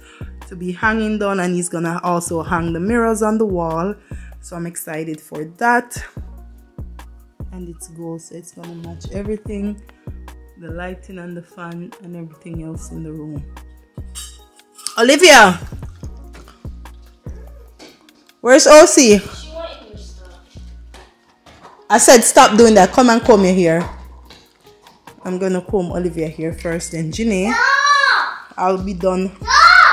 to be hanging down and he's gonna also hang the mirrors on the wall. So i'm excited for that. And it's gold so it's gonna match everything the lighting and the fan and everything else in the room. Olivia! Where's oc i said stop doing that. Come and comb your hair. I'm gonna comb olivia here first then Janae. i'll be done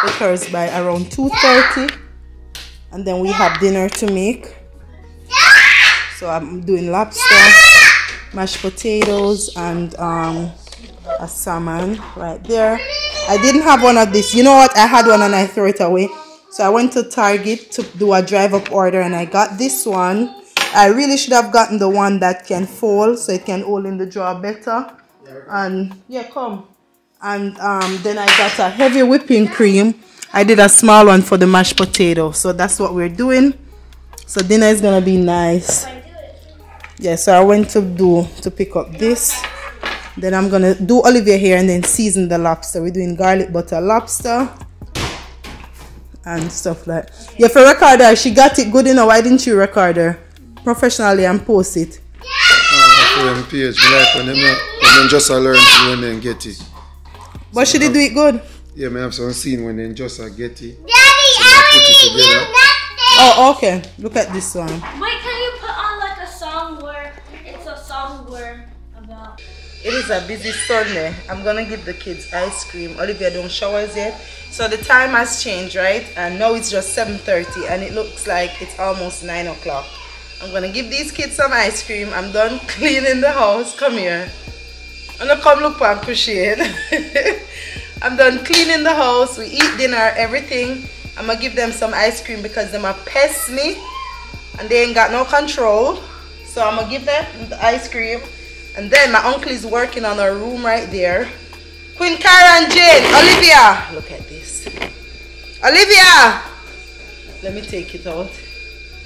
with hers by around 2.30 and then we have dinner to make. So i'm doing lobster mashed potatoes and um, a salmon right there. I didn't have one of this you know what? I had one and i threw it away. So i went to target to do a drive up order and i got this one i really should have gotten the one that can fold so it can hold in the drawer better and yeah come and um, then I got a heavy whipping cream. I did a small one for the mashed potato. So that's what we're doing. So dinner is gonna be nice. Yeah, so I went to do to pick up this. Then I'm gonna do Olivia here and then season the lobster. We're doing garlic butter lobster and stuff like. Yeah, for record her, she got it good enough. Why didn't you record her professionally and post it? Uh, page, me like when them, when them just learn to when them get it. But she did do it good. Yeah, me have some scene when they just a get it. Daddy, put it together. Oh, okay. Look at this one. Wait, can you put on like a song where it's a song where about? It is a busy Sunday. I'm gonna give the kids ice cream. Olivia don't showers yet. So the time has changed, right? And now it's just 7.30 and it looks like it's almost 9 o'clock. I'm gonna give these kids some ice cream. I'm done cleaning the house. Come here. I'm gonna come look for crochet. I'm done cleaning the house. We eat dinner, everything. I'm gonna give them some ice cream because them a pest me and they ain't got no control. So I'm gonna give them the ice cream. And then my uncle is working on our room right there. Quinn and Jane, Olivia, look at this. Olivia, let me take it out.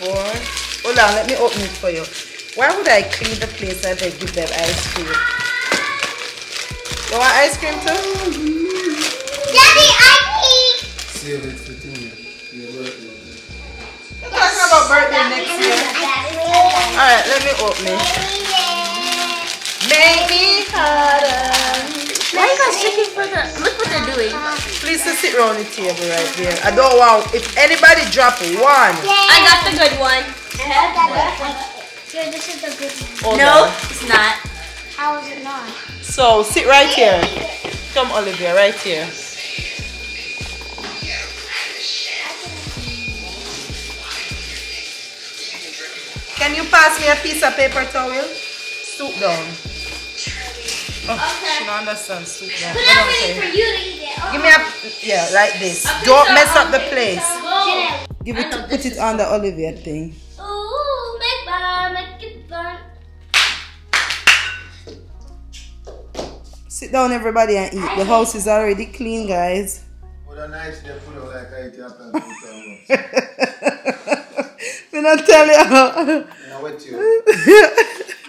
Four. Hold on, let me open it for you. Why would I clean the place and then give them ice cream? You want ice cream too? Save it for dinner. Your birthday. We're talking about birthday next year. Alright, let me open it. Make me harder. Why are you checking for the? Look what they're doing. Please just sit around the table right there. I don't want if anybody drop one. I got the good one. Here, this is the good one. hold No, on. it's not. How is it not? So sit right here. Come Olivia, right here. Can you pass me a piece of paper towel? Stoop down. Oh, she don't understand. Stoop down. Put What I'm everything for you to eat it. Give me a yeah, like this. Don't mess up the place. Give it, put it on the Olivia thing. Ooh, make fun, make it fun. Sit down, everybody, and eat. The house is already clean, guys. What a nice day put out like I eat apple and put it Me not tell you.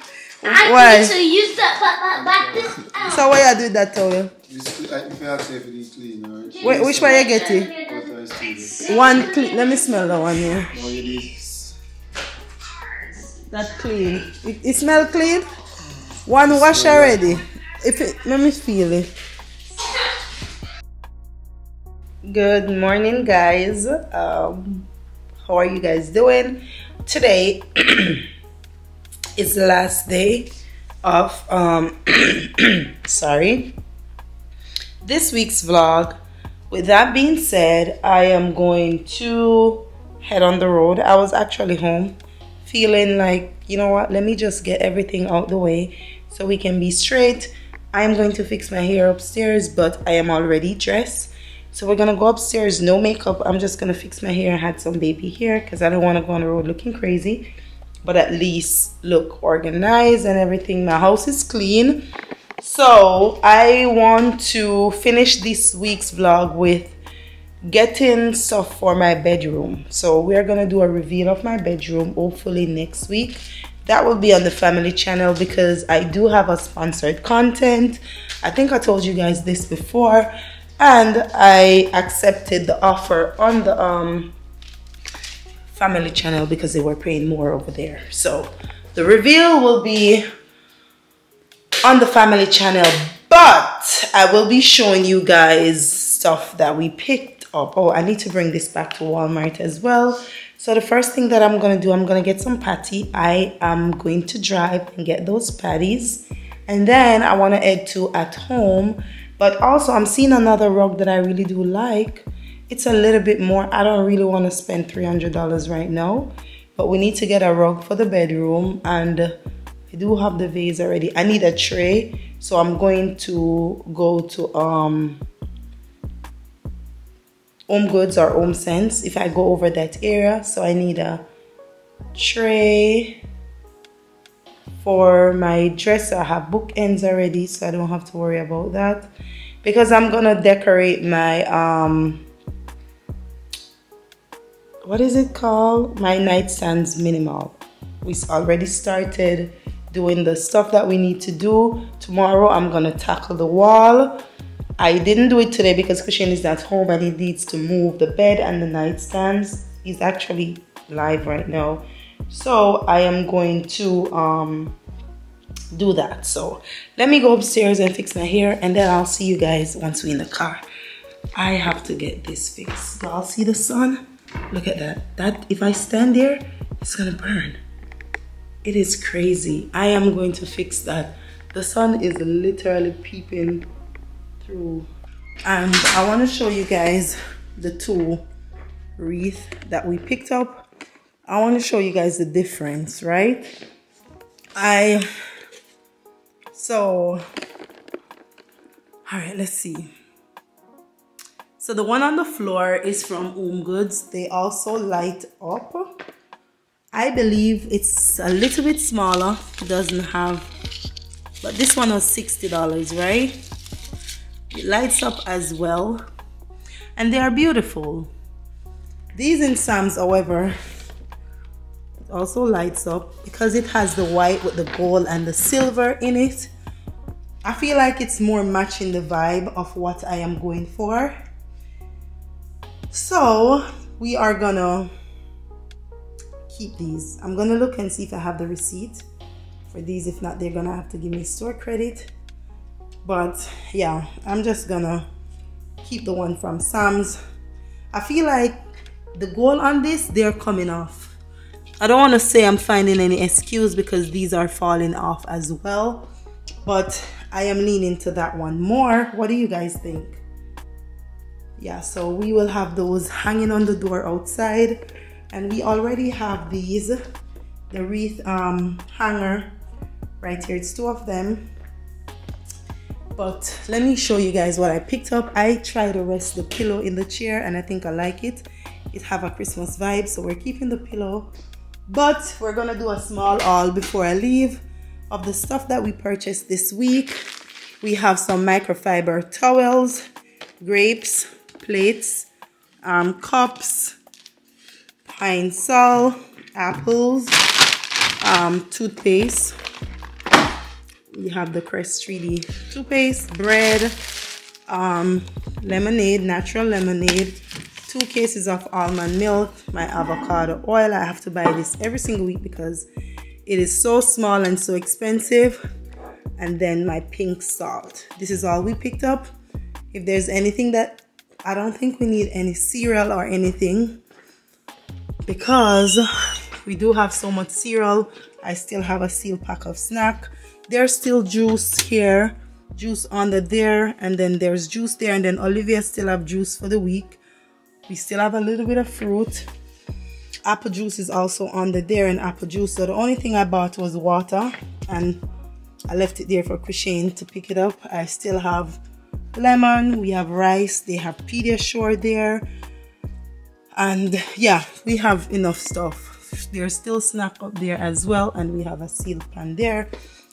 I Why? need to use that back, back, back this out. So why you do that towel? If you have safe, it is clean, alright? Wh- which way you get it? What I see. One clean. Let me smell that one here. Now you. That clean. It, it smell clean. One wash already. If it, let me feel it. Good morning, guys. Um, how are you guys doing? Today is the last day of um sorry. This week's vlog with that being said i am going to head on the road. I was actually home feeling like you know what let me just get everything out the way so we can be straight. I am going to fix my hair upstairs, but I am already dressed. So we're gonna go upstairs, no makeup. I'm just gonna fix my hair, i had some baby hair because I don't wanna go on the road looking crazy, but at least look organized and everything. My house is clean. So I want to finish this week's vlog with getting stuff for my bedroom. So we're gonna do a reveal of my bedroom hopefully next week. That will be on the family channel because I do have a sponsored content. I think I told you guys this before and I accepted the offer on the um, family channel because they were paying more over there. So the reveal will be on the family channel, but I will be showing you guys stuff that we picked up. Oh, I need to bring this back to Walmart as well. So the first thing that I'm gonna do, I'm gonna get some patty. I am going to drive and get those patties. And then I wanna head to at home but also I'm seeing another rug that I really do like. It's a little bit more. I don't really want to spend $300 right now. But we need to get a rug for the bedroom. And I do have the vase already. I need a tray. So I'm going to go to um, Home Goods or Home Sense if I go over that area. So I need a tray for my dresser i have bookends already so i don't have to worry about that because i'm gonna decorate my um what is it called my Night nightstands minimal we already started doing the stuff that we need to do tomorrow i'm gonna tackle the wall i didn't do it today because Christian is at home and he needs to move the bed and the nightstands he's actually live right now so I am going to um, do that. So let me go upstairs and fix my hair and then I'll see you guys once we're in the car. I have to get this fixed. Y'all see the sun? Look at that. That If I stand there, it's gonna burn. It is crazy. I am going to fix that. The sun is literally peeping through. And I wanna show you guys the two wreath that we picked up I want to show you guys the difference, right? I, so, all right, let's see. So the one on the floor is from Home Goods. They also light up. I believe it's a little bit smaller. Doesn't have, but this one was $60, right? It lights up as well. And they are beautiful. These in Sam's, however, also lights up because it has the white with the gold and the silver in it I feel like it's more matching the vibe of what I am going for so we are gonna keep these I'm gonna look and see if I have the receipt for these if not they're gonna have to give me store credit but yeah I'm just gonna keep the one from Sam's I feel like the goal on this they're coming off I don't want to say I'm finding any excuse because these are falling off as well. But I am leaning to that one more. What do you guys think? Yeah, so we will have those hanging on the door outside. And we already have these, the wreath um, hanger right here. It's two of them. But let me show you guys what I picked up. I try to rest the pillow in the chair and I think I like it. It have a Christmas vibe. So we're keeping the pillow but we're gonna do a small haul before I leave of the stuff that we purchased this week. We have some microfiber towels, grapes, plates, um, cups, pine sol, apples, um, toothpaste. We have the Crest 3D toothpaste, bread, um, lemonade, natural lemonade, two cases of almond milk, my avocado oil. I have to buy this every single week because it is so small and so expensive. And then my pink salt. This is all we picked up. If there's anything that I don't think we need any cereal or anything because we do have so much cereal. I still have a seal pack of snack. There's still juice here, juice under there, and then there's juice there, and then Olivia still have juice for the week we still have a little bit of fruit apple juice is also under there and apple juice so the only thing i bought was water and I left it there for Christine to pick it up. I still have lemon, we have rice, they have Pediasure there. And yeah, we have enough stuff. There's still snack up there as well, and we have a sealed pan there.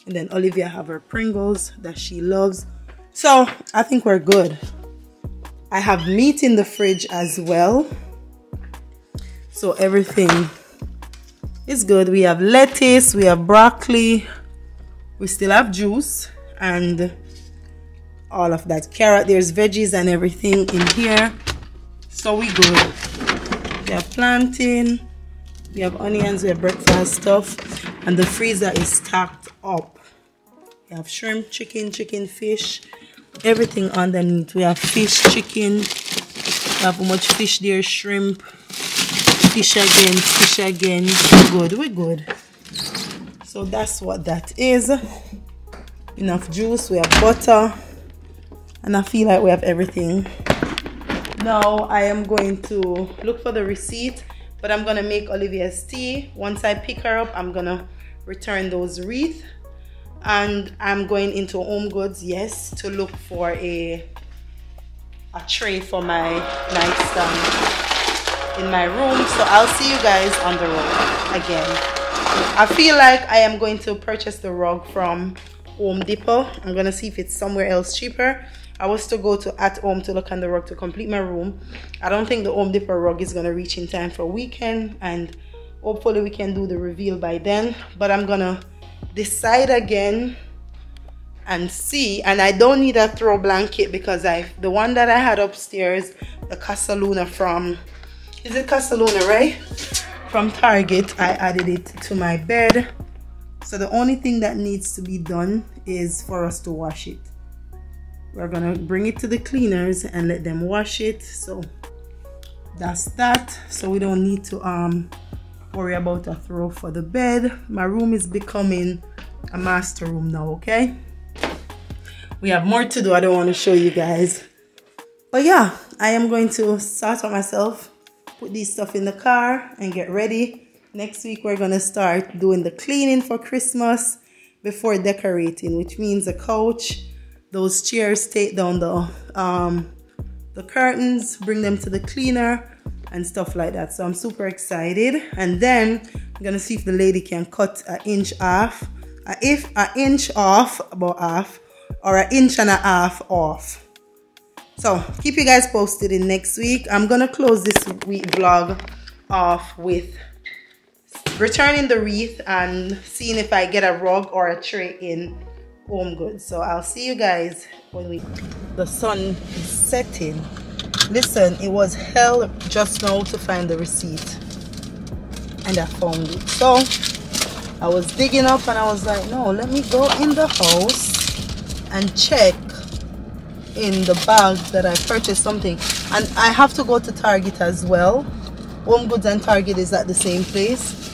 And then Olivia have her Pringles that she loves. So I think we're good. I have meat in the fridge as well. So everything is good. We have lettuce, we have broccoli, we still have juice and all of that carrot. There's veggies and everything in here. So we good. We have plantain we have onions we have breakfast stuff and the freezer is stacked up. We have shrimp chicken chicken fish everything underneath. We have fish chicken we have much fish there shrimp fish again fish again. We're good we're good. So that's what that is. Enough juice we have butter and I feel like we have everything. Now I am going to look for the receipt but I'm gonna make Olivia's tea. Once I pick her up I'm gonna return those wreath. And I'm going into home goods yes to look for a a tray for my nightstand in my room. So I'll see you guys on the road again. I feel like I am going to purchase the rug from Home Depot. I'm to see if it's somewhere else cheaper. I was to go to at home to look on the rug to complete my room. I don't think the Home Depot rug is going to reach in time for weekend and hopefully we can do the reveal by then. But I'm going to decide again and see and I don't need a throw blanket because I the one that I had upstairs the Casaluna from is it Casaluna right from Target I added it to my bed so the only thing that needs to be done is for us to wash it we're gonna bring it to the cleaners and let them wash it. So that's that. So we don't need to um worry about a throw for the bed. My room is becoming a master room now okay? We have more to do. I don't want to show you guys. But yeah i am going to start on myself put these stuff in the car and get ready. Next week we're gonna start doing the cleaning for Christmas before decorating, which means the couch, those chairs, take down the um, the curtains, bring them to the cleaner and stuff like that. So I'm super excited. And then I'm gonna see if the lady can cut an inch off, if an inch off, about half, or an inch and a half off so keep you guys posted in next week i'm gonna close this week vlog off with returning the wreath and seeing if i get a rug or a tray in home goods. So i'll see you guys when we the sun is setting. Listen it was hell just now to find the receipt. And i found it. So i was digging up and i was like no let me go in the house and check in the bag that I purchased something. And I have to go to Target as well. Home Goods and Target is at the same place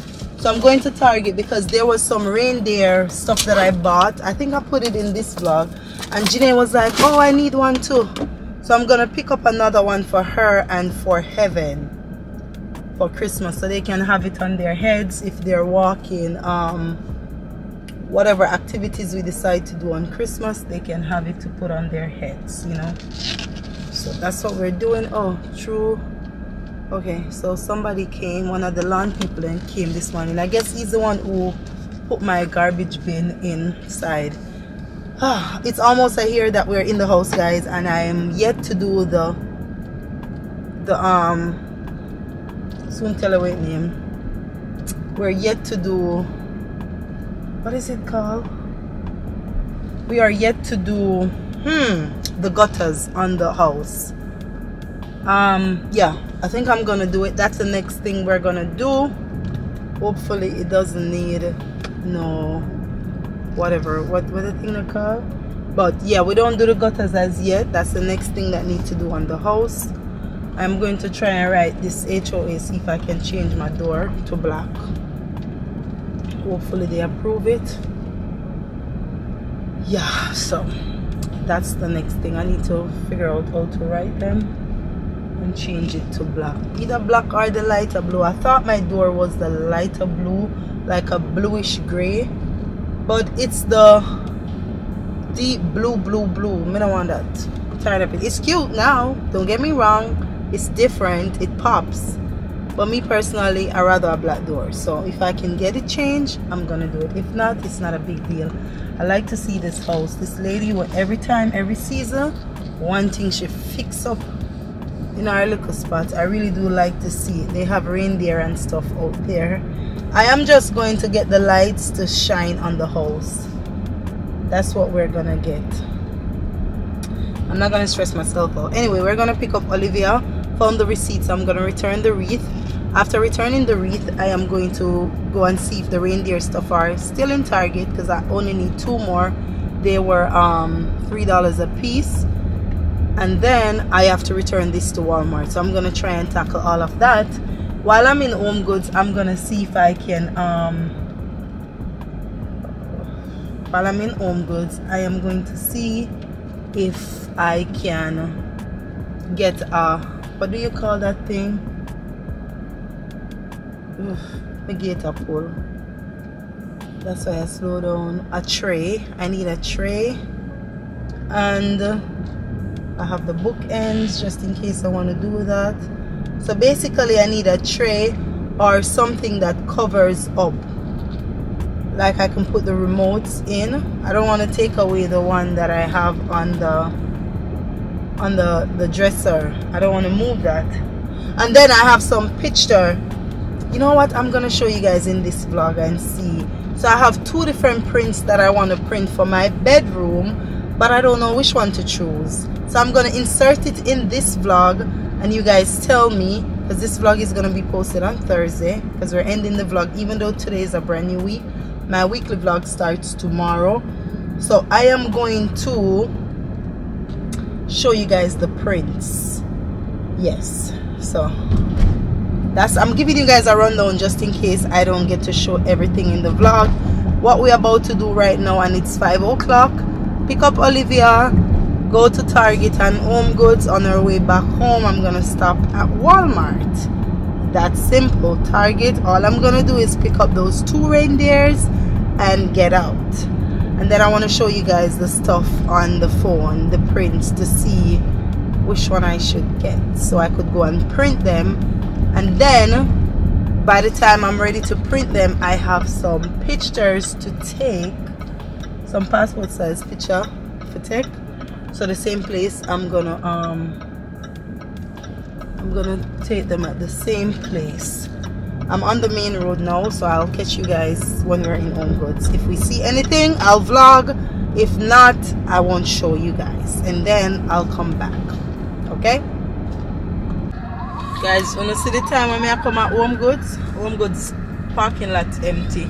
so I'm going to Target because there was some reindeer stuff that I bought I think I put it in this vlog and Janae was like oh I need one too so I'm gonna pick up another one for her and for Heaven for Christmas so they can have it on their heads if they're walking um, whatever activities we decide to do on Christmas, they can have it to put on their heads, you know. So that's what we're doing. Oh, true. Okay, so somebody came, one of the lawn people and came this morning. I guess he's the one who put my garbage bin inside. it's almost a year that we're in the house, guys, and I am yet to do the the um soon tell away name. We're yet to do what is it called we are yet to do hmm the gutters on the house um yeah i think i'm gonna do it. That's the next thing we're gonna do. Hopefully it doesn't need no whatever. What what the thing they call? But yeah we don't do the gutters as yet. That's the next thing that need to do on the house. I'm going to try and write this hoa see if i can change my door to black. Hopefully they approve it. Yeah so that's the next thing. I need to figure out how to write them and change it to black. Either black or the lighter blue. I thought my door was the lighter blue like a bluish gray. But it's the deep blue blue blue. I don't want that. Tired of it it's cute now. Don't get me wrong. It's different. It pops. But me personally i rather a black door. So if i can get it changed i'm gonna do it. If not it's not a big deal. I like to see this house. This lady where every time every season one thing she fix up in our local spot. I really do like to see. It they have reindeer and stuff out there. I am just going to get the lights to shine on the house. That's what we're gonna get. I'm not gonna stress myself out. Anyway we're gonna pick up olivia found the receipts. I'm gonna return the wreath. After returning the wreath i am going to go and see if the reindeer stuff are still in target because i only need two more. They were um three dollars a piece and then I have to return this to Walmart. So I'm gonna try and tackle all of that. While I'm in home goods I'm gonna see if I can um while I'm in home goods I am going to see if I can get a what do you call that thing? Ugh, the gator pull that's why I slow down. A tray. I need a tray. And I have the bookends just in case I want to do that. So basically I need a tray or something that covers up. Like I can put the remotes in. I don't want to take away the one that I have on the on the the dresser. I don't want to move that. And then I have some picture. You know what? I'm gonna show you guys in this vlog and see. So I have two different prints that I want to print for my bedroom but I don't know which one to choose so i'm gonna insert it in this vlog and you guys tell me because this vlog is gonna be posted on thursday because we're ending the vlog even though today is a brand new week. My weekly vlog starts tomorrow. So i am going to show you guys the prints. Yes so that's i'm giving you guys a rundown just in case i don't get to show everything in the vlog. What we're about to do right now and it's five o'clock. Pick up olivia go to Target and Home Goods on our way back home I'm gonna stop at Walmart. That's simple. Target all I'm gonna do is pick up those two reindeers and get out. And then I want to show you guys the stuff on the phone the prints to see which one I should get. So I could go and print them. And then by the time I'm ready to print them I have some pictures to take. Some passport size picture for take so the same place i'm gonna um i'm gonna take them at the same place. I'm on the main road now so i'll catch you guys when we're in home goods if we see anything i'll vlog. If not i won't show you guys. And then i'll come back okay? Guys wanna see the time when i come at home goods home goods parking lot empty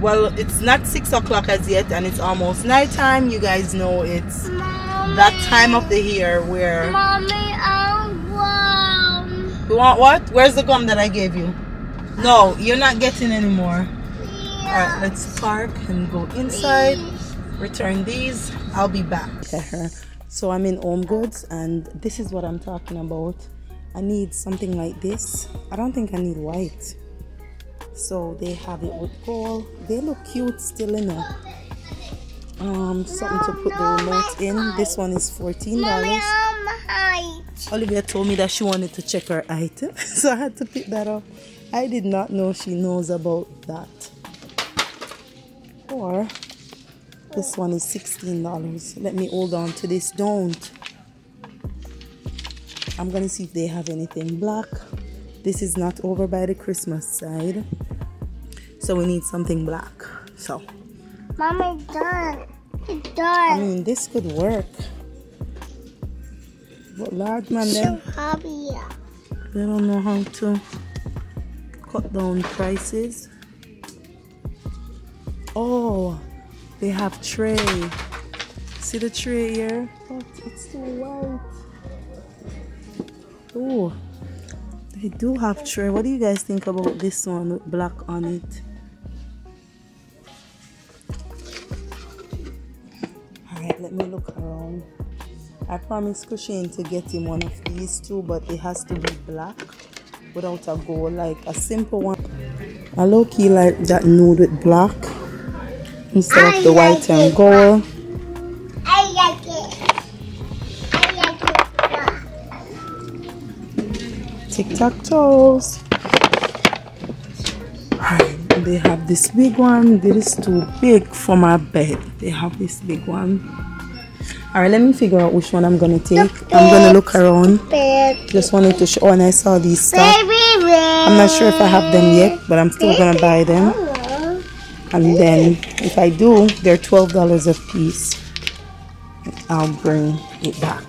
well it's not six o'clock as yet and it's almost night time you guys know it's that time of the year where Mommy, I want. you want what? Where's the gum that i gave you? No you're not getting any more. All right let's park and go inside. Return these. I'll be back. So i'm in home goods and this is what i'm talking about. I need something like this. I don't think i need white so they have it with gold they look cute still in there um something to put the remote in. This one is 14 dollars. olivia told me that she wanted to check her item so i had to pick that up. I did not know she knows about that. Or this one is 16 dollars. Let me hold on to this. Don't. I'm gonna see if they have anything black this is not over by the christmas side so we need something black so Mama, it's done. It's I mean, this could work. But large man, So them, they don't know how to cut down prices. Oh, they have tray. See the tray here? But it's too white. Oh, they do have tray. What do you guys think about this one with black on it? Alright, let me look around. I promised Kushane to get him one of these two, but it has to be black without a gold, like a simple one. I low key like that nude with black. instead of the white and gold. Tic-tac-toes. Alright, they have this big one. This is too big for my bed. They have this big one. Alright, let me figure out which one I'm gonna take. I'm gonna look around. Just wanted to show when I saw these stuff. I'm not sure if I have them yet, but I'm still gonna buy them. And then if I do, they're twelve dollars a piece. I'll bring it back.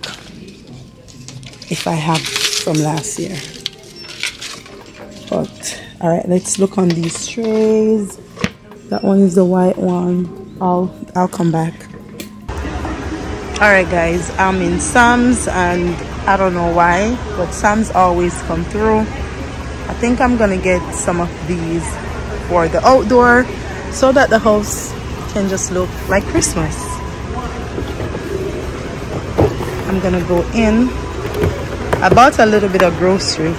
If I have from last year. But alright, let's look on these trays. That one is the white one. I'll I'll come back. Alright guys, I'm in Sam's and I don't know why, but Sam's always come through. I think I'm gonna get some of these for the outdoor so that the house can just look like Christmas. I'm gonna go in. I bought a little bit of grocery,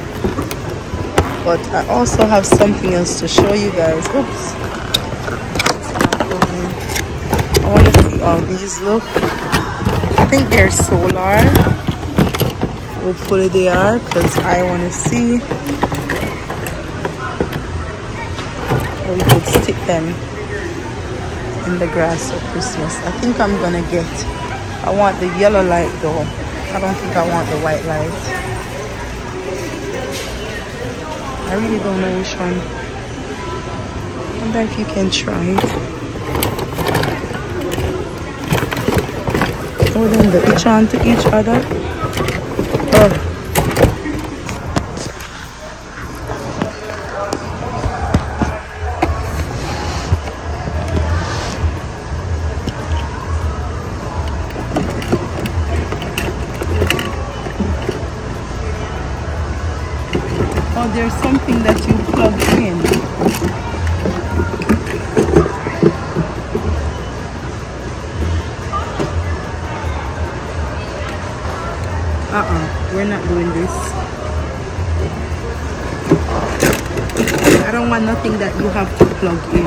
but I also have something else to show you guys. Oops. I want to see how these look. I think they're solar. Hopefully they are because I want to see we could stick them in the grass for Christmas. I think I'm gonna get I want the yellow light though. I don't think I want the white light. I really don't know which one. I wonder if you can try it. Then the each on to each other. Oh, I don't nothing that you have to plug in.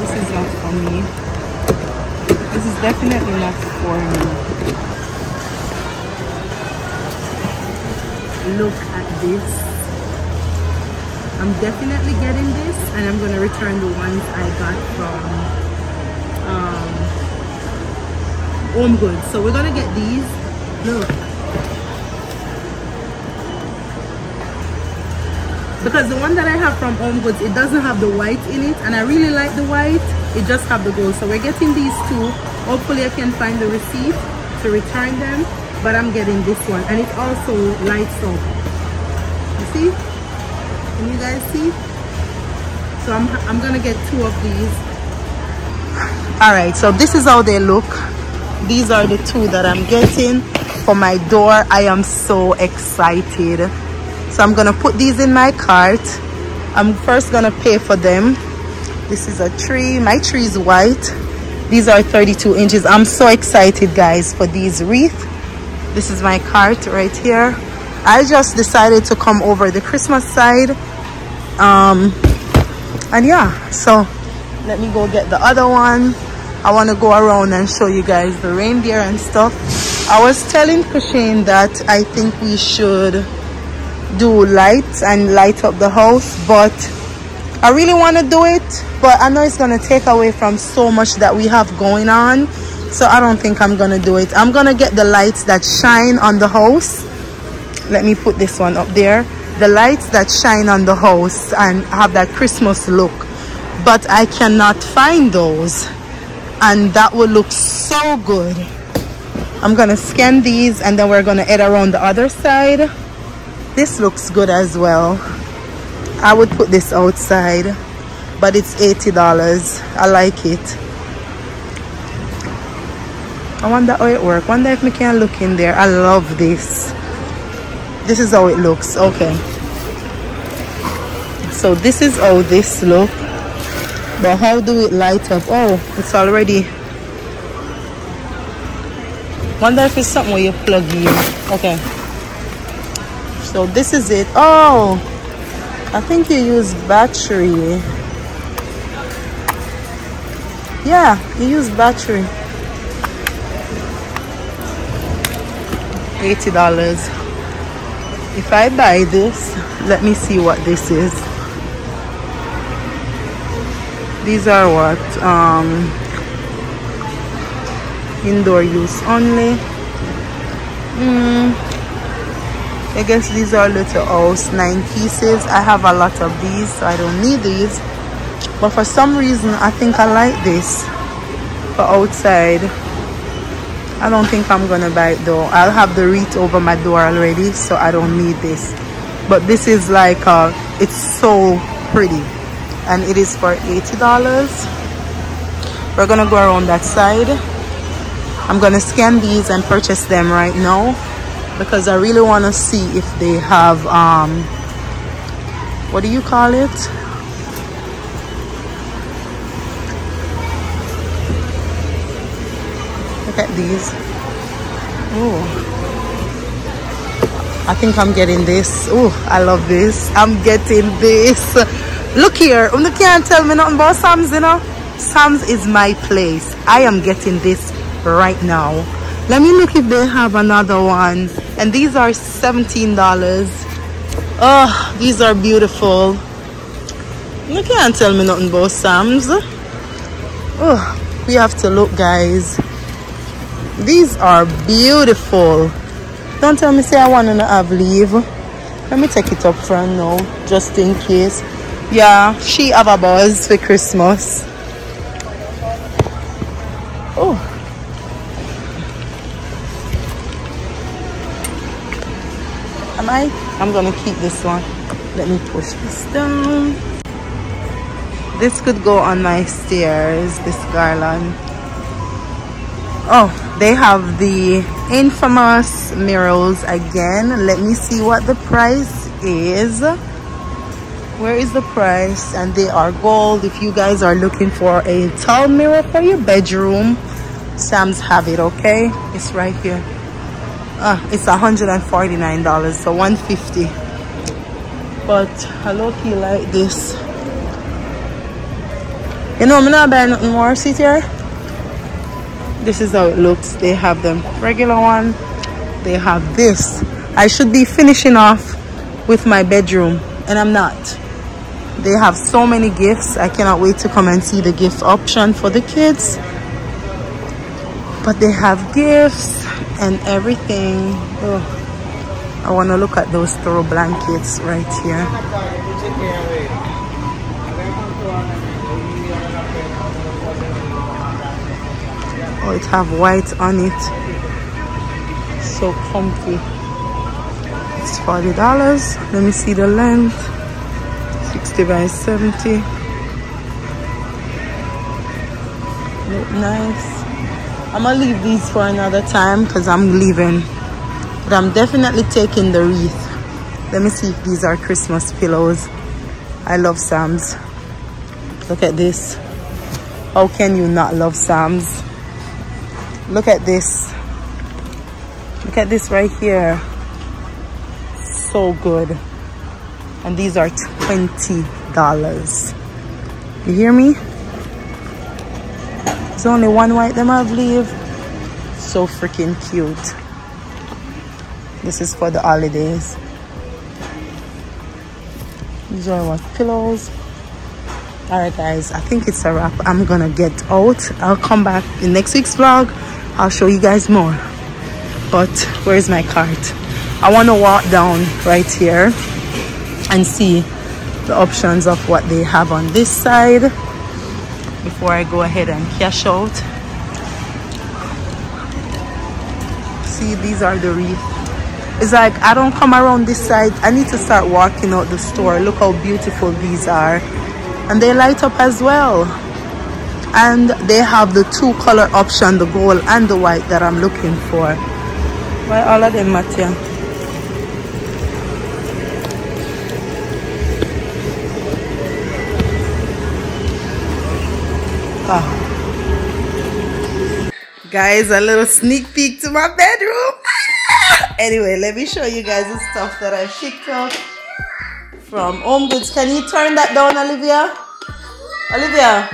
This is not for me. This is definitely not for me. look at this I'm definitely getting this and I'm gonna return the ones I got from um, Home Goods so we're gonna get these look because the one that I have from Home Goods it doesn't have the white in it and I really like the white. It just have the gold. So we're getting these two. Hopefully I can find the receipt to return them but I'm getting this one. And it also lights up. You see? Can you guys see? So I'm, I'm gonna get two of these. All right so this is how they look. These are the two that I'm getting for my door. I am so excited so I'm gonna put these in my cart. I'm first gonna pay for them. This is a tree. My tree is white. These are 32 inches. I'm so excited guys for these wreath. This is my cart right here. I just decided to come over the Christmas side. Um and yeah so let me go get the other one. I want to go around and show you guys the reindeer and stuff. I was telling Kushane that I think we should do lights and light up the house but I really want to do it but I know it's going to take away from so much that we have going on so I don't think I'm gonna do it. I'm gonna get the lights that shine on the house. Let me put this one up there. The lights that shine on the house and have that Christmas look but I cannot find those and that will look so good. I'm gonna scan these and then we're gonna head around the other side this looks good as well I would put this outside but it's $80 I like it I wonder how it works. Wonder if we can look in there. I love this. This is how it looks. Okay. So this is how this look. But how do it light up? Oh, it's already. Wonder if it's something where you plug in. Okay. So this is it. Oh, I think you use battery. Yeah, you use battery. $80. If I buy this, let me see what this is. These are what? Um, indoor use only. Mm, I guess these are little house nine pieces. I have a lot of these, so I don't need these. But for some reason, I think I like this for outside. I don't think I'm gonna buy it though. I'll have the wreath over my door already, so I don't need this. But this is like, uh, it's so pretty. And it is for $80. We're gonna go around that side. I'm gonna scan these and purchase them right now because I really wanna see if they have, um, what do you call it? Look at these. Oh. I think I'm getting this. Oh, I love this. I'm getting this. Look here. You can't tell me nothing about Sam's, you know. Sam's is my place. I am getting this right now. Let me look if they have another one. And these are $17. Oh, these are beautiful. You can't tell me nothing about Sam's. Oh, we have to look, guys. These are beautiful. Don't tell me say I want to have leave. Let me take it up front now, just in case. Yeah, she have a buzz for Christmas. Oh. I'm gonna keep this one. Let me push this down. This could go on my stairs, this garland. Oh, they have the infamous mirrors again. Let me see what the price is. Where is the price? And they are gold. If you guys are looking for a tall mirror for your bedroom, Sam's have it, okay? It's right here. Uh, it's $149, so 150 But I low-key like this. You know, I'm not buying nothing more, sit here this is how it looks. They have the regular one. They have this. I should be finishing off with my bedroom and i'm not. They have so many gifts. I cannot wait to come and see the gift option for the kids. But they have gifts and everything oh, i want to look at those throw blankets right here. Oh it have white on it. So comfy. It's 40 dollars. Let me see the length. 60 by 70 look nice i'm gonna leave these for another time because i'm leaving. But i'm definitely taking the wreath. Let me see if these are christmas pillows. I love sam's. Look at this. How can you not love sam's? Look at this. Look at this right here. So good. And these are 20 dollars. You hear me there's only one white them I believe so freaking cute. This is for the holidays. These are what pillows? All right guys i think it's a wrap. I'm gonna get out. I'll come back in next week's vlog. I'll show you guys more. But where's my cart? I want to walk down right here and see the options of what they have on this side before I go ahead and cash out. See, these are the wreath. It's like I don't come around this side. I need to start walking out the store. Look how beautiful these are. And they light up as well and they have the two color option the gold and the white that i'm looking for why all of them Mattia? Guys a little sneak peek to my bedroom anyway let me show you guys the stuff that i picked up from Home Goods. Can you turn that down, Olivia? Olivia,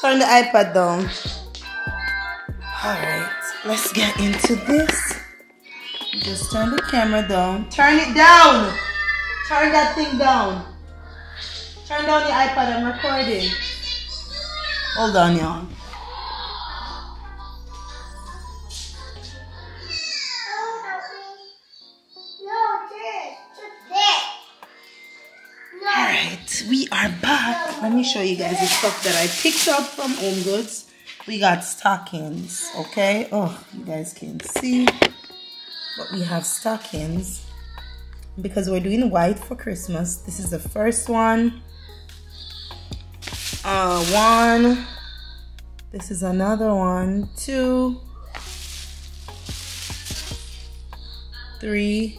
turn the iPad down. All right, let's get into this. Just turn the camera down. Turn it down. Turn that thing down. Turn down the iPad. I'm recording. Hold on, y'all. We are back. Let me show you guys the stuff that I picked up from Home Goods. We got stockings, okay? Oh, you guys can see. But we have stockings because we're doing white for Christmas. This is the first one. Uh, one. This is another one. Two. Three.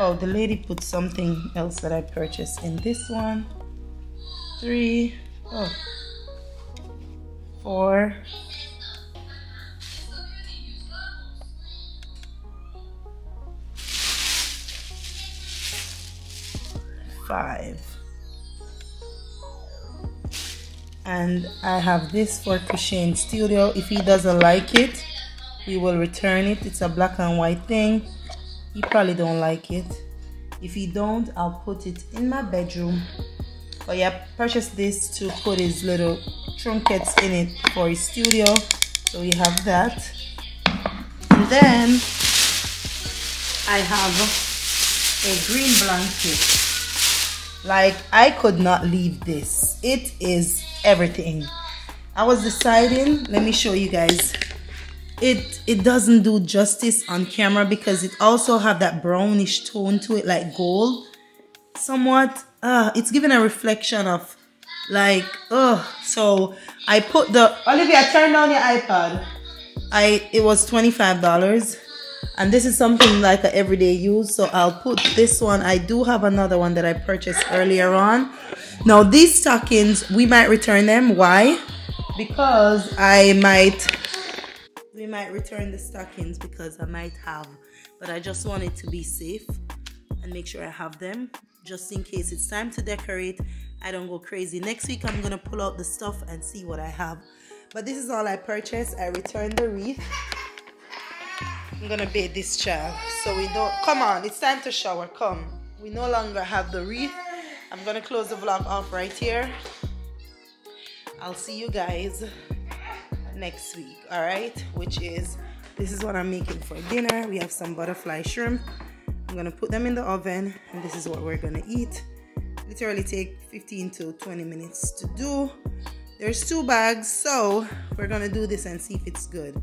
Oh, the lady put something else that I purchased in this one. Three. Oh. Four. Five. And I have this for Christian Studio. If he doesn't like it, we will return it. It's a black and white thing he probably don't like it if he don't i'll put it in my bedroom but yeah purchased this to put his little trinkets in it for his studio so we have that and then i have a green blanket like i could not leave this. It is everything. I was deciding let me show you guys. It it doesn't do justice on camera because it also have that brownish tone to it like gold. Somewhat uh it's giving a reflection of like oh so i put the olivia turn down your ipad. I it was 25 dollars and this is something like an everyday use so i'll put this one i do have another one that i purchased earlier on now these stockings we might return them why because i might we might return the stockings because I might have, but I just wanted to be safe and make sure I have them just in case it's time to decorate. I don't go crazy. Next week, I'm gonna pull out the stuff and see what I have. But this is all I purchased. I returned the wreath. I'm gonna bathe this child so we don't. Come on, it's time to shower. Come. We no longer have the wreath. I'm gonna close the vlog off right here. I'll see you guys next week all right which is this is what i'm making for dinner we have some butterfly shrimp i'm gonna put them in the oven and this is what we're gonna eat literally take 15 to 20 minutes to do there's two bags so we're gonna do this and see if it's good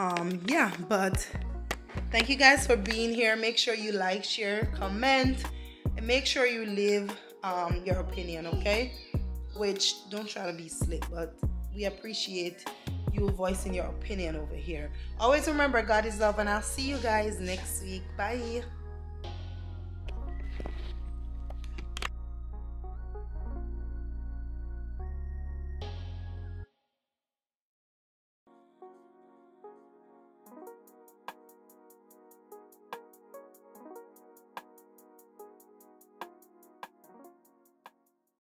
um yeah but thank you guys for being here make sure you like share comment and make sure you leave um your opinion okay which don't try to be slick but we appreciate you voicing your opinion over here. Always remember, God is love, and I'll see you guys next week. Bye.